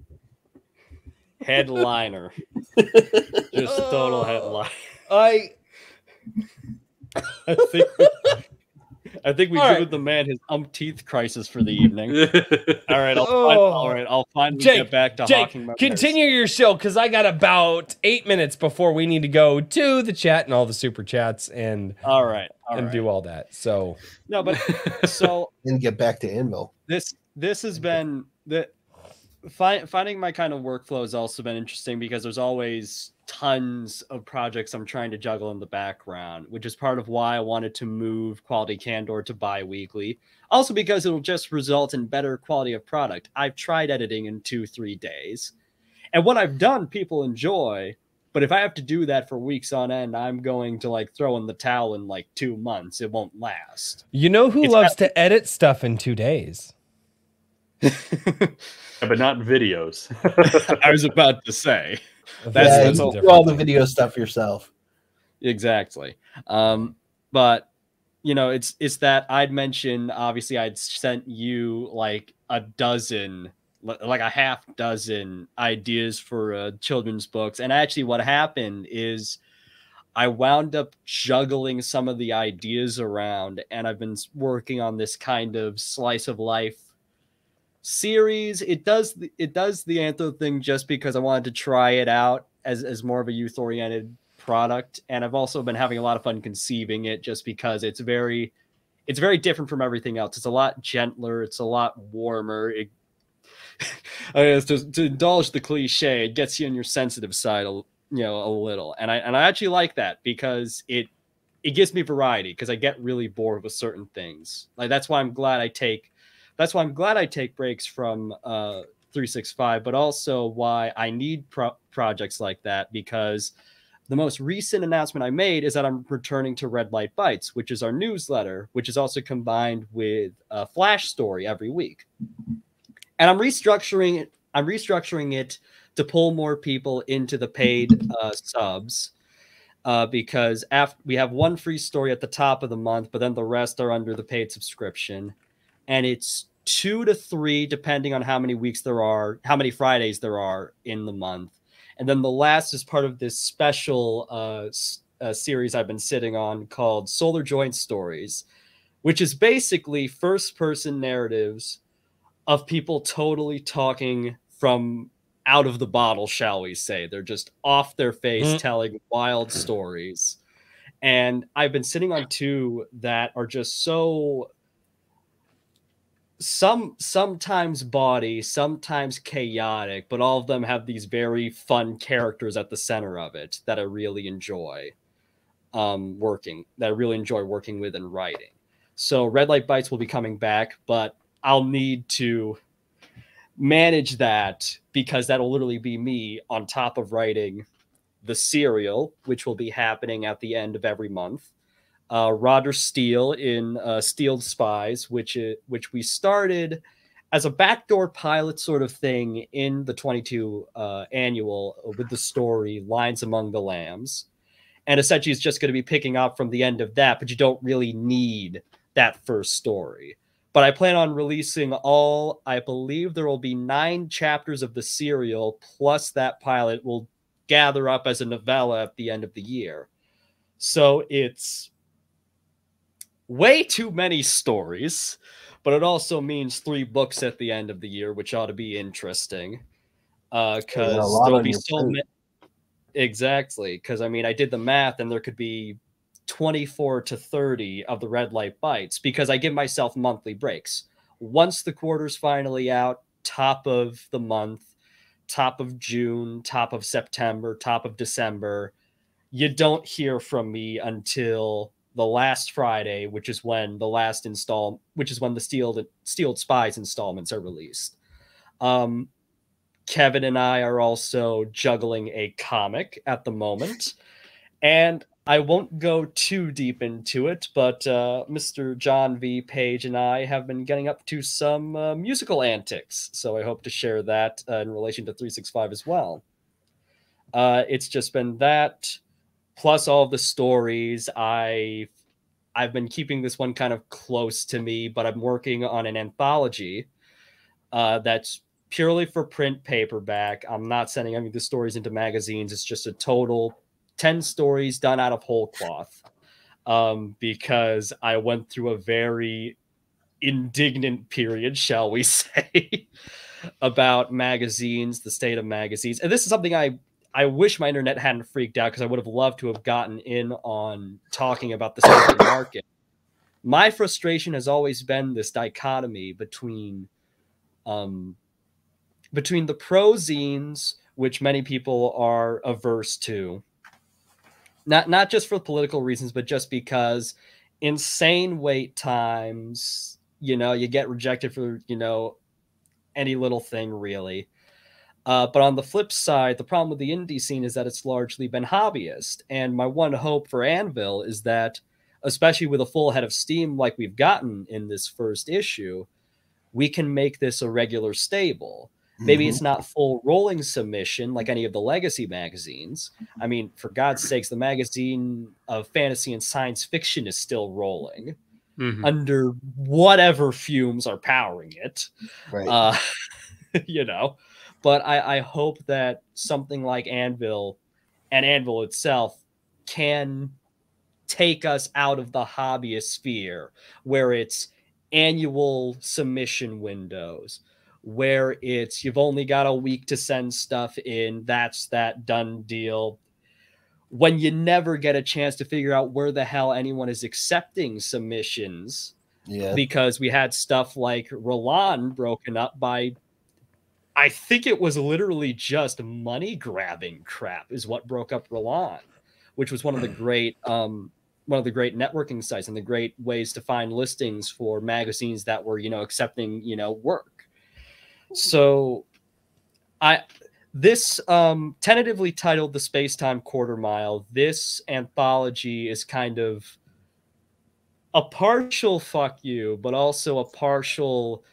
headliner, [laughs] just total headline. I [laughs] I think. I think we've All right. given the man his umpteenth crisis for the evening. [laughs] All right, I'll find, Oh. all right, I'll finally Jake, get back to Jake, hawking my wares. continue your show because I got about eight minutes before we need to go to the chat and all the super chats and All right, all and right. do all that. So No, but [laughs] so And get back to Anvil. this this has been the fi- finding my kind of workflow has also been interesting because there's always tons of projects I'm trying to juggle in the background, which is part of why I wanted to move Quality Candor to bi-weekly. Also because it'll just result in better quality of product. I've tried editing in 2-3 days. And what I've done people enjoy, but if I have to do that for weeks on end, I'm going to like throw in the towel in like 2 months. It won't last. you know who It's loves to edit stuff in two days? [laughs] but not videos. [laughs] I was about to say. That's, That's- yeah, that's you a do all the video stuff yourself. exactly um but you know it's it's that i'd mentioned obviously i'd sent you like a dozen like a half dozen ideas for uh, children's books and actually what happened is i wound up juggling some of the ideas around and i've been working on this kind of slice of life series. It does the, it does the antho thing just because i wanted to try it out as as more of a youth oriented product and i've also been having a lot of fun conceiving it just because it's very it's very different from everything else. It's a lot gentler it's a lot warmer. It [laughs] I guess to, to indulge the cliche it gets you on your sensitive side a, you know a little. And i and i actually like that because it it gives me variety because i get really bored with certain things. Like that's why i'm glad i take that's why i'm glad i take breaks from uh 365 but also why i need pro- projects like that because the most recent announcement I made is that I'm returning to Red Light Bites, which is our newsletter, which is also combined with a flash story every week. And I'm restructuring it. I'm restructuring it to pull more people into the paid uh, subs uh, because after we have one free story at the top of the month, but then the rest are under the paid subscription, and it's two to three depending on how many weeks there are, how many Fridays there are in the month and then the last is part of this special uh, uh, series I've been sitting on called Solar Joint Stories, which is basically first person narratives of people totally talking from out of the bottle, shall we say. They're just off their face Mm. telling wild stories. And I've been sitting on two that are just so some sometimes body, sometimes chaotic, but all of them have these very fun characters at the center of it that I really enjoy um working that I really enjoy working with and writing. So Red Light Bites will be coming back, but I'll need to manage that because that'll literally be me on top of writing the serial, which will be happening at the end of every month. Uh, Roger Steele in uh, Steeled Spies, which is, which we started as a backdoor pilot sort of thing in the 22 uh, annual with the story Lines Among the Lambs. And essentially, it's just going to be picking up from the end of that, but you don't really need that first story but I plan on releasing all. I believe there will be nine chapters of the serial, plus that pilot will gather up as a novella at the end of the year. So it's way too many stories, but it also means three books at the end of the year, which ought to be interesting. Uh, because lot there'll be so many. Exactly. Because I mean, I did the math, and there could be 24 to 30 of the red light bites because I give myself monthly breaks. Once the quarter's finally out, top of the month, top of June, top of September, top of December, you don't hear from me until the last Friday, which is when the last install, which is when the Steeled Steeled Spies installments are released. Um, Kevin and I are also juggling a comic at the moment, and I won't go too deep into it, but uh, Mr. John V. Page and I have been getting up to some uh, musical antics, so I hope to share that uh, in relation to 365 as well. Uh, it's just been that, plus all the stories. I, I've been keeping this one kind of close to me, but I'm working on an anthology uh, that's purely for print paperback. I'm not sending any of the stories into magazines. It's just a total 10 stories done out of whole cloth um, because I went through a very indignant period, shall we [laughs] say, about magazines, the state of magazines. And this is something I I wish my internet hadn't freaked out because I would have loved to have gotten in on talking about the the market. My frustration has always been this dichotomy between um, between the pro zines, which many people are averse to, not not just for political reasons, but just because insane wait times, you know, you get rejected for, you know, any little thing really. Uh, but on the flip side, the problem with the indie scene is that it's largely been hobbyist. And my one hope for Anvil is that, especially with a full head of steam like we've gotten in this first issue, we can make this a regular stable. Maybe Mhm. it's not full rolling submission like any of the legacy magazines. I mean, for God's sakes, the magazine of fantasy and science fiction is still rolling Mhm. under whatever fumes are powering it. right. Uh, [laughs] you know, but I, I hope that something like Anvil and Anvil itself can take us out of the hobbyist sphere where it's annual submission windows where it's you've only got a week to send stuff in that's that done deal when you never get a chance to figure out where the hell anyone is accepting submissions yeah. because we had stuff like Ralan broken up by I think it was literally just money grabbing crap is what broke up Ralan, which was one of the great um one of the great networking sites and the great ways to find listings for magazines that were, you know, accepting, you know, work. So I this um tentatively titled the Space Time Quarter Mile, this anthology is kind of a partial fuck you, but also a partial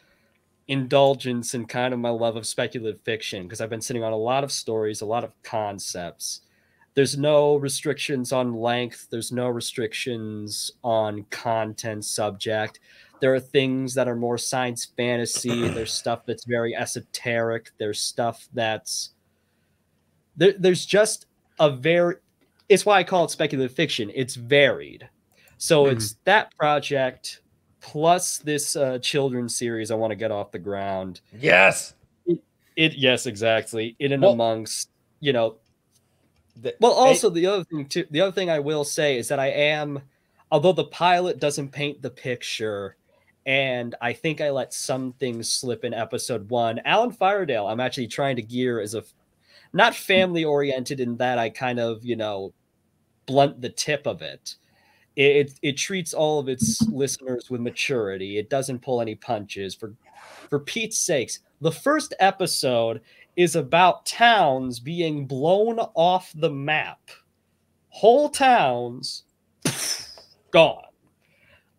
indulgence in kind of my love of speculative fiction because I've been sitting on a lot of stories, a lot of concepts. There's no restrictions on length, there's no restrictions on content subject. There are things that are more science fantasy, there's stuff that's very esoteric, there's stuff that's there, there's just a very it's why I call it speculative fiction. It's varied. So hmm. it's that project plus this uh, children's series I want to get off the ground. Yes. it yes, exactly. In and Well- amongst, you know. The- Well, also the other thing too. The other thing I will say is that I am, although the pilot doesn't paint the picture, and I think I let some things slip in episode one. Alan Firedale, I'm actually trying to gear as a, not family oriented in that I kind of you know, blunt the tip of it. It it, it treats all of its listeners with maturity. It doesn't pull any punches. For for Pete's sakes, the first episode is about towns being blown off the map. Whole towns [laughs] gone.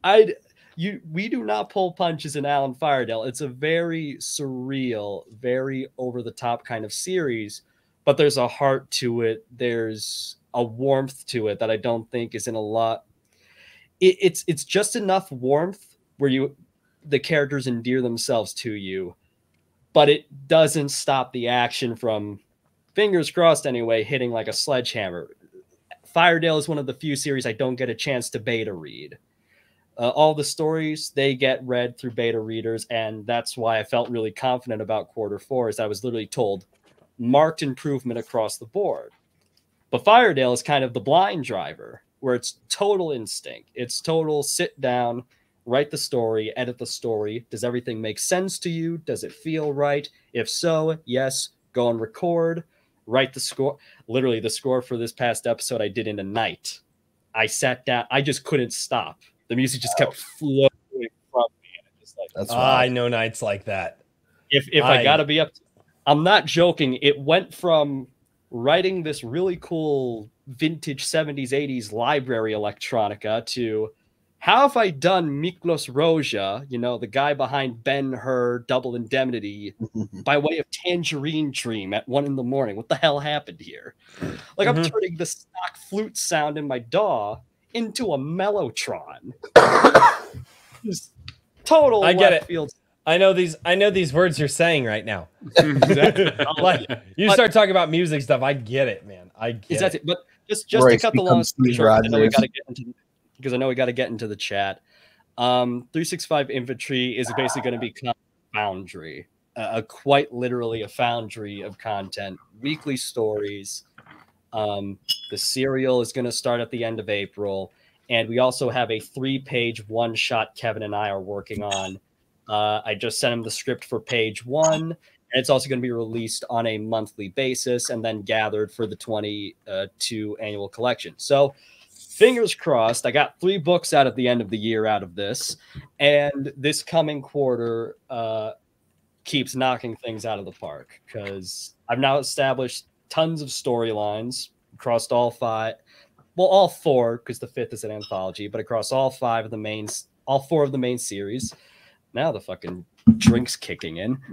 I you we do not pull punches in Alan Firedale. It's a very surreal, very over the top kind of series, but there's a heart to it. There's a warmth to it that I don't think is in a lot. It, it's it's just enough warmth where you the characters endear themselves to you, but it doesn't stop the action from fingers crossed anyway, hitting like a sledgehammer. Firedale is one of the few series I don't get a chance to beta read. Uh, all the stories they get read through beta readers, and that's why I felt really confident about quarter four. Is I was literally told marked improvement across the board. But Firedale is kind of the blind driver, where it's total instinct. It's total sit down, write the story, edit the story. Does everything make sense to you? Does it feel right? If so, yes, go and record, write the score. Literally, the score for this past episode I did in a night. I sat down, I just couldn't stop. The music just kept flowing from me. And it just like, That's Ah, I know nights like that. if if I, I- gotta be up, I'm not joking. It went from writing this really cool vintage 70s 80s library electronica to how have I done Miklós Rózsa, you know, the guy behind Ben Hur, Double Indemnity, [laughs] by way of Tangerine Dream at one in the morning? What the hell happened here? Like I'm Mhm. turning the stock flute sound in my DAW into a mellotron. [coughs] Just total I get it. field. I know these. I know these words you're saying right now. [laughs] [laughs] like you But- start talking about music stuff, I get it, man. I get Is that it. it? But just just Royce to cut the long story short, I know we got to get into because I know we got to get into the chat. Um, 365 Infantry is basically going to be a foundry, a, a quite literally a foundry of content, weekly stories. Um, the serial is going to start at the end of April, and we also have a three-page one-shot Kevin and I are working on. Uh, I just sent him the script for page one, and it's also going to be released on a monthly basis and then gathered for the 22 annual collection. So, fingers crossed. I got three books out at the end of the year out of this, and this coming quarter uh, keeps knocking things out of the park because I've now established tons of storylines across all five. Well, all four because the fifth is an anthology, but across all five of the main, all four of the main series. Now the fucking drinks kicking in. [laughs]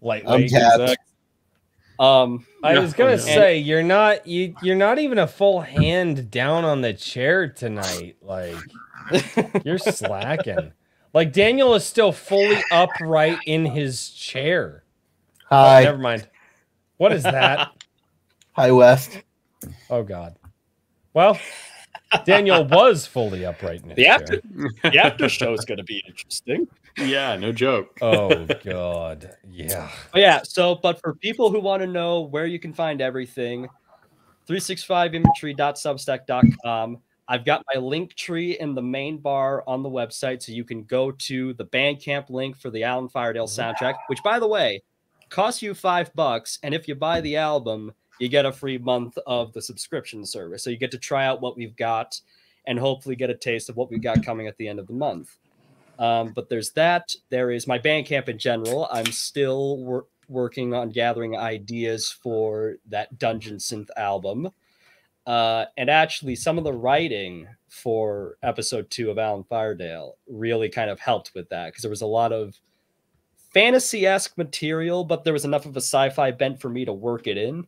Lightweight. Untapped. Um, I was gonna And- say you're not you you're not even a full hand down on the chair tonight. Like you're slacking. Like Daniel is still fully upright in his chair. Oh, Hi, never mind. What is that? [laughs] hi West. Oh God. Well, Daniel was fully upright in his the chair. after [laughs] the after show is going to be interesting. yeah, no joke. Oh God. Yeah. But yeah, so but for people who want to know where you can find everything, 365inventory.substack.com. I've got my link tree in the main bar on the website, so you can go to the Bandcamp link for the Alan Firedale soundtrack, which by the way costs you five bucks, and if you buy the album, you get a free month of the subscription service. So you get to try out what we've got and hopefully get a taste of what we've got coming at the end of the month. Um, but there's that. There is my Bandcamp in general. I'm still wor- working on gathering ideas for that Dungeon Synth album. Uh, and actually, some of the writing for episode two of Alan Firedale really kind of helped with that because there was a lot of fantasy esque material, but there was enough of a sci fi bent for me to work it in.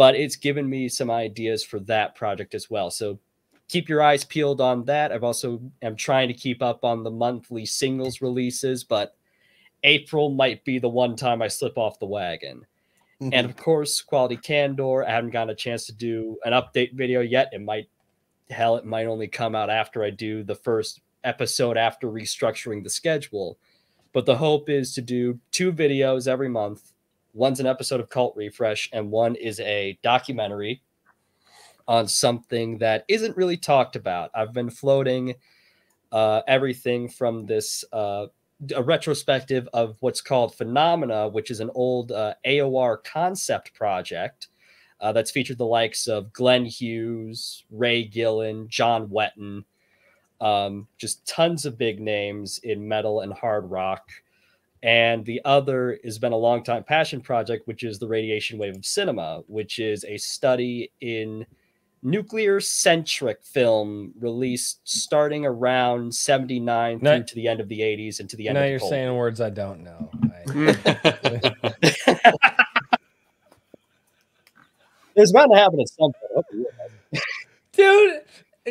But it's given me some ideas for that project as well. So keep your eyes peeled on that. I've also am trying to keep up on the monthly singles releases, but April might be the one time I slip off the wagon. Mm-hmm. And of course, Quality Candor. I haven't gotten a chance to do an update video yet. It might, hell, it might only come out after I do the first episode after restructuring the schedule. But the hope is to do two videos every month. One's an episode of Cult Refresh, and one is a documentary on something that isn't really talked about. I've been floating uh, everything from this uh, a retrospective of what's called Phenomena, which is an old uh, AOR concept project uh, that's featured the likes of Glenn Hughes, Ray Gillen, John Wetton, um, just tons of big names in metal and hard rock. And the other has been a long time passion project, which is the Radiation Wave of Cinema, which is a study in nuclear centric film released starting around 79 Now- through to the end of the 80s and to the end now of the you're Cold saying words I don't know. I- [laughs] [laughs] It's about to happen at some point. Hope you realize. dude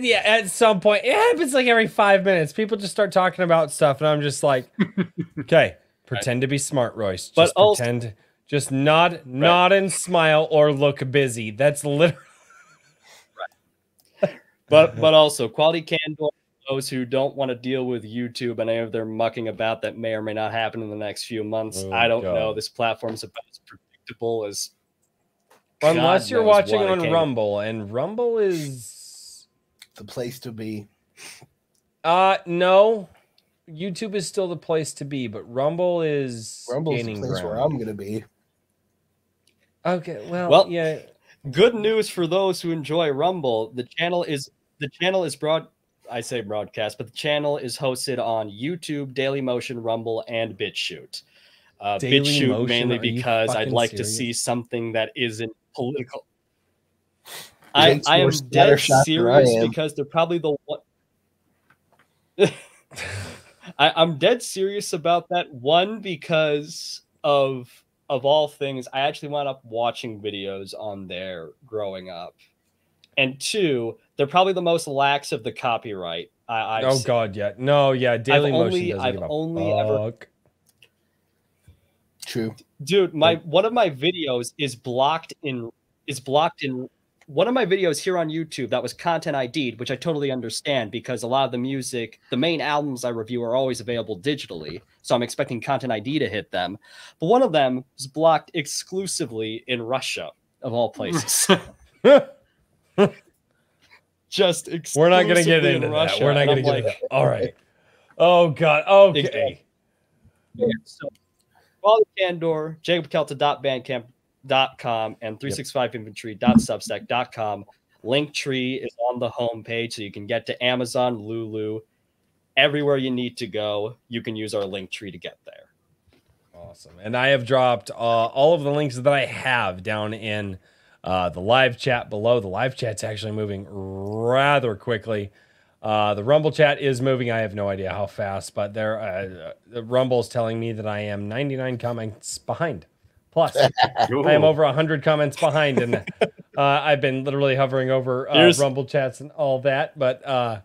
yeah at some point it happens like every five minutes people just start talking about stuff and i'm just like [laughs] okay pretend to be smart royce just But also- pretend just nod nod and smile or look busy that's literally [laughs] But [laughs] but also quality candor for those who don't want to deal with YouTube and any of their mucking about that may or may not happen in the next few months. Oh, I don't God. know. This platform's about as predictable as God unless you're watching on rumble and rumble is The place to be. uh no youtube is still the place to be but rumble is Rumble's the gaining place ground. where I'm gonna be. okay well, Well, yeah good news for those who enjoy Rumble. The channel is the channel is broad. I say broadcast, but the channel is hosted on YouTube, Daily Motion, Rumble, and BitChute. Uh, Daily BitChute Motion? mainly because I'd fucking like to see something that isn't political. I, I am dead scattershot I serious am. because they're probably the one. [laughs] I, I'm dead serious about that. One because of of all things, I actually wound up watching videos on there growing up, and two, they're probably the most lax of the copyright. I, I've oh seen. god yeah no yeah daily motion only- doesn't I've give a only ever- True. dude my one of my videos is blocked in is blocked in one of my videos here on youtube that was content id'd which i totally understand because a lot of the music the main albums i review are always available digitally so i'm expecting content id to hit them but one of them was blocked exclusively in russia of all places [laughs] just exclusively We're not gonna get in into that. Russia, We're not gonna get like, into that. All right. [laughs] Oh god. Okay. Exactly. Yeah, so Quality Candor, jacobkelta.bandcamp.com, and 365infantry.substack.com. Linktree is on the homepage, so you can get to Amazon, Lulu, everywhere you need to go. You can use our link tree to get there. Awesome. And I have dropped uh, all of the links that I have down in uh, the live chat below. The live chat's actually moving rather quickly. Uh, the Rumble chat is moving. I have no idea how fast, but there, uh, the Rumble's telling me that I am 99 comments behind. Plus, [laughs] I am over 100 comments behind, and [laughs] uh, I've been literally hovering over uh, Rumble chats and all that. But uh,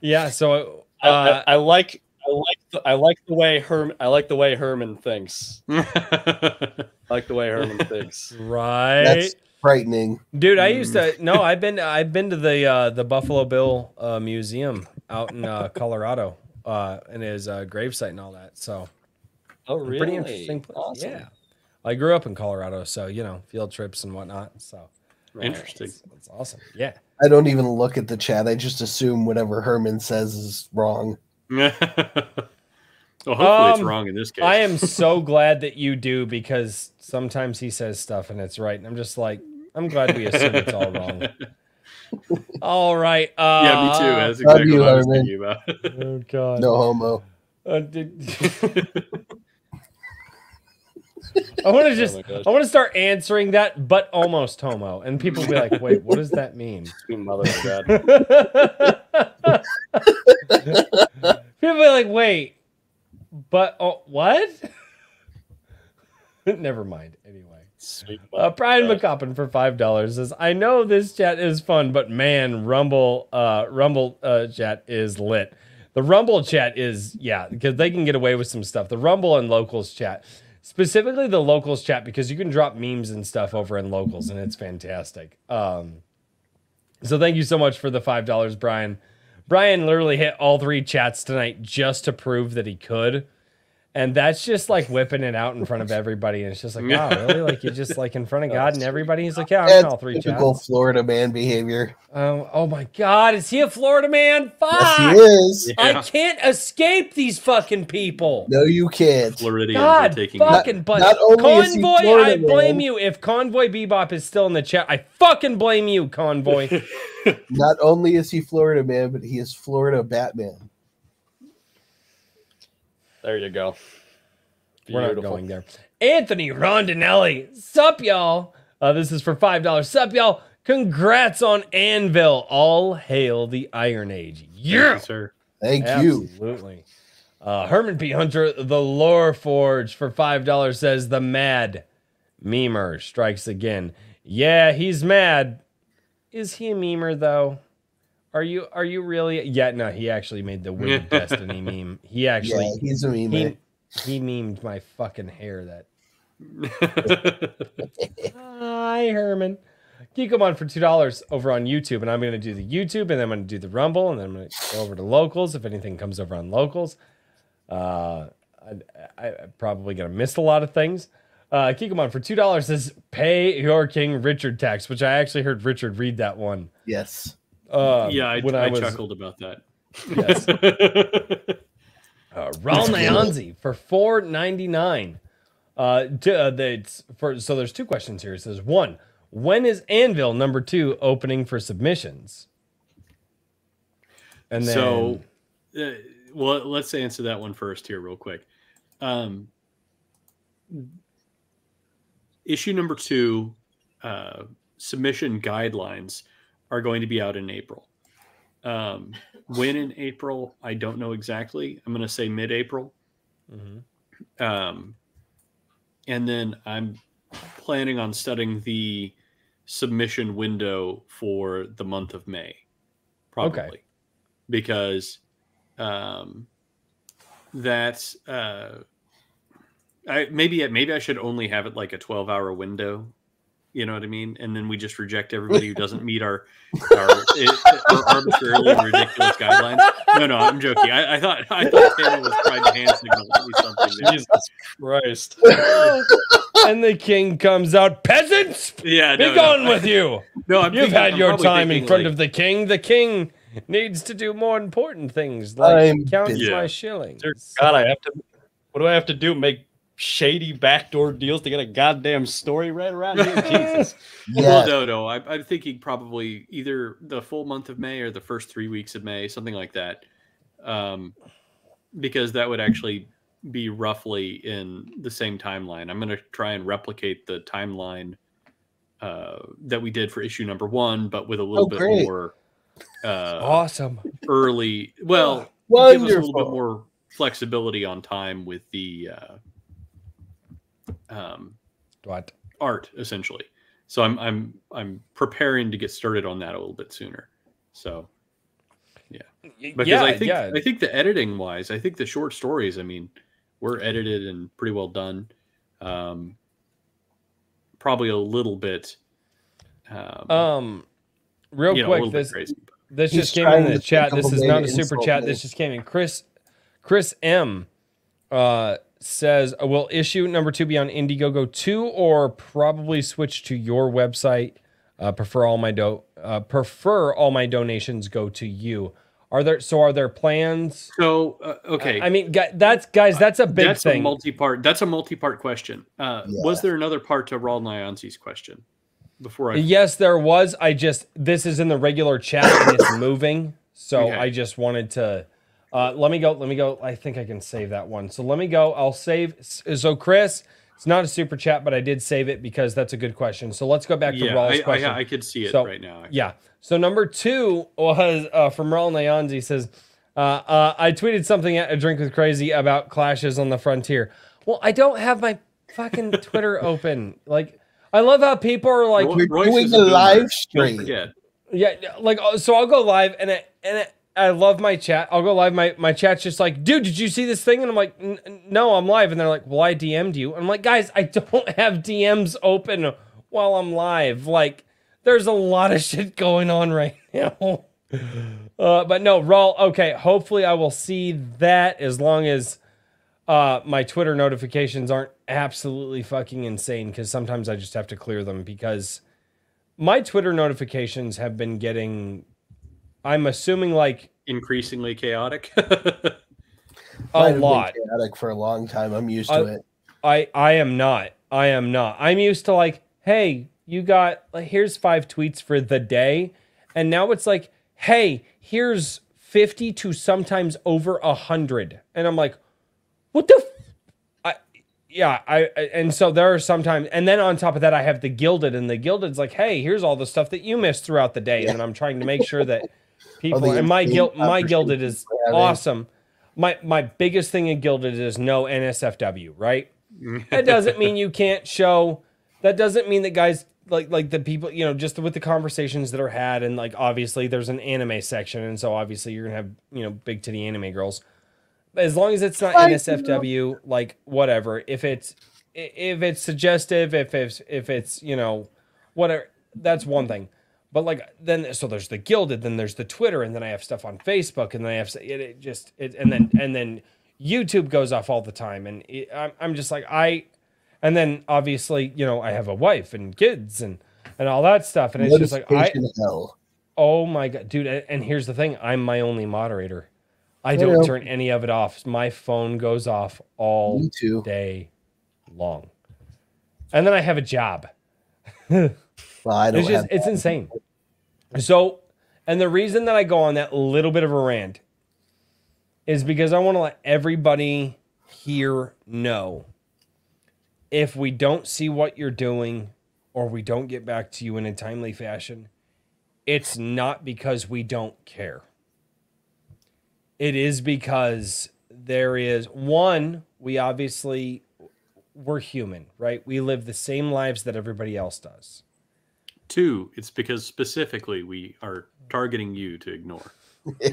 yeah, so I, uh, I, I like. I like the, I like the way Herman I like the way Herman thinks. [laughs] I like the way Herman thinks. right. That's frightening. Dude, I used to no. I've been I've been to the uh, the Buffalo Bill uh, Museum out in uh, Colorado uh, and his uh, gravesite and all that. So Oh, really? pretty interesting place. Awesome. Yeah, I grew up in Colorado, so you know field trips and whatnot. So Interesting. it's, it's awesome. Yeah, I don't even look at the chat. I just assume whatever Herman says is wrong. [laughs] well, hopefully it's Um, wrong in this case. I am [laughs] so glad that you do because sometimes he says stuff and it's right, and I'm just like I'm glad we assume it's all wrong. [laughs] All right. Uh, yeah, me too. That's Love exactly you, what I was Herman. thinking about. Oh God. No homo. Uh, did- I want to just, my gosh. I want to start answering that, but almost homo, and people will be like, "Wait, what does that mean?" [laughs] Mother of God. [laughs] people be like, "Wait, but oh, what?" [laughs] Never mind. Anyway, Sweet uh, Brian. McCoppin for five dollars says, "I know this chat is fun, but man, Rumble, uh, Rumble uh, chat is lit. The Rumble chat is yeah, because they can get away with some stuff. The Rumble and locals chat." Specifically the locals chat because you can drop memes and stuff over in locals and it's fantastic. Um, so thank you so much for the five dollars, Brian. Brian literally hit all three chats tonight just to prove that he could, And that's just like whipping it out in front of everybody. And it's just like, wow, really? Like you're just like in front of [laughs] God and everybody. He's like, yeah, I'm in all That's three typical chats. Florida man behavior. Um, oh my God, is he a Florida man? Fuck! Yes, he is. I Yeah. can't escape these fucking people. No, you can't. Floridians God are taking fucking but not only is he Convoy, Florida I blame man- you. If Convoy Bebop is still in the chat, I fucking blame you, Convoy. [laughs] Not only is he Florida man, but he is Florida Batman. There you go. We're not going there. Anthony Rondinelli. Sup, y'all? Uh, this is for $5. Sup, y'all? Congrats on Anvil. All hail the Iron Age. Thank you, sir. Thank you. Absolutely. Uh, Herman P. Hunter, the Lore Forge for $5 says the mad memer strikes again. Yeah, he's mad. Is he a memer though? Are you are you really? Yeah, no, he actually made the Wicked [laughs] Destiny meme. He actually yeah, he's a meme. he, he memed my fucking hair that [laughs] Hi, Herman. Kikomon for two dollars over on YouTube, and I'm going to do the YouTube, and then I'm going to do the Rumble, and then I'm going to go over to locals if anything comes over on locals. Uh, I, I, I'm probably going to miss a lot of things. Uh, Kikomon for two dollars says pay your King Richard tax, which I actually heard Richard read that one. Yes. Uh, yeah, I, when I, I was chuckled about that. yes. [laughs] Uh, Raul Nyanzi for four ninety nine. Uh, d- uh, that's for so there's two questions here. It says one, when is Anvil number two opening for submissions? And then so, uh, well, let's answer that one first here, real quick. Um, issue number two, uh, submission guidelines are going to be out in April. Um, when in [laughs] April, I don't know exactly. I'm going to say mid-April. Mhm. Um, and then I'm planning on studying the submission window for the month of May, probably, because um, that's uh, I maybe maybe I should only have it like a 12 hour window. You know what I mean? And then we just reject [laughs] everybody who doesn't meet our our, our arbitrarily ridiculous guidelines. No, no, I'm joking. I, I thought I thought Tana was trying to hand signal me something. there. Jesus Christ. [laughs] and the king comes out, peasants, Yeah, be no, gone no. with you. [laughs] No, I'm You've thinking- had I'm your time in front like- of the king. The king needs to do more important things, like I'm count busy. my Yeah. shillings. Dear God, I have to. What do I have to do? Make shady backdoor deals to get a goddamn story read around here? [laughs] Jesus. Yeah. Well, no, no. I, I'm thinking probably either the full month of May or the first three weeks of May, something like that. Um, because that would actually be roughly in the same timeline. I'm going to try and replicate the timeline uh, that we did for issue number one, but with a little Oh, bit great. more uh, Awesome. early. Well, give us a little bit more flexibility on time with the uh, um, What? art essentially. So I'm I'm I'm preparing to get started on that a little bit sooner. So yeah, because yeah, I think yeah. I think the editing wise, I think the short stories, I mean, were edited and pretty well done. Um, probably a little bit. Um, Um, real you know, quick, this crazy. this He's just came in the chat. This is not a super chat. me. This just came in. Chris Chris M uh, says, uh, "Will issue number two be on Indiegogo too, or probably switch to your website? Uh, prefer all my do uh, prefer all my donations go to you. Are there so? Are there plans? So uh, okay, I mean, that's guys. That's a big that's thing. a multi-part. That's a multi-part question. Uh, Was there another part to Raul Nyanzi's question before I? Yes, there was. I just this is in the regular chat and it's moving, so Okay. I just wanted to. Uh, let me go. Let me go. I think I can save that one. So let me go. I'll save. So Chris, it's not a super chat, but I did save it because that's a good question. So let's go back to Yeah, Rawls' I, question. I, I could see it So, right now. Yeah. So number two was uh, from Raul Nyanzi says, uh, uh, I tweeted something at a drink with crazy about clashes on the frontier. Well, I don't have my fucking Twitter [laughs] open. Like, I love how people are like, Roy- We're doing is a live stream. forget. Yeah, like uh, so I'll go live and it, and it, I love my chat. I'll go live. My my chat's just like, dude, did you see this thing? And I'm like, "N- n- no, I'm live. And they're like, well, I DM'd you. I'm like, guys, I [laughs] don't have DMs open while I'm live. Like, there's a lot of shit going on right [laughs] now. Uh, but no, Raul. Okay, hopefully I will see that as long as uh, my Twitter notifications aren't absolutely fucking insane because sometimes I just have to clear them because my Twitter notifications have been getting. I'm assuming like Increasingly chaotic. [laughs] a Might have been lot. chaotic for a long time. I'm used I- to it. I I am not. I am not. I'm used to like, hey, you got like here's five tweets for the day, and now it's like, hey, here's fifty to sometimes over a hundred, and I'm like, what the. F-? I yeah I I- and so there are sometimes, and then on top of that, I have the Guilded, and the Guilded's like, hey, here's all the stuff that you missed throughout the day, and I'm trying to make sure that [laughs] people the and my insane? guild my Guilded is awesome. My my biggest thing in Guilded is no NSFW, right? that doesn't mean you can't show that doesn't mean that guys like like the people you know just with the conversations that are had and like obviously there's an anime section and so obviously you're gonna have you know big titty anime girls. As long as it's not Like, nsfw like whatever. If it's if it's suggestive if it's if it's you know whatever that's one thing but like then so there's the Guilded then there's the twitter and then i have stuff on facebook and then i have it, it just it and then and then youtube goes off all the time and it, I'm, I'm just like i and then obviously you know i have a wife and kids and and all that stuff and it's just like i hell. oh my god dude and, here's the thing i'm my only moderator. I don't know. turn any of it off. My phone goes off all day long. And then i have a job [laughs] Well, I don't it's just it's insane. So, and the reason that I go on that little bit of a rant is because I want to let everybody here know if we don't see what you're doing or we don't get back to you in a timely fashion, it's not because we don't care. It is because there is one, we obviously we're human, right? We live the same lives that everybody else does. Two, it's because specifically we are targeting you to ignore. [laughs]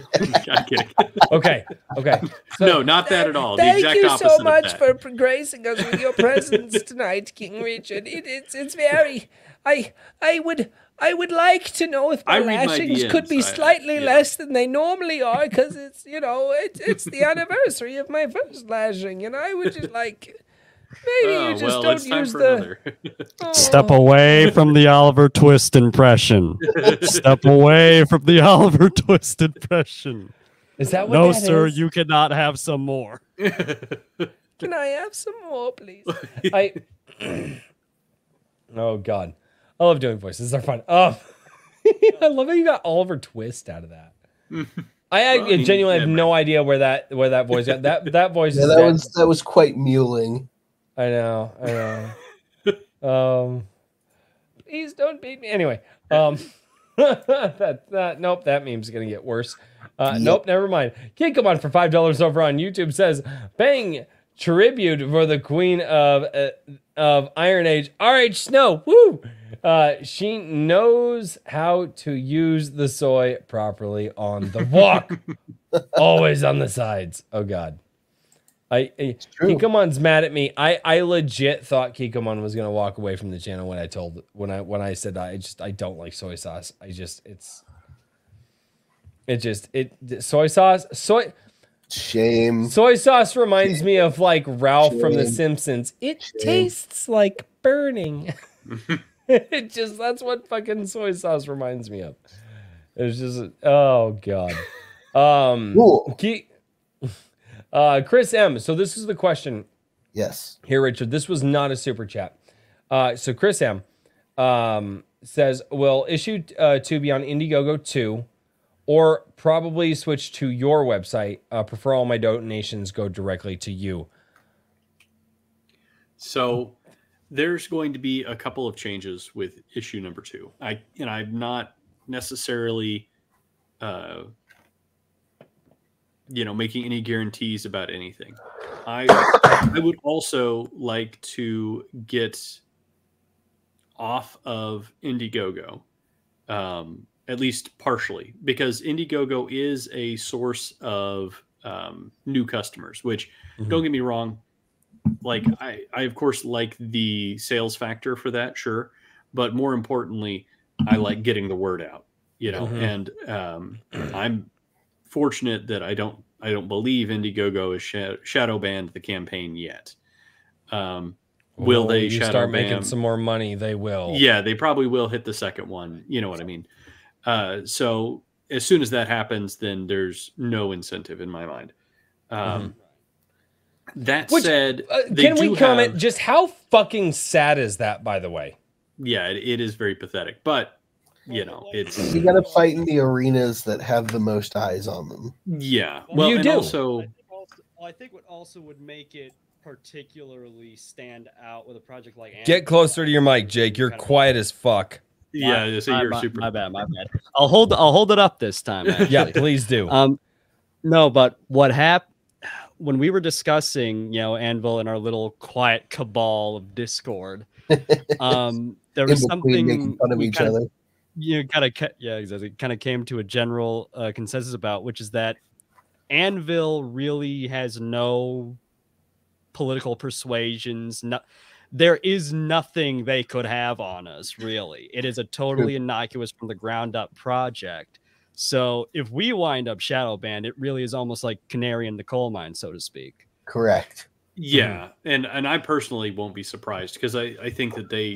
I'm kidding. Okay. Okay. So, [laughs] no, not that at all. The Thank exact you opposite so much for gracing us with your presence [laughs] tonight, King Richard. It, it's it's very. I I would I would like to know if I my read my lashings could be DMs. I- slightly yeah. less than they normally are, because it's you know it's it's the anniversary of my first lashing, and I would just like maybe Oh, you just well, don't use the. another. Step Oh. away from the Oliver Twist impression. [laughs] Step away from the Oliver Twist impression. is that what No, that sir, is? you cannot have some more. [laughs] Can I have some more, please? [laughs] I. [clears throat] oh God, I love doing voices. They're fun. Um, I love how you got Oliver Twist out of that. I, I Well, I genuinely have no idea where that where that voice got. That that voice Yeah, is that dead. was that was quite mewling. I know. I know. [laughs] um, please don't beat me. Anyway, um, [laughs] that that nope, that meme's gonna get worse. Uh, Yep. Nope, never mind. Kikomon for five dollars over on YouTube says, "Bang tribute for the queen of uh, of Iron Age, R.H. Snow." Woo! Uh, she knows how to use the soy properly on the walk, [laughs] always on the sides. Oh God. I, I. Kikomon's mad at me. I, I legit thought Kikomon was gonna walk away from the channel when I told when I when I said I just I don't like soy sauce. I just it's it just it soy sauce soy Shame. soy sauce reminds me of like Ralph from The Simpsons. It Shame. tastes like burning. [laughs] it just that's what fucking soy sauce reminds me of. It's just oh god. [laughs] Um Cool. Ki- uh Chris M. So this is the question Yes. here, Richard. This was not a super chat. Uh, so Chris M um, says, "Will issue uh, to be on Indiegogo two, or probably switch to your website. Uh, prefer all my donations go directly to you." So there's going to be a couple of changes with issue number two. I and I'm not necessarily, uh, you know, making any guarantees about anything. I I would also like to get off of Indiegogo, um, at least partially, because Indiegogo is a source of um, new customers. Which, Mhm. don't get me wrong, like I, I of course like the sales factor for that, sure, but more importantly, I like getting the word out. You know, Mhm. and um, I'm fortunate that I don't I don't believe Indiegogo has sha- shadow banned the campaign yet. Um, will Well, they you shadow start making some more money? They will. Yeah, they probably will hit the second one. You know what I mean? Uh, so as soon as that happens, then there's no incentive in my mind. Um, That Which, said, Uh, can we comment? have- Just how fucking sad is that? By the way, yeah, it, it is very pathetic, but you know, it's You got to fight in the arenas that have the most eyes on them. yeah. Well, Well, you and do. also, I think also, well, I think what also would make it particularly stand out with a project like get closer to your mic, Jake. You're quiet as fuck. yeah, so my, you're my, super. my bad, my bad. I'll hold I'll hold it up this time. [laughs] Yeah, please do. Um, no, but what happened when we were discussing, you know, Anvil and our little quiet cabal of Discord? [laughs] Um, there was between making something fun of we each kinda- other. You kind of yeah exactly kind of came to a general uh, consensus about which is that anvil really has no political persuasions no there is nothing they could have on us really. It is a totally innocuous from the ground up project. So if we wind up shadow banned it really is almost like canary in the coal mine so to speak. Correct. Yeah, and and I personally won't be surprised because I I think that they,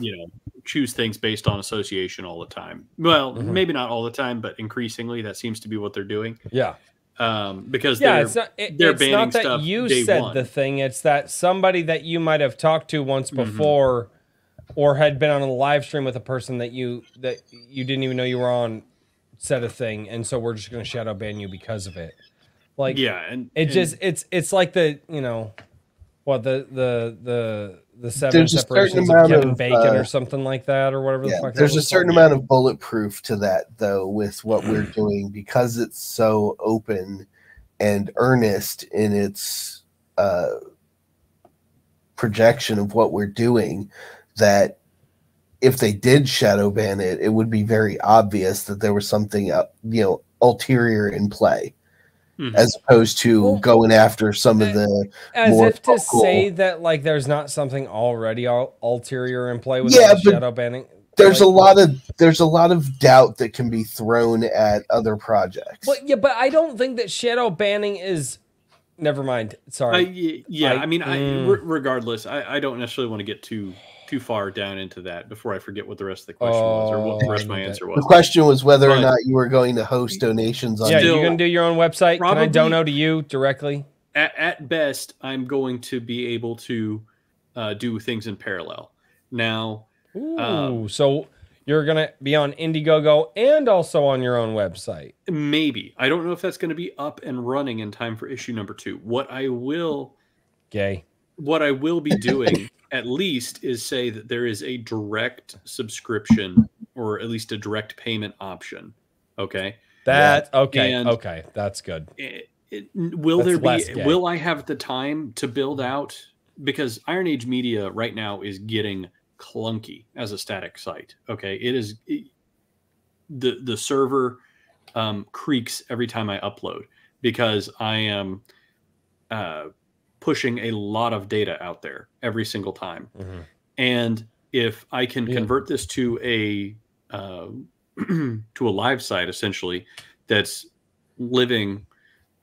you know, choose things based on association all the time. Well, Mhm. maybe not all the time, but increasingly that seems to be what they're doing. yeah, Um, because yeah. they're It's not. It, they're it's banning not that stuff you said one. the thing. It's that somebody that you might have talked to once Mhm. before, or had been on a live stream with a person that you that you didn't even know you were on, said a thing, and so we're just going to shadow ban you because of it. Like, yeah, and it and- just it's it's like the you know what the the the the seven There's a separations of Kevin of, Bacon uh, or something like that or whatever the Yeah, fuck. there's a certain called. amount of bulletproof to that, though, with what we're [clears throat] doing because it's so open and earnest in its uh, projection of what we're doing. That if they did shadow ban it, it would be very obvious that there was something, uh, you know, ulterior in play, Mhm. as opposed to Well, going after some of the As more if to vocal- say that like there's not something already al- ulterior in play with Yeah, the shadow banning. there's a lot of there's a lot of doubt that can be thrown at other projects. But yeah, but I don't think that shadow banning is. Never mind. Sorry. y- yeah, I- I, mean, mm. re- regardless, I, I don't necessarily want to get too too far down into that before I forget what the rest of the question was or what the Oh, rest of my I answer The question was whether or not you were going to host donations on yeah, still- you gonna do your own website? Can I probably- dono to you directly? At, at best, I'm going to be able to uh, do things in parallel. Now, Ooh, Um, so you're gonna be on Indiegogo and also on your own website. maybe I don't know if that's going to be up and running in time for issue number two. What I will Gay. what I will be doing [laughs] at least is say that there is a direct subscription or at least a direct payment option. Okay. That okay. And- okay, that's good. It- it- will That's there be will I have the time to build out because Iron Age Media right now is getting clunky as a static site. Okay. It is it- the the server um, creaks every time I upload because I am uh, pushing a lot of data out there every single time. Mhm. And if I can Yeah. convert this to a uh, [clears throat] to a live site, essentially, that's living,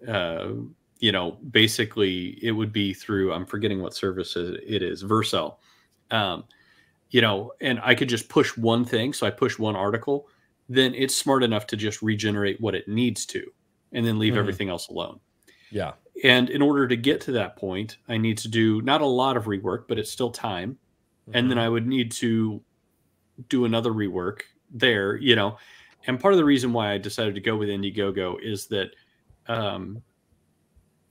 uh, you know, basically it would be through. I'm forgetting what service it is. Vercel. Um, you know, and I could just push one thing. So I push one article, then it's smart enough to just regenerate what it needs to, and then leave Mhm. everything else alone. Yeah. And in order to get to that point, I need to do not a lot of rework, but it's still time. And then I would need to do another rework there, you know. And part of the reason why I decided to go with Indiegogo is that um,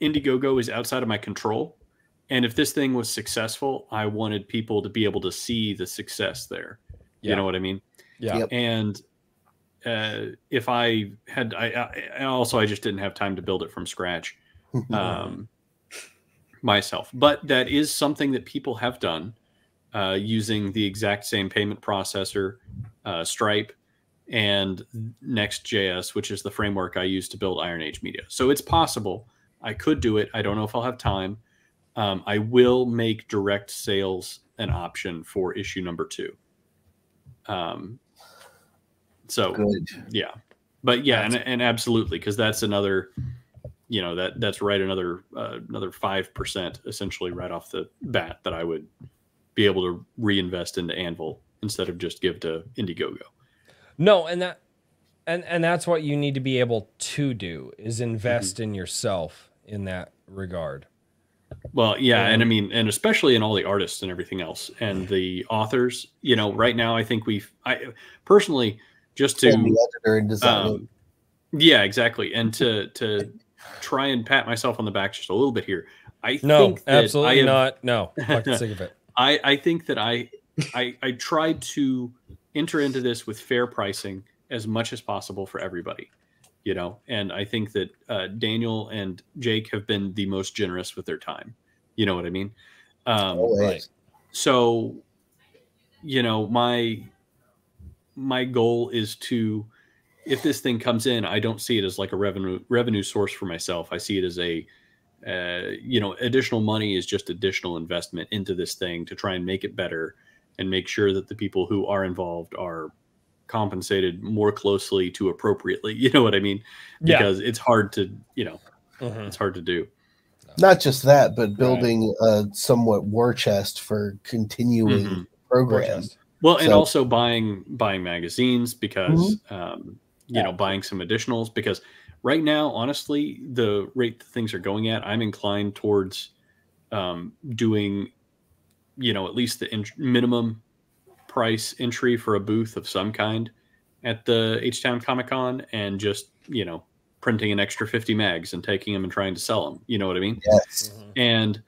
Indiegogo is outside of my control. And if this thing was successful, I wanted people to be able to see the success there. Yeah. You know what I mean? Yeah. Yep. and uh, if I had, I, I also I just didn't have time to build it from scratch [laughs] um, myself. But that is something that people have done uh, using the exact same payment processor, uh, Stripe, and Next.js, which is the framework I use to build Iron Age Media. So it's possible. I could do it. I don't know if I'll have time. Um, I will make direct sales an option for issue number two. Um, so Good. yeah, but yeah, and, and absolutely because that's another you know that that's right another uh, another five percent essentially right off the bat that I would be able to reinvest into Anvil instead of just give to Indiegogo. No, and that and and that's what you need to be able to do is invest Mm-hmm. in yourself in that regard. Well, yeah, and I mean, and especially in all the artists and everything else, and the authors. You know, right now, I think we've, I personally, just to, And the editor and designer. um, yeah, exactly, and to to [laughs] try and pat myself on the back just a little bit here. I No, think that I absolutely have- not. No, [laughs] fucking sick of it. I, I think that I, I I tried to enter into this with fair pricing as much as possible for everybody, you know. And I think that uh, Daniel and Jake have been the most generous with their time. You know what I mean? Um, right. so, you know, my my goal is to, if this thing comes in, I don't see it as like a revenue revenue source for myself. I see it as a uh, you know, additional money is just additional investment into this thing to try and make it better and make sure that the people who are involved are compensated more closely to appropriately. [laughs] You know what I mean? Yeah. Because it's hard to, you know, Mhm. it's hard to do. Not just that, but building a somewhat war chest for continuing Mhm. program. Protest. Well, and So- also buying buying magazines because um, you know buying some additionals because right now, honestly, the rate that things are going at, I'm inclined towards um, doing you know at least the in- minimum price entry for a booth of some kind at the H Town Comic Con and just you know printing an extra 50 mags and taking them and trying to sell them. You know what I mean? Yes. and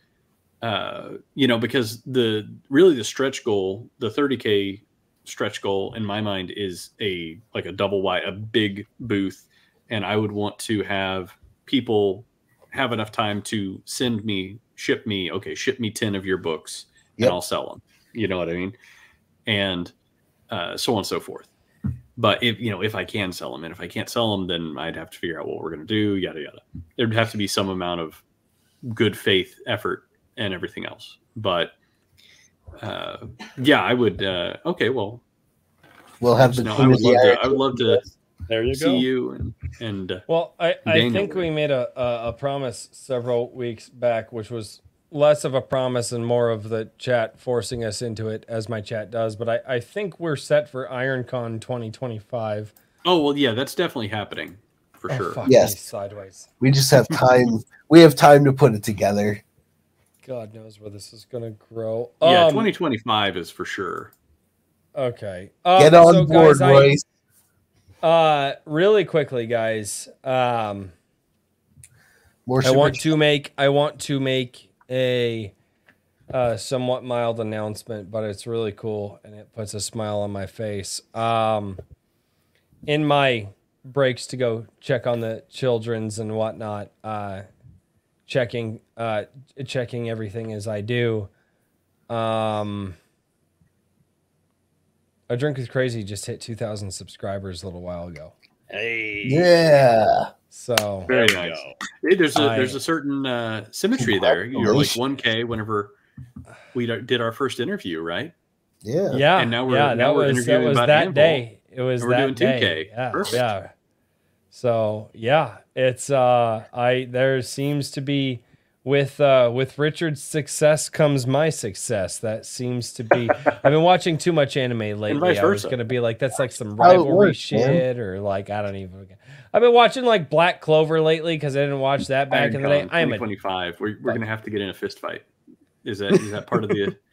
uh, you know because the really the stretch goal the 30k stretch goal in my mind is a like a double wide a big booth. And i would want to have people have enough time to send me ship me okay ship me 10 of your books Yep. and i'll sell them you know what i mean? And uh, so on and so forth. But if you know if i can sell them and if i can't sell them then i'd have to figure out what we're going to do yada yada. There'd have to be some amount of good faith effort and everything else. But uh yeah i would uh okay well We'll have the no, i would love to i would love to There you see you and and uh, Well, I, I think we made a, a, a promise several weeks back, which was less of a promise and more of the chat forcing us into it, as my chat does. But I, I think we're set for IronCon 2025. oh well yeah that's definitely happening for Oh, sure fuck Yes. me sideways. We just have time. we have time to put it together. God knows where this is going to grow. yeah Um, 2025 is for sure Okay. Uh, Get on so board, guys, I- Uh, really quickly, guys. Um, More I want to make I want to make a uh, somewhat mild announcement, but it's really cool and it puts a smile on my face. Um, in my breaks to go check on the childrens and whatnot, uh, checking uh, checking everything as I do. Um, a drink is crazy just hit 2,000 subscribers a little while ago. Hey. Yeah. So very There nice go. Hey, there's a I- there's a certain uh symmetry there you're like 1k whenever we did our first interview right Yeah. Yeah, And now we're- yeah, now that we're was that interviewing was about that Anvil. day. It was And we're that doing day. 2K. Yeah, Perfect. yeah. So yeah, it's uh, I there seems to be with uh with Richard's success comes my success. That seems to be. [laughs] I've been watching too much anime lately. vice I was gonna be like, that's like some rivalry works, man. shit, or like I don't even. I've been watching like Black Clover lately because I didn't watch that back in the day. I am a 2025 we're, we're gonna have to get in a fist fight is that is that part of the [laughs]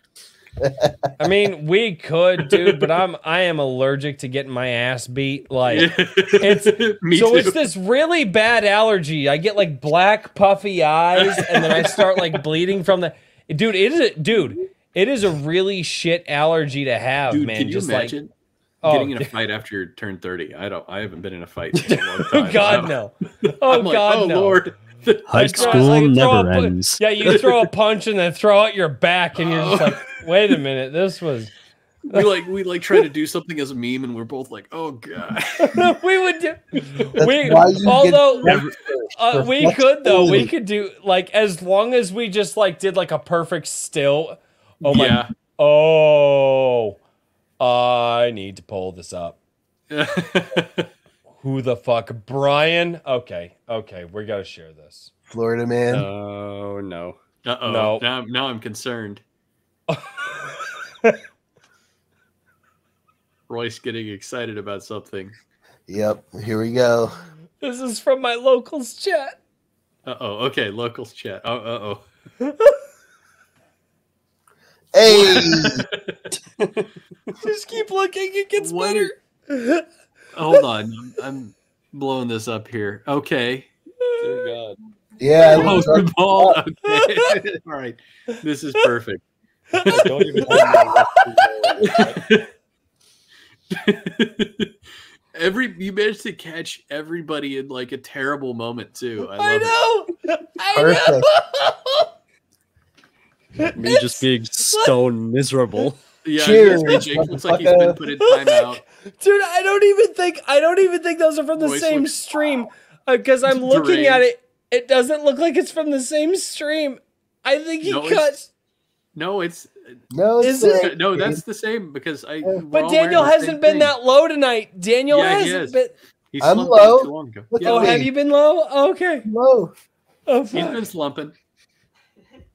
I mean, we could, dude, but I'm I am allergic to getting my ass beat. Like, it's [laughs] Me so too. it's this really bad allergy. I get like black puffy eyes, and then I start like bleeding from the. Dude, it is a dude. It is a really shit allergy to have, Dude, man. can you Just imagine like, getting oh, in a fight after you turn 30 i don't i haven't been in a fight in a long [laughs] time God no. Oh I'm like, God oh no. lord High school like you never a ends. [laughs] Yeah, you throw a punch and then throw out your back, and you're just like, [laughs] wait a minute, this was. we like we like try to do something as a meme and we're both like oh god [laughs] we would do. That's we why you get although never- uh, we could though we could do like as long as we just like did like a perfect still. Oh my! yeah Oh, I need to pull this up. Who the fuck? Brian? Okay, okay, we gotta share this. Florida man. Oh no. Uh oh. No. Now, now I'm concerned. [laughs] Royce getting excited about something. Yep. Here we go. This is from my locals chat. Uh oh. Okay. Locals chat. Oh. Uh oh. [laughs] Hey. [laughs] Just keep looking, it gets What better. Hold on. I'm, I'm blowing this up here. Okay. Dear God. yeah. Oh, it looks the ball. [laughs] Okay. All right. This is perfect. Don't even Every you managed to catch everybody in like a terrible moment too. I love I it. know. I Perfect. know. me just being stone miserable. Yeah, Cheers, Cheers, Jake looks like he's been put in timeout. Dude, I don't even think I don't even think those are from the Voice same looks- stream because uh, I'm looking at it. It doesn't look like it's from the same stream. I think he No, cut. it's- No, it's No, Is it? no, that's the same because I. But Daniel wearing the same hasn't been thing. that low tonight. Daniel Yeah, hasn't is. been. He I'm low. too long ago. Yeah, Oh, at have you been low? Okay. Whoa. Oh, he's fuck. been slumping.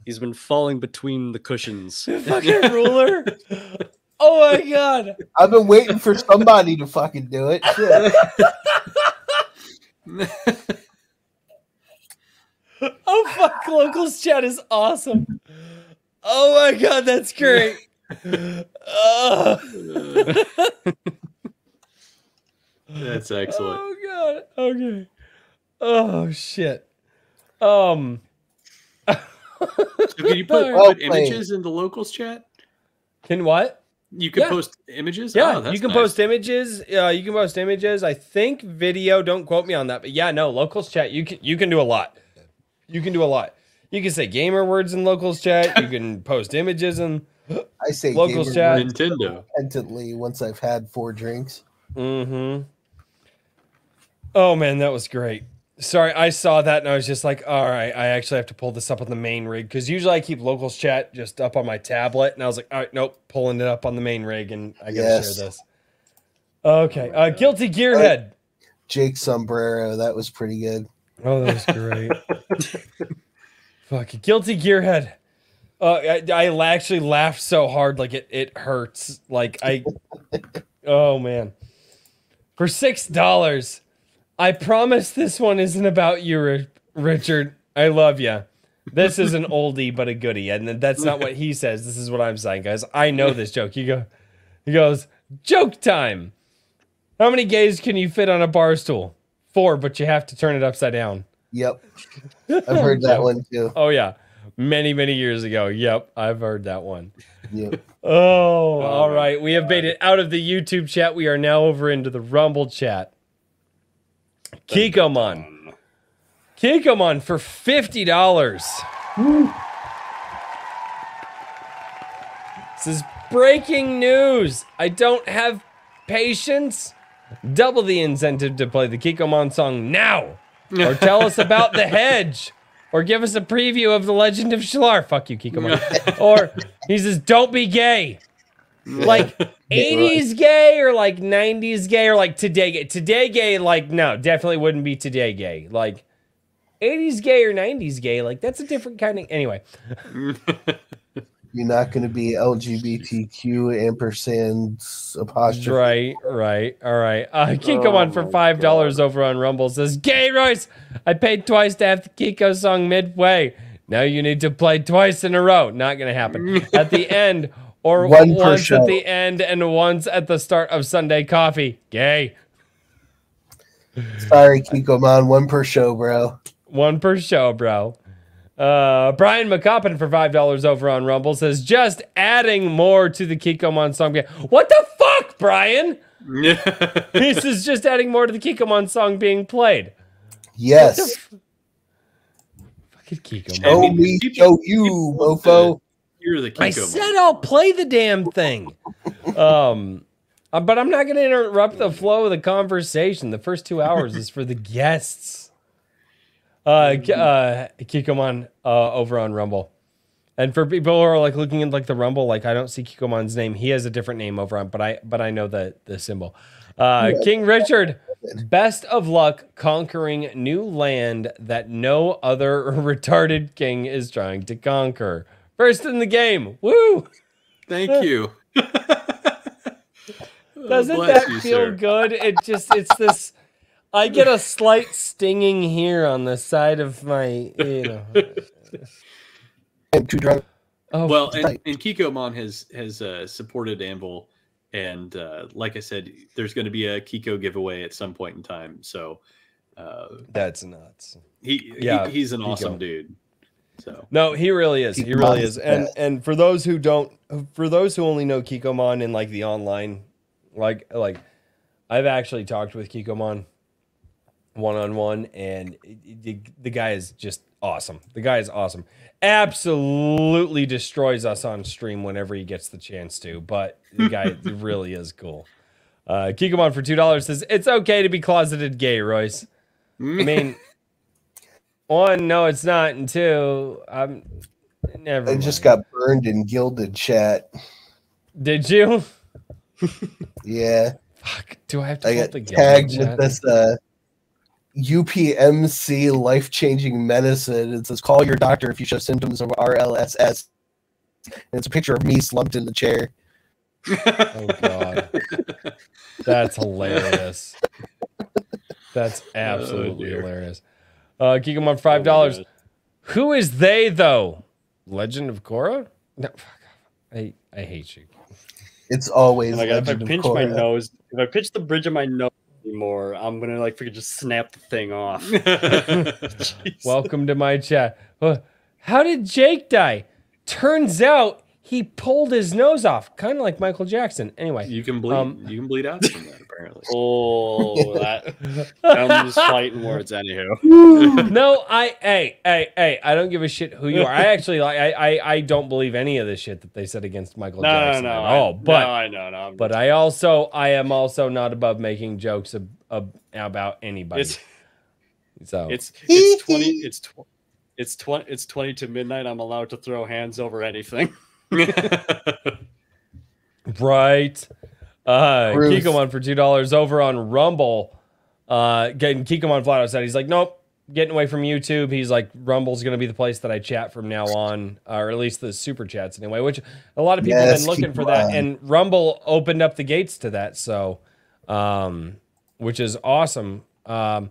He's been falling between the cushions. [laughs] fucking ruler. [laughs] Oh my god. [laughs] I've been waiting for somebody to fucking do it. [laughs] Oh fuck, locals chat is awesome. Oh my god, that's great. Ugh. [laughs] That's excellent. Oh god. Okay. Oh shit. Um. So can you put, put images in the locals chat? Can what? You can Yeah. post images. Yeah, Oh, that's you can nice. post images. Uh, you can post images. I think video. Don't quote me on that, but yeah, no locals chat. You can you can do a lot. You can do a lot. You can say gamer words in locals chat. You can [laughs] post images and. I say Locals gamer chat. Nintendo. repentantly once I've had four drinks. Mm-hmm. Oh man, that was great. Sorry, I saw that and I was just like, all right, I actually have to pull this up on the main rig because usually I keep locals chat just up on my tablet, and I was like, all right, nope, pulling it up on the main rig, and I gotta Yes. share this. Okay, uh, guilty gearhead. Jake Sombrero, that was pretty good. Oh, that was great. [laughs] Fuck, guilty gearhead. Uh, I, I actually laughed so hard, like it it hurts. Like I, [laughs] oh man, for six dollars. I promise this one isn't about you, Richard. I love you. This is an [laughs] oldie but a goodie, and that's not what he says. This is what I'm saying, guys. I know this joke. He go, he goes, joke time. How many gays can you fit on a bar stool? Four, but you have to turn it upside down. Yep. I've heard that one too. Oh yeah, many many years ago. Yep, I've heard that one. Yep. Oh, oh all right. We have made it out of the YouTube chat. We are now over into the Rumble chat. Kikomon. Kikomon for fifty dollars. This is breaking news. I don't have patience. Double the incentive to play the Kikomon song now. Or tell us about the [laughs] hedge. Or give us a preview of the Legend of Shlar. Fuck you, Kikomon. [laughs] or he says, don't be gay. [laughs] Like 80s gay or like 90s gay or like today gay. Today gay, like, no, definitely wouldn't be today gay. Like 80s gay or 90s gay, like that's a different kind of. Anyway, [laughs] You're not going to be LGBTQ ampersand apostrophe. Right, right, all right. Uh, Kiko Oh on for five dollars over on Rumble says, "Gay Royce, I paid twice to have the Kiko song midway. Now you need to play twice in a row. Not gonna happen. [laughs] at the end, or One once show. at the end and once at the start of Sunday Coffee. Gay. Sorry, Kikomon. One per show, bro. One per show, bro." Uh, Brian McCoppin for five dollars over on Rumble says, "Just adding more to the Kikomon song." What the fuck, Brian? [laughs] This is just adding more to the Kikomon song being played. Yes. Fucking Kikomon. Show me, show you, mofo. You're the Kiko. I said I'll play the damn thing. um, uh, but I'm not going to interrupt the flow of the conversation. The first two hours is for the guests. Uh, uh, Kikomon uh, over on Rumble. And for people who are like looking at like the Rumble, like I don't see Kikomon's name. He has a different name over on, but I but I know the the symbol. Uh, King Richard, best of luck conquering new land that no other [laughs] retarded king is trying to conquer. First in the game. Woo! Thank you. [laughs] [laughs] Doesn't Bless that you, feel sir. good? It just it's this I get a slight stinging here on the side of my you know. I'm too drunk. Oh well, and, tight. and Kikomon has has uh, supported Anvil, and uh, like I said, there's going to be a Kiko giveaway at some point in time. So uh, that's nuts. he, Yeah, he he's an Kiko. awesome dude. So No, he really is. He really is is. And and for those who don't, for those who only know Kikomon in like the online, like like, I've actually talked with Kikomon one on one, and it- it- the, the guy is just awesome. The guy is awesome. Absolutely destroys us on stream whenever he gets the chance to. But the guy [laughs] really is cool. Uh, Kikomon for two dollars says it's okay to be closeted gay, Royce. I mean, one, no, it's not, and two, I'm never. I just got burned in Guilded chat. Did you? [laughs] Yeah, Fuck. Do I have to I pull got up the Guilded tagged with this uh, UPMC life changing medicine. It says, "Call your doctor if you show symptoms of RLSS." And it's a picture of me slumped in the chair. Oh god, that's hilarious. [laughs] That's absolutely dear. hilarious. Uh, Kikomon five dollars. Who is they though? Legend of Korra? No, fuck off. I I hate you. It's always Oh my God, if I Legend of pinch my nose, if I pinch the bridge of my nose anymore, I'm gonna like freaking just snap the thing off. [laughs] [laughs] Welcome to my chat. Uh, How did Jake die? Turns out he pulled his nose off, kind of like Michael Jackson. Anyway, you can bleed. Um, you can bleed out from that apparently. [laughs] oh, that [laughs] I'm just fighting words. Anywho, [laughs] no, I hey hey hey, I don't give a shit who you are. I actually like I I, I don't believe any of the shit that they said against Michael no, no, Jackson no, at I- all. But no, I know, no. I'm- but I also I am also not above making jokes ab- ab- about anybody. it's so it's it's twenty. It's tw- it's twenty. It's twenty to midnight. I'm allowed to throw hands over anything. [laughs] right. Uh, Bruce. Kikomon for two dollars over on Rumble. Uh, getting Kikomon flat out said he's like, nope, getting away from YouTube. He's like, Rumble's gonna be the place that I chat from now on, or at least the super chats anyway. Which a lot of people have been looking for that, and Rumble opened up the gates to that. So, um, which is awesome. Um,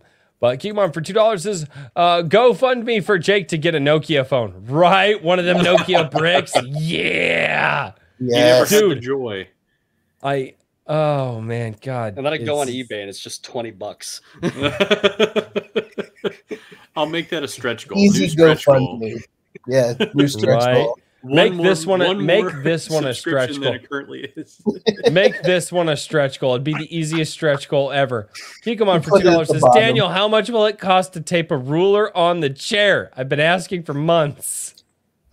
but on for two dollars is uh, GoFundMe for Jake to get a Nokia phone. Right, one of them Nokia [laughs] bricks. Yeah. He never Yes. Dude. joy. I oh man, God. And then I go on eBay and it's just twenty bucks. [laughs] I'll make that a stretch goal. Easy New stretch goal. GoFundMe. Yeah, new stretch Right. goal. Make this one a- make this one a stretch goal. it currently is. [laughs] Make this one a stretch goal. It'd be the easiest stretch goal ever. Kikomon for two dollars says, bottom. Daniel, how much will it cost to tape a ruler on the chair? I've been asking for months.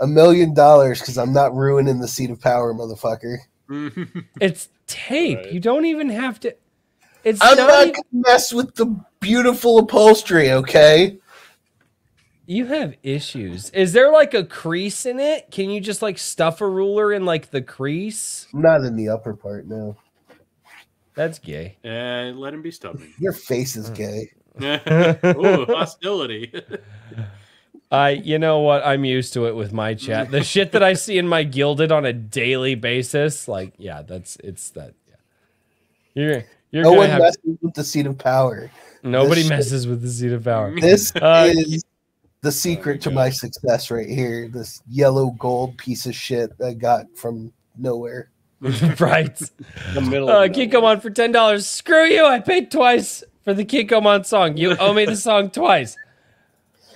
A million dollars because I'm not ruining the seat of power, motherfucker. [laughs] It's tape. Right. You don't even have to. It's I'm not. not even- gonna mess with the beautiful upholstery, okay? You have issues. Is there like a crease in it? Can you just like stuff a ruler in like the crease? Not in the upper part, no. That's gay. Uh, let him be stubborn. [laughs] Your face is gay. [laughs] Ooh, [laughs] hostility. I, you know what? I'm used to it with my chat. The shit that I see in my Guilded on a daily basis, like, yeah, that's it's that. Yeah. You're you're No gonna one have messes with the seat of power. nobody this shit- messes with the seat of power. This Uh, is the secret to my success right here. This yellow gold piece of shit I got from nowhere. [laughs] right. The middle. Uh, of nowhere. Kikomon for ten dollars. Screw you! I paid twice for the Kikomon song. You owe me the [laughs] song twice.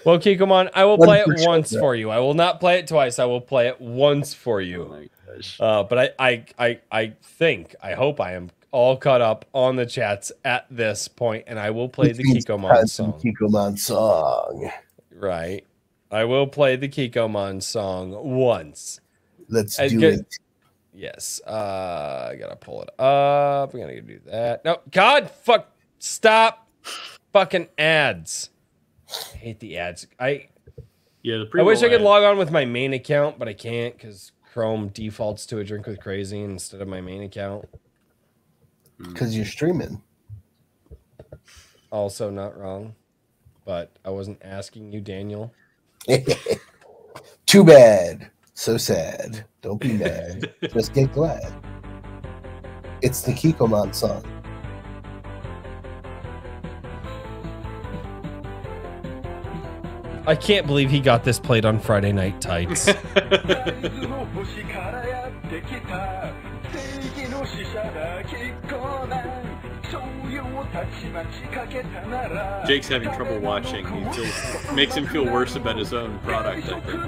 Well, Kikomon, I will play it once yeah. for you. I will not play it twice. I will play it once for Oh you. my. Uh, but I, I, I, I think, I hope I am all caught up on the chats at this point, and I will play Which the means Kikomon time some song. Kikomon song. Right. I will play the Kikomon song once. Let's I do get- it. Yes. Uh, I gotta pull it up. We're gonna do that. No, God, fuck, stop, fucking ads. I hate the ads. I Yeah, the I wish I could log on with my main account, but I can't because Chrome defaults to a drink with crazy instead of my main account. because you're streaming. Also, not wrong, but I wasn't asking you, Daniel. [laughs] Too bad. So sad. Don't be mad. [laughs] Just get glad. It's the Kikomon song. I can't believe he got this played on Friday Night Tights. [laughs] Jake's having trouble watching. He feels makes him feel worse about his own product. I think.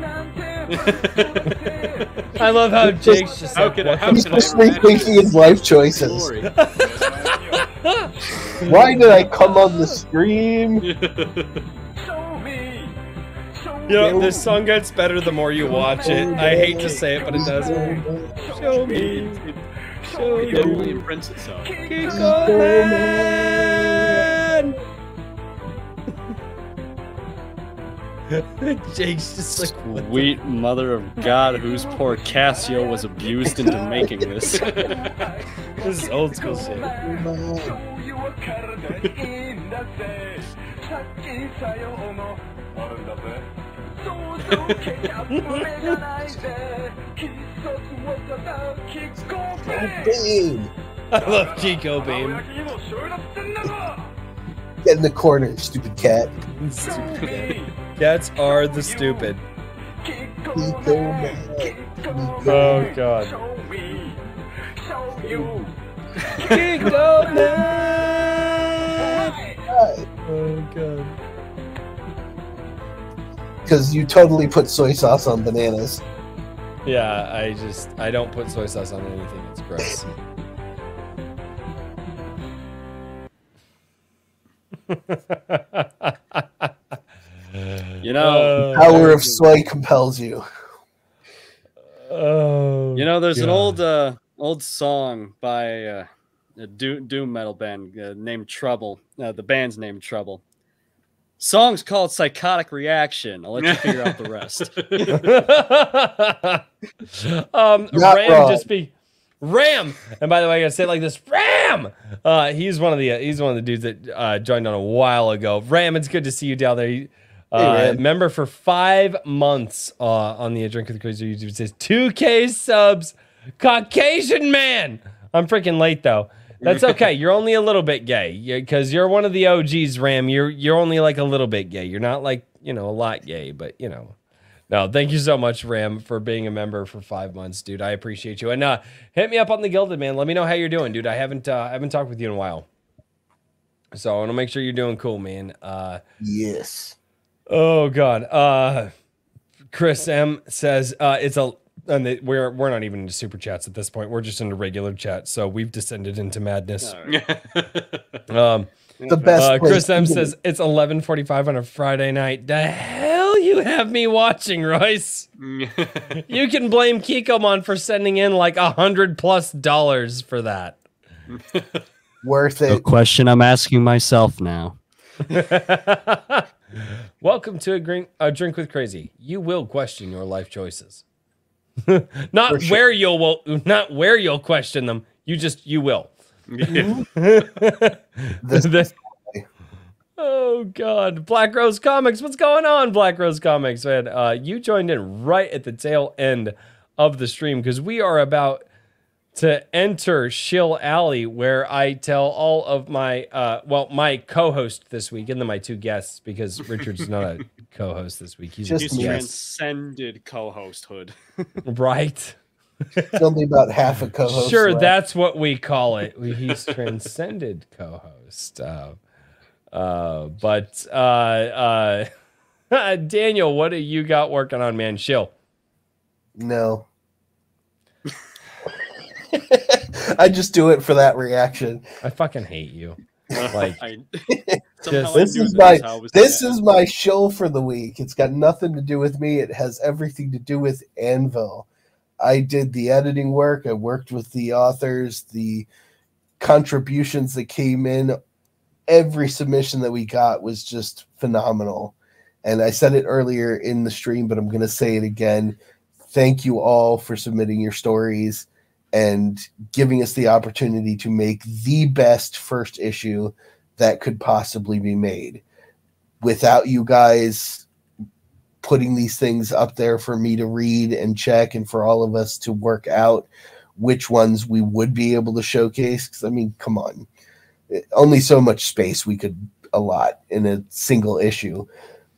[laughs] I love how Jake's just How like, could I? How He's could I just rethinking his life choices. [laughs] Why did I come on the stream? [laughs] You know, this song gets better the more you watch it. I hate to oh, say it, but it does. Show me. Show It me. totally imprints itself. Kiko Man! Jake's just like, what Sweet mother of God, whose poor Casio was abused into making this. [laughs] this is old school shit. Bean. I love Kiko Beam. Get in the corner, stupid cat. Cats are the stupid. Oh god. Kiko Man! Oh god. Because you totally put soy sauce on bananas. Yeah, I just I don't put soy sauce on anything. It's gross. [laughs] You know, Power of soy compels you. Oh, you know, there's an old uh, old song by uh, a doom, doom metal band uh, named Trouble. Uh, the band's named Trouble. Song's called Psychotic Reaction. I'll let you figure out the rest. [laughs] [laughs] um, Not Ram wrong. just be Ram. And by the way, I gotta say it like this: Ram. Uh, he's one of the he's one of the dudes that uh, joined on a while ago. Ram, it's good to see you down there. You- Uh, Ram. member for five months uh, on the Drink with the Crazy YouTube. It says 2K subs, Caucasian man. I'm freaking late though. That's okay. You're only a little bit gay because you're one of the OGs, Ram. You're you're only like a little bit gay. You're not like you know a lot gay, but you know. No, thank you so much, Ram, for being a member for five months, dude. I appreciate you. And uh, hit me up on the Guilded, man. Let me know how you're doing, dude. I haven't uh, I haven't talked with you in a while, so I want to make sure you're doing cool, man. Uh, Yes. Oh God. Uh Chris M says uh it's a and they, we're we're not even into super chats at this point. We're just into regular chat. So we've descended into madness. All right. [laughs] Um The best. uh, Chris to M says it's 11:45 on a Friday night. The hell you have me watching, Royce? [laughs] You can blame Kikomon for sending in like a hundred plus dollars for that. [laughs] worth it. The question I'm asking myself now. Welcome to a, green, a drink with crazy. You will question your life choices. [laughs] not sure. where you'll will, not where you'll question them. You just you will. [laughs] This- The- oh God, Black Rose Comics. What's going on, Black Rose Comics, man? Uh, you joined in right at the tail end of the stream because we are about to enter Shill Alley, where I tell all of my uh, well, my co-host this week, and then my two guests because Richard's not [laughs] a co-host this week. He's Just a He's transcended co-hosthood. [laughs] right? It's only about half a [laughs] co-host. Sure, left. that's what we call it. He's transcended co-host. Uh, uh, but uh, uh, [laughs] Daniel, what do you got working on, man? Shill. No. I just do it for that reaction. I fucking hate you. Like, I, Just- This is my was how it was this gonna is my show for the week. It's got nothing to do with me. It has everything to do with Anvil. I did the editing work. I worked with the authors, the contributions that came in. Every submission that we got was just phenomenal. And I said it earlier in the stream, but I'm going to say it again. Thank you all for submitting your stories and giving us the opportunity to make the best first issue that could possibly be made. Without you guys putting these things up there for me to read and check and for all of us to work out which ones we would be able to showcase. 'Cause, I mean, come on. Only so much space we could allot in a single issue.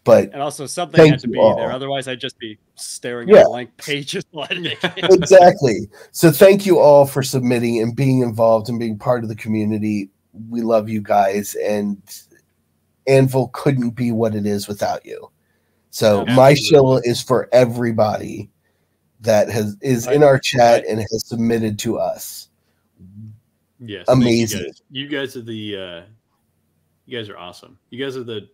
But And also something had to be all. there. Otherwise, I'd just be staring Yeah. at blank pages. [laughs] [laughs] exactly. So thank you all for submitting and being involved and being part of the community. We love you guys, and Anvil couldn't be what it is without you. So my Absolutely. shill is for everybody that has is in our chat and has submitted to us. Yes, thank you Amazing. guys. You guys are the uh, you guys are awesome. You guys are the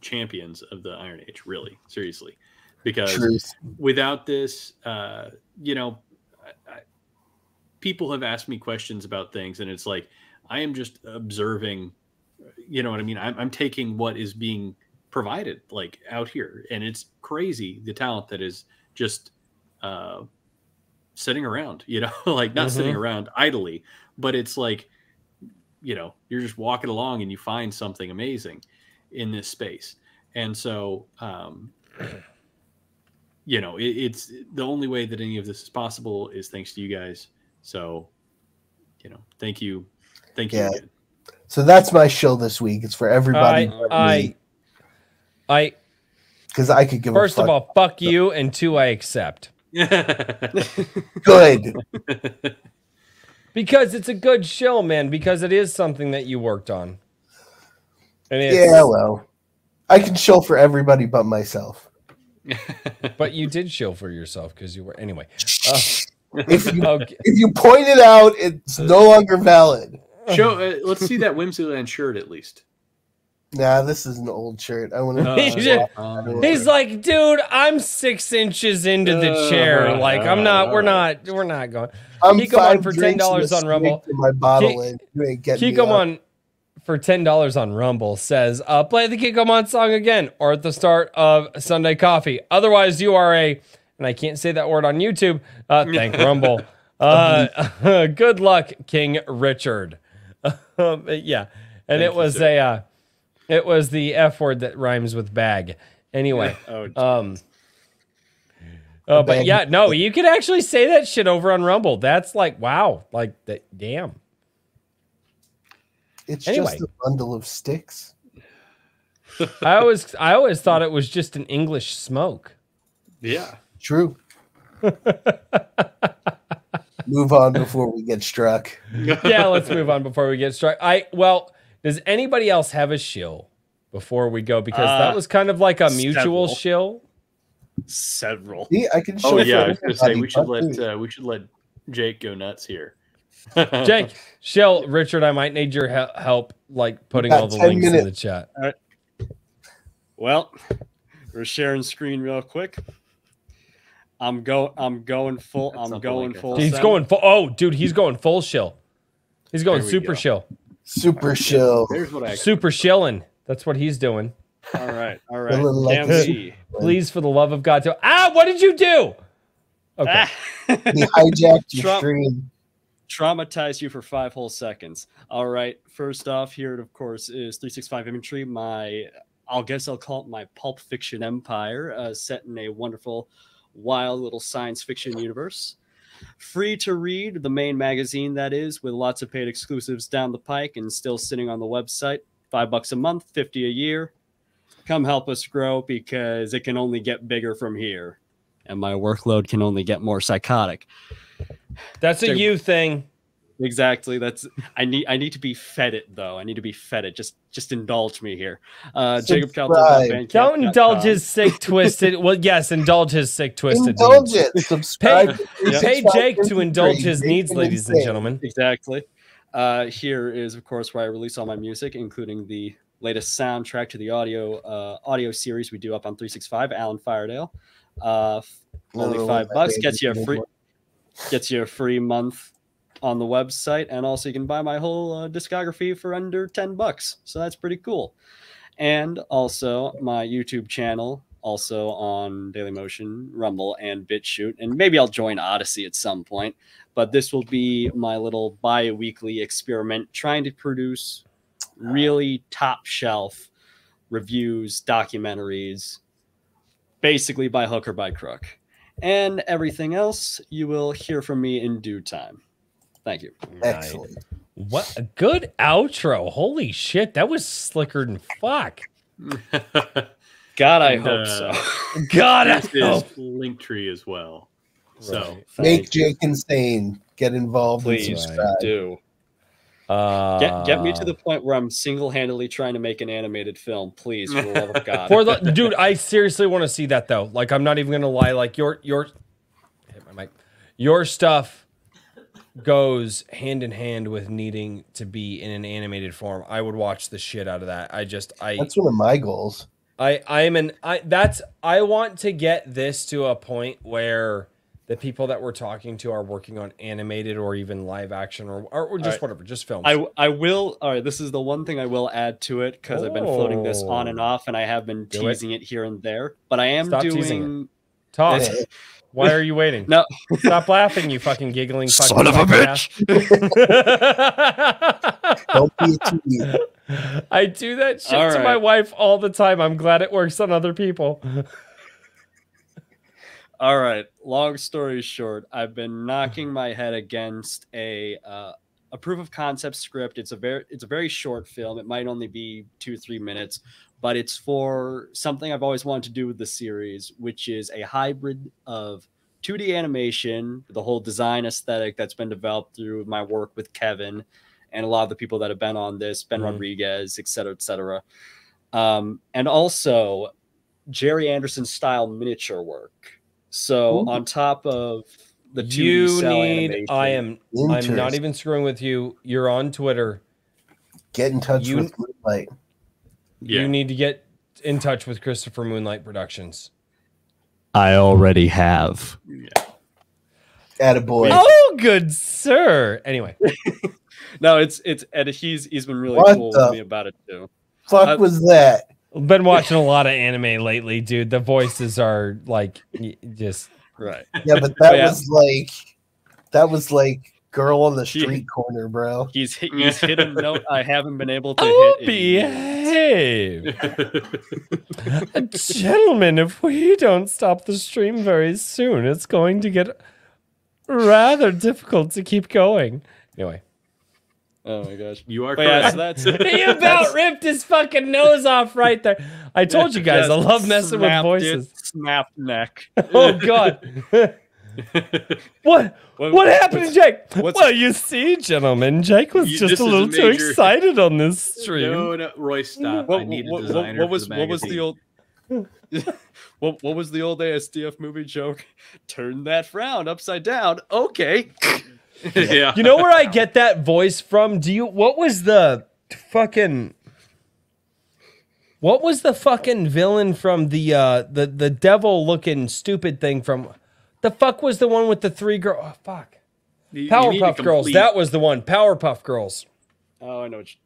champions of the Iron Age, really, seriously. Because Truth. without this, uh, you know, I, I, people have asked me questions about things, and it's like I am just observing. You know what I mean? I'm, I'm taking what is being provided, like out here, and it's crazy the talent that is just uh, sitting around. You know, [laughs] like not sitting around idly, but it's like you know you're just walking along and you find something amazing in this space, and so. Um, you know, it, it's the only way that any of this is possible is thanks to you guys. So, you know, thank you, thank you. Yeah. again. So that's my shill this week. It's for everybody. I, I, I. because I could give First a of all, fuck you, and two, I accept [laughs] good. because it's a good show, man. Because it is something that you worked on. And it's, Yeah, well, I can shill for everybody but myself. [laughs] but you did show for yourself because you were anyway. Uh, If you [laughs] okay. if you point it out, it's no longer valid. Show. [laughs] Uh, let's see that Whimsyland shirt at least. Nah, this is an old shirt. I want to. He just- He's like, dude, I'm six inches into the chair. Like, I'm not. We're not. We're not going. I'm Kiko on five for drinks $10 on Rumble. snake in My bottle, Ki- and you ain't getting me Kiko up. on for ten dollars on Rumble says, uh, play the Kikomon song again or at the start of Sunday Coffee. Otherwise, you are a and I can't say that word on YouTube. Uh, thank [laughs] Rumble. [laughs] Uh, good luck, King Richard. Um, yeah, and Thank it was sir. a uh, it was the F word that rhymes with bag. Anyway, [laughs] oh, um. Uh, but bag. yeah, no, you could actually say that shit over on Rumble. That's like, wow, like that. Damn. It's anyway. just a bundle of sticks. [laughs] I always I always thought it was just an English smoke. Yeah. True. [laughs] Move on before we get struck. [laughs] Yeah, let's move on before we get struck. I well, does anybody else have a shill before we go? Because that Uh, was kind of like a mutual several. shill. several. See, I can show Oh yeah. I was gonna say we should let uh, we should let Jake go nuts here. [laughs] Jake, [laughs] shill, Richard, I might need your help, like putting all the 10 links in the chat. All right. Well, we're sharing screen real quick. I'm go. I'm going full. That's I'm going link full. He's send. going full. Oh, dude, he's going full shill. He's going super go. shill. super shill. There's what I Super shilling. That's what he's doing. All right. All right. A right. like Can Please, for the love of God, to ah, what did you do? Okay. Ah. He hijacked your Trump- stream. traumatize you for five whole seconds. All right. First off, here, it, of course, is 365 Imagery. My, I'll guess I'll call it my pulp fiction empire, uh, set in a wonderful, wild little science fiction universe. Free to read, the main magazine that is, with lots of paid exclusives down the pike and still sitting on the website. Five bucks a month, 50 a year. Come help us grow because it can only get bigger from here. And my workload can only get more psychotic. That's a Jake- you thing. Exactly. That's I need. I need to be fed it though. I need to be fed it. Just, just indulge me here. Uh, Jacob Subscribe. Don't indulge his sick, twisted. Well, yes, indulge his sick, twisted. Indulge needs. it. Subscribe. Pay, to pay Jake to indulge his Make needs, him ladies and gentlemen. Exactly. Uh, here is, of course, where I release all my music, including the latest soundtrack to the audio uh, audio series we do up on 365. Alan Firedale. Uh, f- only No, five bucks gets you a free gets you a free month on the website, and also you can buy my whole uh, discography for under ten bucks. So that's pretty cool. and also my YouTube channel, also on Dailymotion, Rumble, and BitChute. And maybe I'll join Odysee at some point. But this will be my little bi weekly experiment trying to produce really top shelf reviews, documentaries, basically by hook or by crook. And everything else you will hear from me in due time. Thank you. Excellent. What a good outro. Holy shit, that was slicker than fuck. [laughs] God, I And, hope uh, so. God, I hope. Linktree as well. So Make Jake insane. Get involved and Please subscribe. do. Uh, Get, get me to the point where I'm single handedly trying to make an animated film, please, for the love of God. for the dude. I seriously want to see that though. Like, I'm not even gonna lie. Like your your hit my mic. Your stuff goes hand in hand with needing to be in an animated form. I would watch the shit out of that. I just I That's one of my goals. I I am an I that's I want to get this to a point where the people that we're talking to are working on animated or even live action or or, or just Alright. whatever, just films. I, I will. All right, this is the one thing I will add to it because I've been floating this on and Oh. off, and I have been Do teasing it. here and there. But I am Stop teasing doing. Talk. This- Why are you waiting? No. Stop laughing, you fucking giggling fucking Son of a jackass. [laughs] Don't be a tweet. I do that shit All to my wife all the time. I'm glad it works on other people. [laughs] All right. Long story short, I've been knocking my head against a uh, a proof of concept script. It's a very it's a very short film. It might only be two three minutes, but it's for something I've always wanted to do with the series, which is a hybrid of 2D animation, the whole design aesthetic that's been developed through my work with Kevin and a lot of the people that have been on this, Ben Mhm. Rodriguez, et cetera, et cetera. Um, and also Gerry Anderson style miniature work. So Ooh. on top of the 2D you cell need animation, I am I'm not even screwing with you. You're on Twitter. Get in touch You- with Moonlight. Yeah, You need to get in touch with Christopher Moonlight Productions. I already have. Attaboy. Oh, good sir. Anyway, [laughs] No, it's it's and he's he's been really What cool with me about it too. Fuck uh, was that? been watching a lot of anime lately, dude. The voices are like just Right. Yeah, but that Yeah. was like that was like girl on the He- street corner, bro. He's hit, he's hit a note I haven't been able to oh, hit. in behave. [laughs] Gentlemen, if we don't stop the stream very soon, it's going to get rather difficult to keep going. Anyway, Oh my gosh. you are But yeah, so that's [laughs] he about ripped his fucking nose off right there. I told you guys, I love messing with voices. It, snapped neck. [laughs] Oh God. What? [laughs] What- What happened to Jake? well, you see, gentlemen, Jake was You- just a is a little too excited on this stream. no, no, Roy, stop. What, I need what- what- designer what was for the what was the old [laughs] what what was the old ASDF movie joke? [laughs] Turn that frown upside down. Okay. yeah. You know where I get that voice from? Do you? What was the fucking? What was the fucking villain from the uh the the devil looking stupid thing from? The fuck was the one with the three girl? Oh, fuck. You- you Powerpuff Girls. That was the one. Powerpuff Girls. Oh, I know. What you,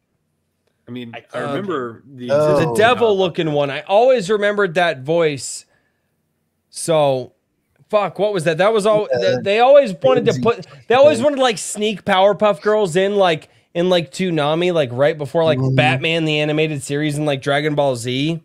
I mean, I- I, remember the, Oh. The devil looking one. I always remembered that voice. So, fuck, what was that? That was all. Yeah. they always wanted to put. They always wanted to like sneak Powerpuff Girls in, like in like Toonami, like right before like Mhm. Batman the animated series and like Dragon Ball Z.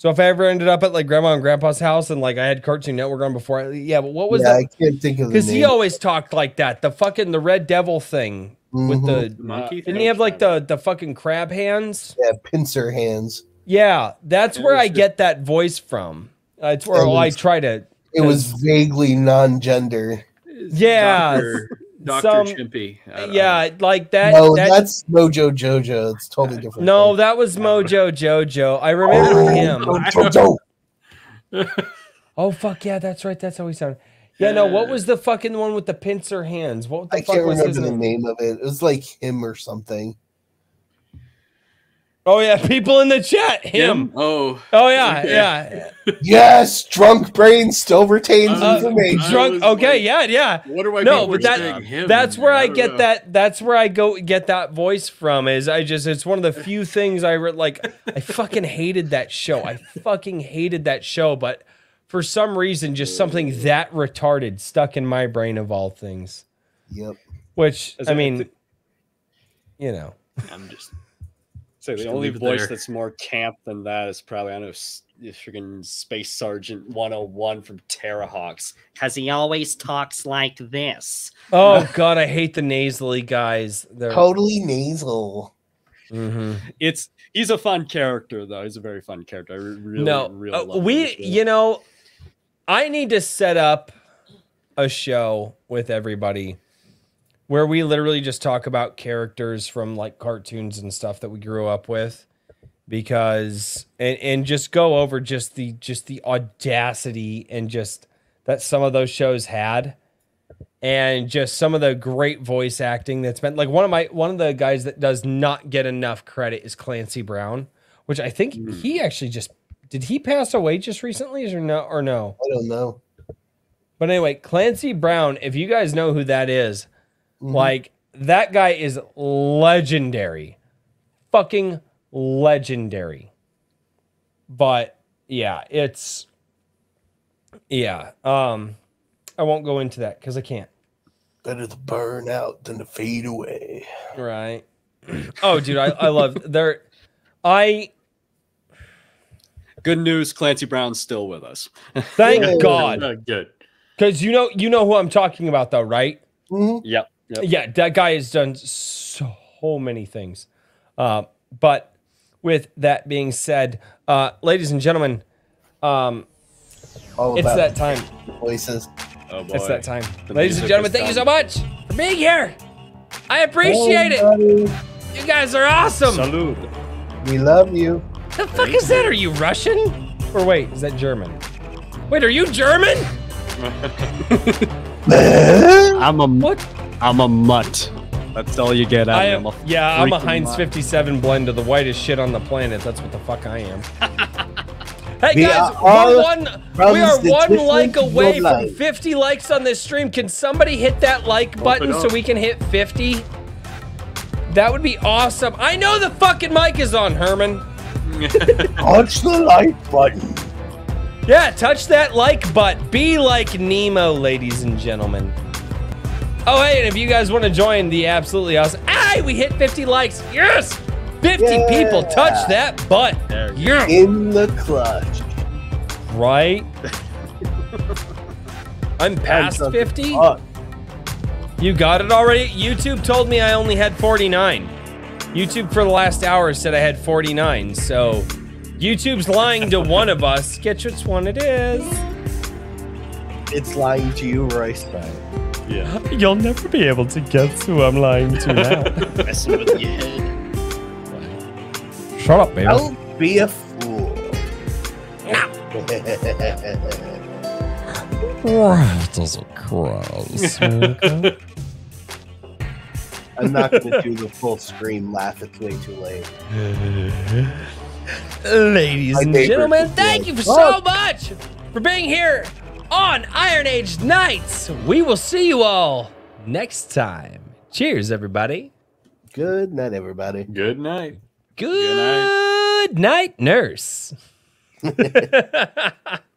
So if I ever ended up at like grandma and grandpa's house and like I had Cartoon Network on before, I, yeah. But what was yeah, that? I can't think of Because he always talked like that. The fucking the Red Devil thing with Mhm. the. monkey. Didn't he have like the the fucking crab hands? yeah, pincer hands. Yeah, that's It where I just- get that voice from. Uh, it's where It I try to. It was vaguely non-gender. Yeah, Doctor, Doctor Chimpy. I don't know. Yeah, like that. no, that that's Mojo Jojo. It's totally different. no, thing. that was Mojo Jojo. I remember Oh, him. Mojo Jojo. Oh fuck yeah, that's right. That's how he sounded. Yeah, no. What was the fucking one with the pincer hands? What the I fuck can't was his remember the name? name of it. It was like him or something. Oh yeah, people in the chat. Him. Oh, Oh yeah, [laughs] Okay. yeah. Yes, drunk brain still retains Uh, information. I Drunk. Okay, like, yeah, yeah. What why No, people but that him, that's where there? I get know. that. That's where I go get that voice from. Is I just it's one of the few things I re- like. I fucking hated that show. I fucking hated that show, but for some reason, just something that retarded stuck in my brain of all things. Yep. Which Is I it- mean, you know, I'm just So the only voice there. that's more camp than that is probably I know s- the freaking Space Sergeant 101 from Terrahawks. Cause he always talks like this. oh [laughs] god, I hate the nasally guys. They're Totally nasal. Mhm. It's he's a fun character though. He's a very fun character. I really, no, really uh, love we you know, I need to set up a show with everybody where we literally just talk about characters from like cartoons and stuff that we grew up with because and and just go over just the just the audacity and just that some of those shows had and just some of the great voice acting that's been like one of my one of the guys that does not get enough credit is Clancy Brown, which I think hmm. he actually just did he pass away just recently or no or no? I don't know. But anyway, Clancy Brown, if you guys know who that is, Mhm. like that guy is legendary. Fucking legendary. But yeah, it's yeah. Um I won't go into that cuz I can't. Better to burn out than to fade away. Right. [clears throat] Oh, dude, I, I love [laughs] there. I Good news, Clancy Brown's still with us. thank [laughs] God good. because you know you know who I'm talking about though, right? Mm-hmm. Yep. Yep. Yeah, that guy has done so many things. Uh, but with that being said, uh, ladies and gentlemen, um, All it's that time. voices. Oh boy. It's that time. The ladies and gentlemen, is thank you so much for being here. I appreciate it. Everybody, You guys are awesome. Salud. We love you. The fuck is that? Are you Russian? Or wait, is that German? Wait, are you German? [laughs] [laughs] I'm a What? I'm a mutt. That's all you get out I of am. me. I'm Yeah, I'm a Heinz mutt. 57 blend of the whitest shit on the planet. That's what the fuck I am. [laughs] hey We guys, are we're one. We are one like away from 50 likes on this stream. Can somebody hit that like button so we can hit 50? That would be awesome. I know the fucking mic is on, Herman. [laughs] Touch the like button. Yeah, touch that like button. Be like Nemo, ladies and gentlemen. Oh, hey, and if you guys want to join the absolutely awesome. Hey, we hit 50 likes. Yes! 50 Yeah. people touch that butt. There you Yeah. In the clutch. Right? [laughs] I'm past 50? fun. You got it already? YouTube told me I only had 49. YouTube for the last hour said I had 49. So YouTube's lying to one of us. Guess which one it is. It's lying to you, Royce. Bryant. Yeah. [laughs] You'll never be able to guess who I'm lying to now. [laughs] Messing with your head. Shut up, baby. Don't be a fool. I'm not going to do the full scream laugh. It's way too late. Ladies My and gentlemen, thank you for so much for being here on Iron Age Knights. We will see you all next time. Cheers, everybody. Good night, everybody. Good night. Good, night, nurse. [laughs]